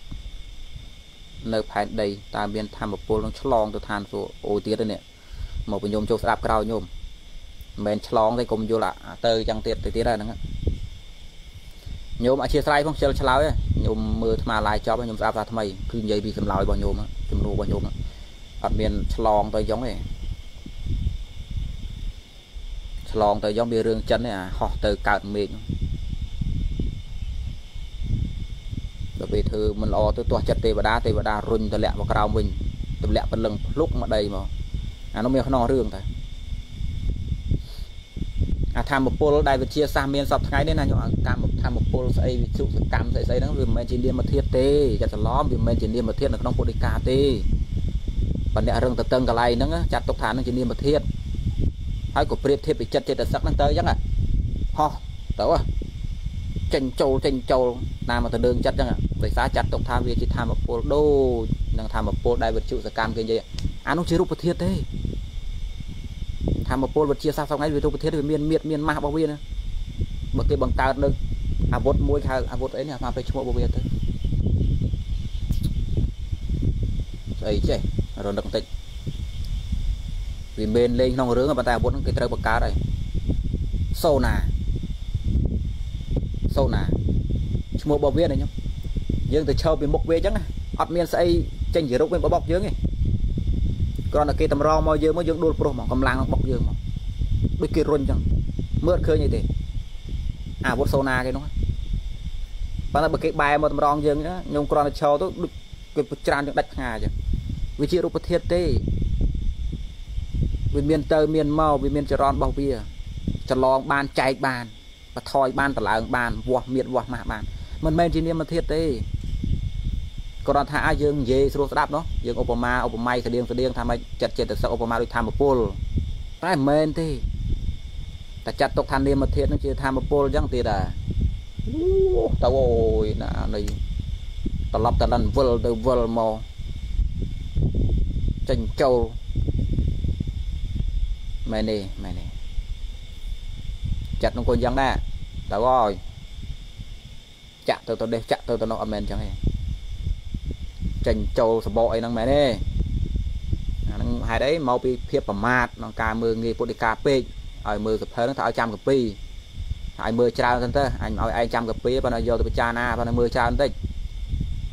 នៅផែនដីតើមានធម៌ពលនឹងឆ្លងទៅឋានសួគ៌អូទៀតទេនេះមកបញ្ញោមចូលស្ដាប់ក្រោយញោមមិនមែនឆ្លងទេកុំយល់ទៅអញ្ចឹងទៀតទៅទៀតហ្នឹងញោមអធិស្ឋានផងខ្ជិលឆ្លើយញោមមើលថ្មឡាយចប់ញោមស្ដាប់ថាថ្មីគឺនិយាយពីចម្លើយរបស់ញោមជំនួសរបស់ញោមអត់មានឆ្លងទៅអញ្ចឹងទេឆ្លងទៅអញ្ចឹងវារឿងចិនទេអាហោះទៅកើតមេឃ ដល់ពេលធ្វើមិនល្អទៅទាស់ចិត្តទេវតាទេវតារុញតម្លាក់មកក្រោមវិញតម្លាក់ពលឹងភ្លុកមកដីមកអានោះមានក្នុងរឿងតែអាធម្មពលដែលវិជាសាស្ត្រមានសពថ្ងៃនេះណាខ្ញុំកម្មធម្មពលស្អីវិសុសកម្មស្អីស្អីហ្នឹងវាមិនមែនជានាមធាតុទេចាត់ច្រឡំវាមិនមែនជានាមធាតុនៅក្នុងពុទ្ធិកាទេបើអ្នករឹងតតឹងកន្លែងហ្នឹងចាត់ទុកថានឹងជានាមធាតុហើយក៏ប្រៀបធៀបពីចិត្តចេតសិកហ្នឹងទៅអញ្ចឹងហោះទៅ ចេញចូលចេញចូលតាមទៅលើចិត្តអញ្ចឹងដោយសារចាត់ទុកថាវាជាធម្មពលដូចនឹងធម្មពលដែលវិទ្យុសកម្មគេនិយាយអានោះជារូបធាតុទេធម្មពលវិទ្យាសាស្ត្រថ្ងៃវារូបធាតុវាមានមៀតមានម៉ាស់របស់វាណាបើគេបង្កើតនៅអាវុធមួយហៅអាវុធអីនេះអាមកទៅឈ្មោះរបស់វាទៅស្អីចេះរនឹកបន្តិចវាមិនលេងក្នុងរឿងប៉ុន្តែអាវុធហ្នឹងគេត្រូវបង្កើតហើយសូណា សូណាឈ្មោះរបស់វាណាខ្ញុំយើងទៅឈរពីមុខវាអញ្ចឹងអត់មានស្អីចេញជារូបវិញបបកយើងទេគ្រាន់តែគេតម្រង់មកយើងមកយើងដួលប្រុសមកកម្លាំងនឹងបុកយើងមកដូចគេរុញអញ្ចឹងមើលអត់ឃើញអីទេអាវុធសូណាគេនោះប៉ុន្តែបើគេបែរមកតម្រង់យើងខ្ញុំគ្រាន់តែឈរទៅដូចគេប្រច្រានយើងដាច់ផ្ងាអញ្ចឹងវាជារូបធាតុទេវាមានទៅមានមកវាមានចរន្តរបស់វាចលងបានចែកបាន បថយបានតឡើងបានវាស់មៀតវាស់ម៉ាស់បានមិនមែនជានាមធាតុទេគ្រាន់ថាយើងនិយាយស្រួលស្ដាប់នោះយើងឧបមាឧបមាស្តៀងស្តៀងថាម៉េចចិត្តចិត្តសឹកឧបមាដូចធម្មពលតែមិនមែនទេតែចាត់ទុកថានាមធាតុនឹងជាធម្មពលអញ្ចឹងទៀតអាទៅអូយណានៃត្រឡប់តលិនវិលទៅវិលមកចេញចូលមែនទេមែនទេចាត់នឹងក៏អញ្ចឹងដែរ ទៅអើយចាក់ទៅទៅដេះចាក់ទៅទៅនោះអត់មែនអញ្ចឹងទេចេញចូលសបកអីហ្នឹងមែនទេអាហ្នឹងហេតុអីមកពីភាពប្រមាថក្នុងការមើលងាយពុទ្ធិកាពេកឲ្យមើលសភើហ្នឹងថាឲ្យចាំកាពីឲ្យមើលច្រើនទៅទៅអញឲ្យឯងចាំកាពីប៉ុន្តែយកទៅពិចារណាប៉ុន្តែមើលច្រើនបន្តិច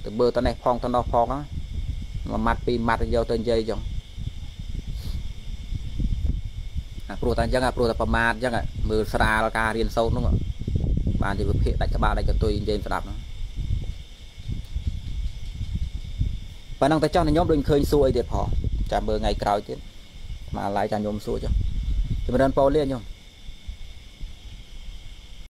ទៅមើលតនេះផងតនោះផងមួយម៉ាត់ពីរម៉ាត់យកទៅនិយាយចឹងអាព្រោះតែអញ្ចឹងអាព្រោះតែប្រមាថអញ្ចឹងមើលស្រាលការរៀនសូត្រនោះ បានជាវិភាគដាច់ក្បាលដាច់កន្ទុយនិយាយស្ដាប់ហ្នឹងប៉ណ្ណឹងតែចោះញោមដូចឃើញសួរអីទៀតផងចាំមើលថ្ងៃក្រោយទៀតមកឡាយចាំញោមសួរចុះចម្រើនប៉ូលីញោម